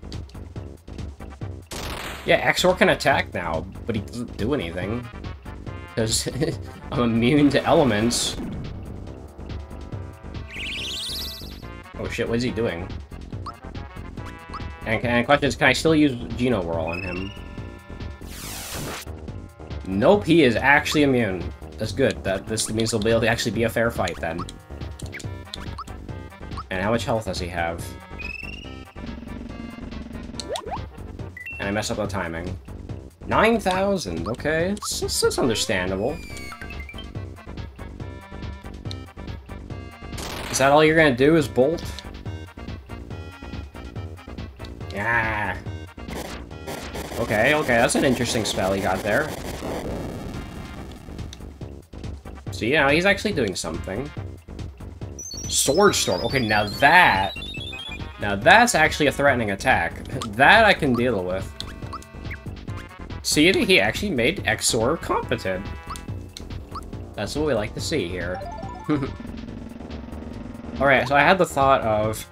Yeah, Exor can attack now, but he doesn't do anything. Because I'm immune to elements. Oh shit, what is he doing? And, and question is, can I still use Geno Whirl on him? Nope, he is actually immune. That's good. That This means he'll be able to actually be a fair fight, then. And how much health does he have? And I messed up the timing. 9,000, okay. It's, it's, it's understandable. Is that all you're gonna do, is bolt? Yeah. Okay, okay, that's an interesting spell he got there. So, yeah, he's actually doing something. Sword Storm. Okay, now that... Now that's actually a threatening attack. That I can deal with. See, he actually made Exor competent. That's what we like to see here. Alright, so I had the thought of...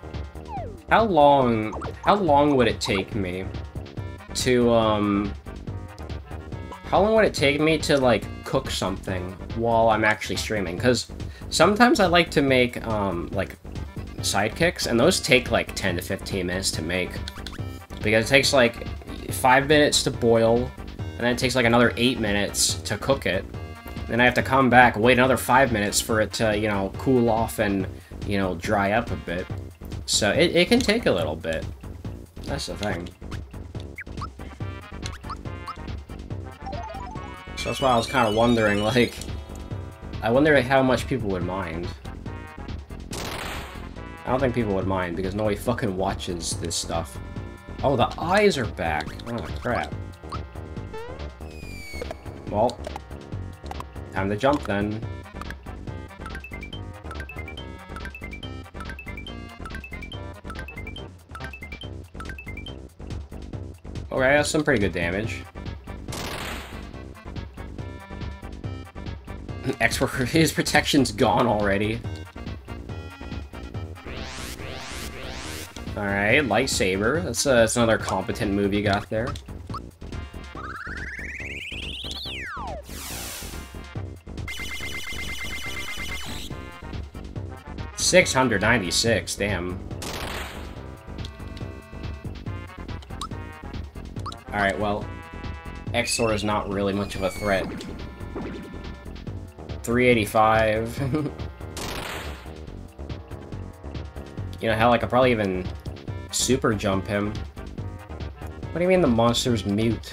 How long... How long would it take me to, um... How long would it take me to, like, cook something while I'm actually streaming? Because sometimes I like to make, um, like, sidekicks, and those take, like, 10 to 15 minutes to make. Because it takes, like, 5 minutes to boil, and then it takes, like, another 8 minutes to cook it. Then I have to come back, wait another 5 minutes for it to, you know, cool off and, you know, dry up a bit. So it, it can take a little bit. That's the thing. So that's why I was kind of wondering, like, I wonder how much people would mind. I don't think people would mind, because nobody fucking watches this stuff. Oh, the eyes are back. Oh, crap. Well, time to jump then. Okay, that's some pretty good damage. X worker, his protection's gone already. Alright, lightsaber. That's, uh, that's another competent move you got there. Six hundred ninety-six. Damn. Alright, well, Exor is not really much of a threat. 385. you know, hell, I could probably even super jump him. What do you mean the monster's mute?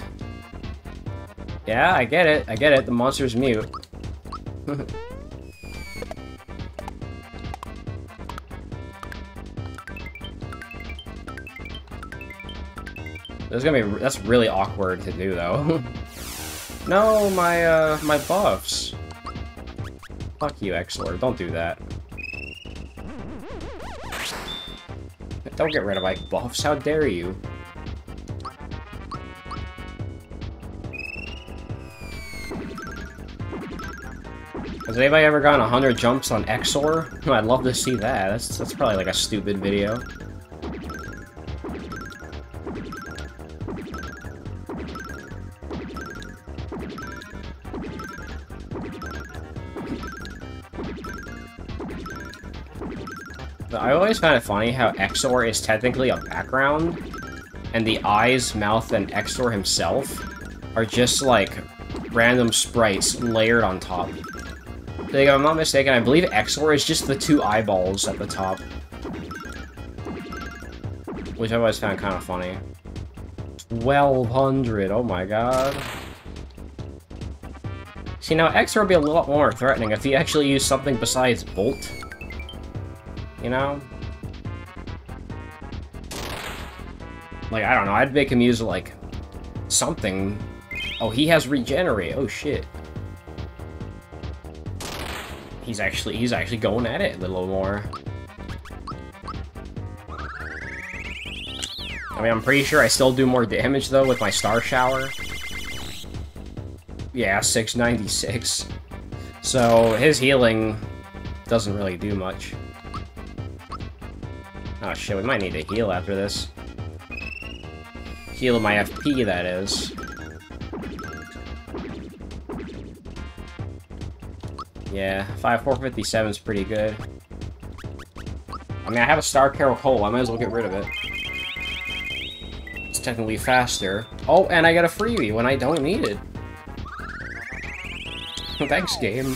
Yeah, I get it. I get it. The monster's mute. That's gonna be that's really awkward to do though. no, my uh my buffs. Fuck you, Exlord. Don't do that. Don't get rid of my buffs. How dare you? Has anybody ever gotten 100 jumps on Exor? I'd love to see that. That's, that's probably like a stupid video. I always find it funny how Exor is technically a background, and the eyes, mouth, and Exor himself are just like random sprites layered on top. If I'm not mistaken, I believe Exor is just the two eyeballs at the top. Which I always found kind of funny. 1200, oh my god. See, now Exor would be a lot more threatening if he actually used something besides Bolt you know? Like, I don't know, I'd make him use, like, something. Oh, he has regenerate. Oh, shit. He's actually, he's actually going at it a little more. I mean, I'm pretty sure I still do more damage, though, with my Star Shower. Yeah, 696. So, his healing doesn't really do much. Oh shit, we might need to heal after this. Heal my FP, that is. Yeah, 5457 is pretty good. I mean, I have a Star Caracal, I might as well get rid of it. It's technically faster. Oh, and I got a freebie when I don't need it. Thanks, game.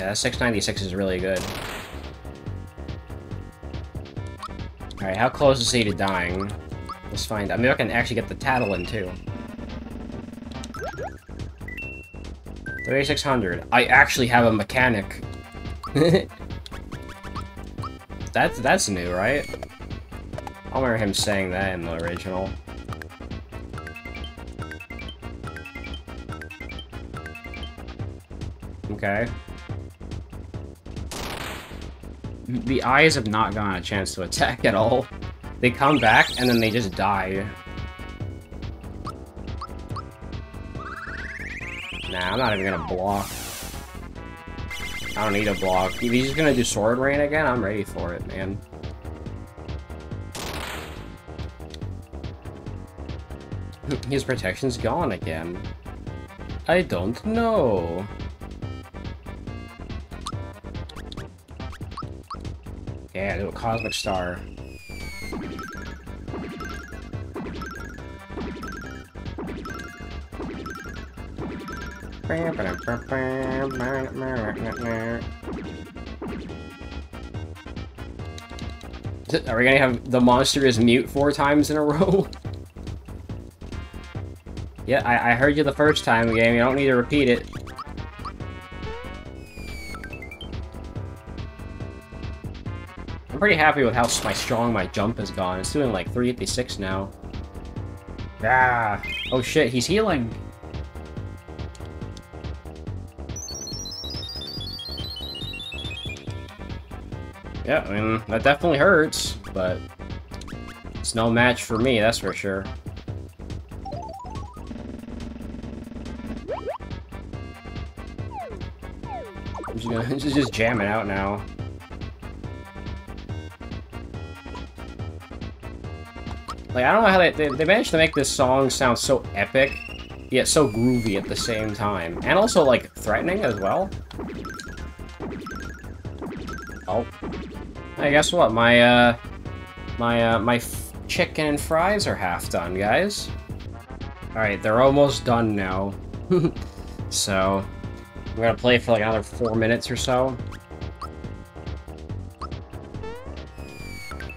Yeah, that 696 is really good. Alright, how close is he to dying? Let's find out. Maybe I can actually get the Tattlin, too. 3600. I actually have a mechanic. that's, that's new, right? I remember him saying that in the original. Okay the eyes have not gotten a chance to attack at all. They come back, and then they just die. Nah, I'm not even gonna block. I don't need a block. If he's just gonna do Sword Rain again, I'm ready for it, man. His protection's gone again. I don't know. Yeah, do a Cosmic Star. Are we gonna have the monster is mute four times in a row? Yeah, I, I heard you the first time, game. You don't need to repeat it. Pretty happy with how my strong my jump has gone. It's doing like 356 now. Ah! Oh shit, he's healing! Yeah, I mean, that definitely hurts, but it's no match for me, that's for sure. I'm just, gonna, just, just jamming out now. Like, I don't know how they, they, they managed to make this song sound so epic, yet so groovy at the same time. And also, like, threatening as well. Oh. Hey, guess what? My, uh... My, uh, my chicken and fries are half done, guys. Alright, they're almost done now. so, we're gonna play for like another four minutes or so.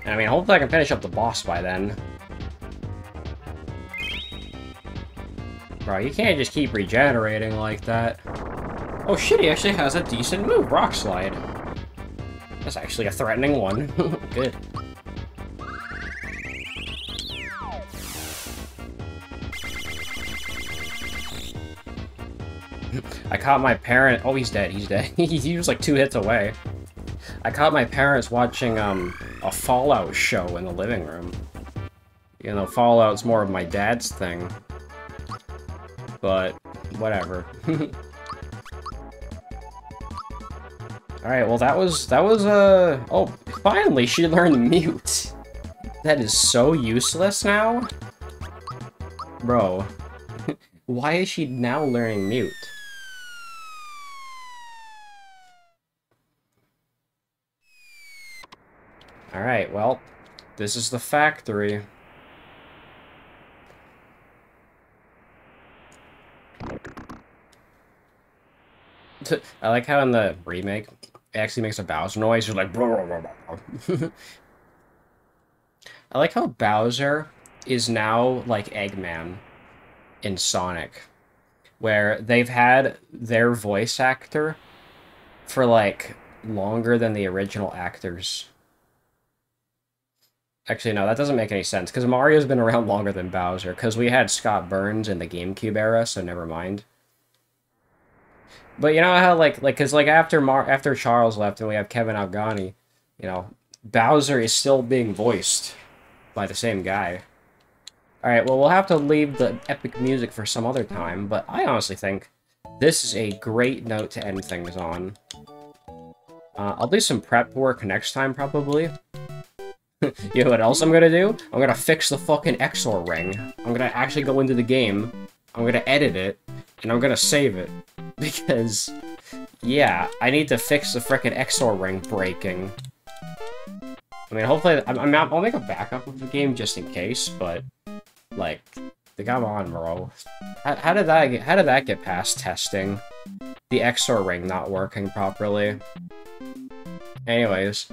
I mean, hopefully I can finish up the boss by then. You can't just keep regenerating like that. Oh shit, he actually has a decent move, Rock Slide. That's actually a threatening one. Good. I caught my parent- oh, he's dead, he's dead. he was like two hits away. I caught my parents watching, um, a Fallout show in the living room. You know, Fallout's more of my dad's thing but whatever. Alright, well that was, that was, uh, oh, finally she learned mute. That is so useless now? Bro, why is she now learning mute? Alright, well, this is the factory. I like how in the remake, it actually makes a Bowser noise. You're like, blah, blah, blah, I like how Bowser is now like Eggman in Sonic, where they've had their voice actor for like longer than the original actors. Actually, no, that doesn't make any sense, because Mario's been around longer than Bowser, because we had Scott Burns in the GameCube era, so never mind. But you know how like like because like after Mar after Charles left and we have Kevin Afghani, you know Bowser is still being voiced by the same guy. All right, well we'll have to leave the epic music for some other time, but I honestly think this is a great note to end things on. Uh, I'll do some prep work next time probably. you know what else I'm gonna do? I'm gonna fix the fucking Exor ring. I'm gonna actually go into the game. I'm gonna edit it, and I'm gonna save it. Because, yeah, I need to fix the frickin' Exor ring breaking. I mean, hopefully, I, I mean, I'll make a backup of the game just in case, but, like, the come on, bro. How, how did that get, how did that get past testing? The Exor ring not working properly. Anyways,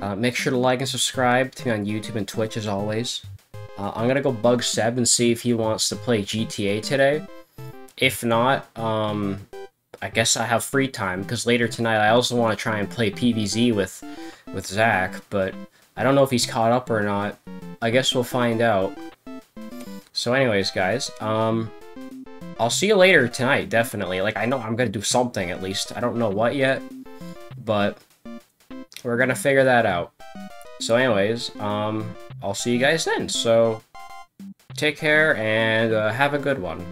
uh, make sure to like and subscribe to me on YouTube and Twitch as always. Uh, I'm gonna go bug Seb and see if he wants to play GTA today. If not, um, I guess I have free time, because later tonight I also want to try and play PVZ with, with Zach, but I don't know if he's caught up or not. I guess we'll find out. So anyways, guys, um, I'll see you later tonight, definitely. Like, I know I'm gonna do something, at least. I don't know what yet, but we're gonna figure that out. So anyways, um, I'll see you guys then. So, take care, and uh, have a good one.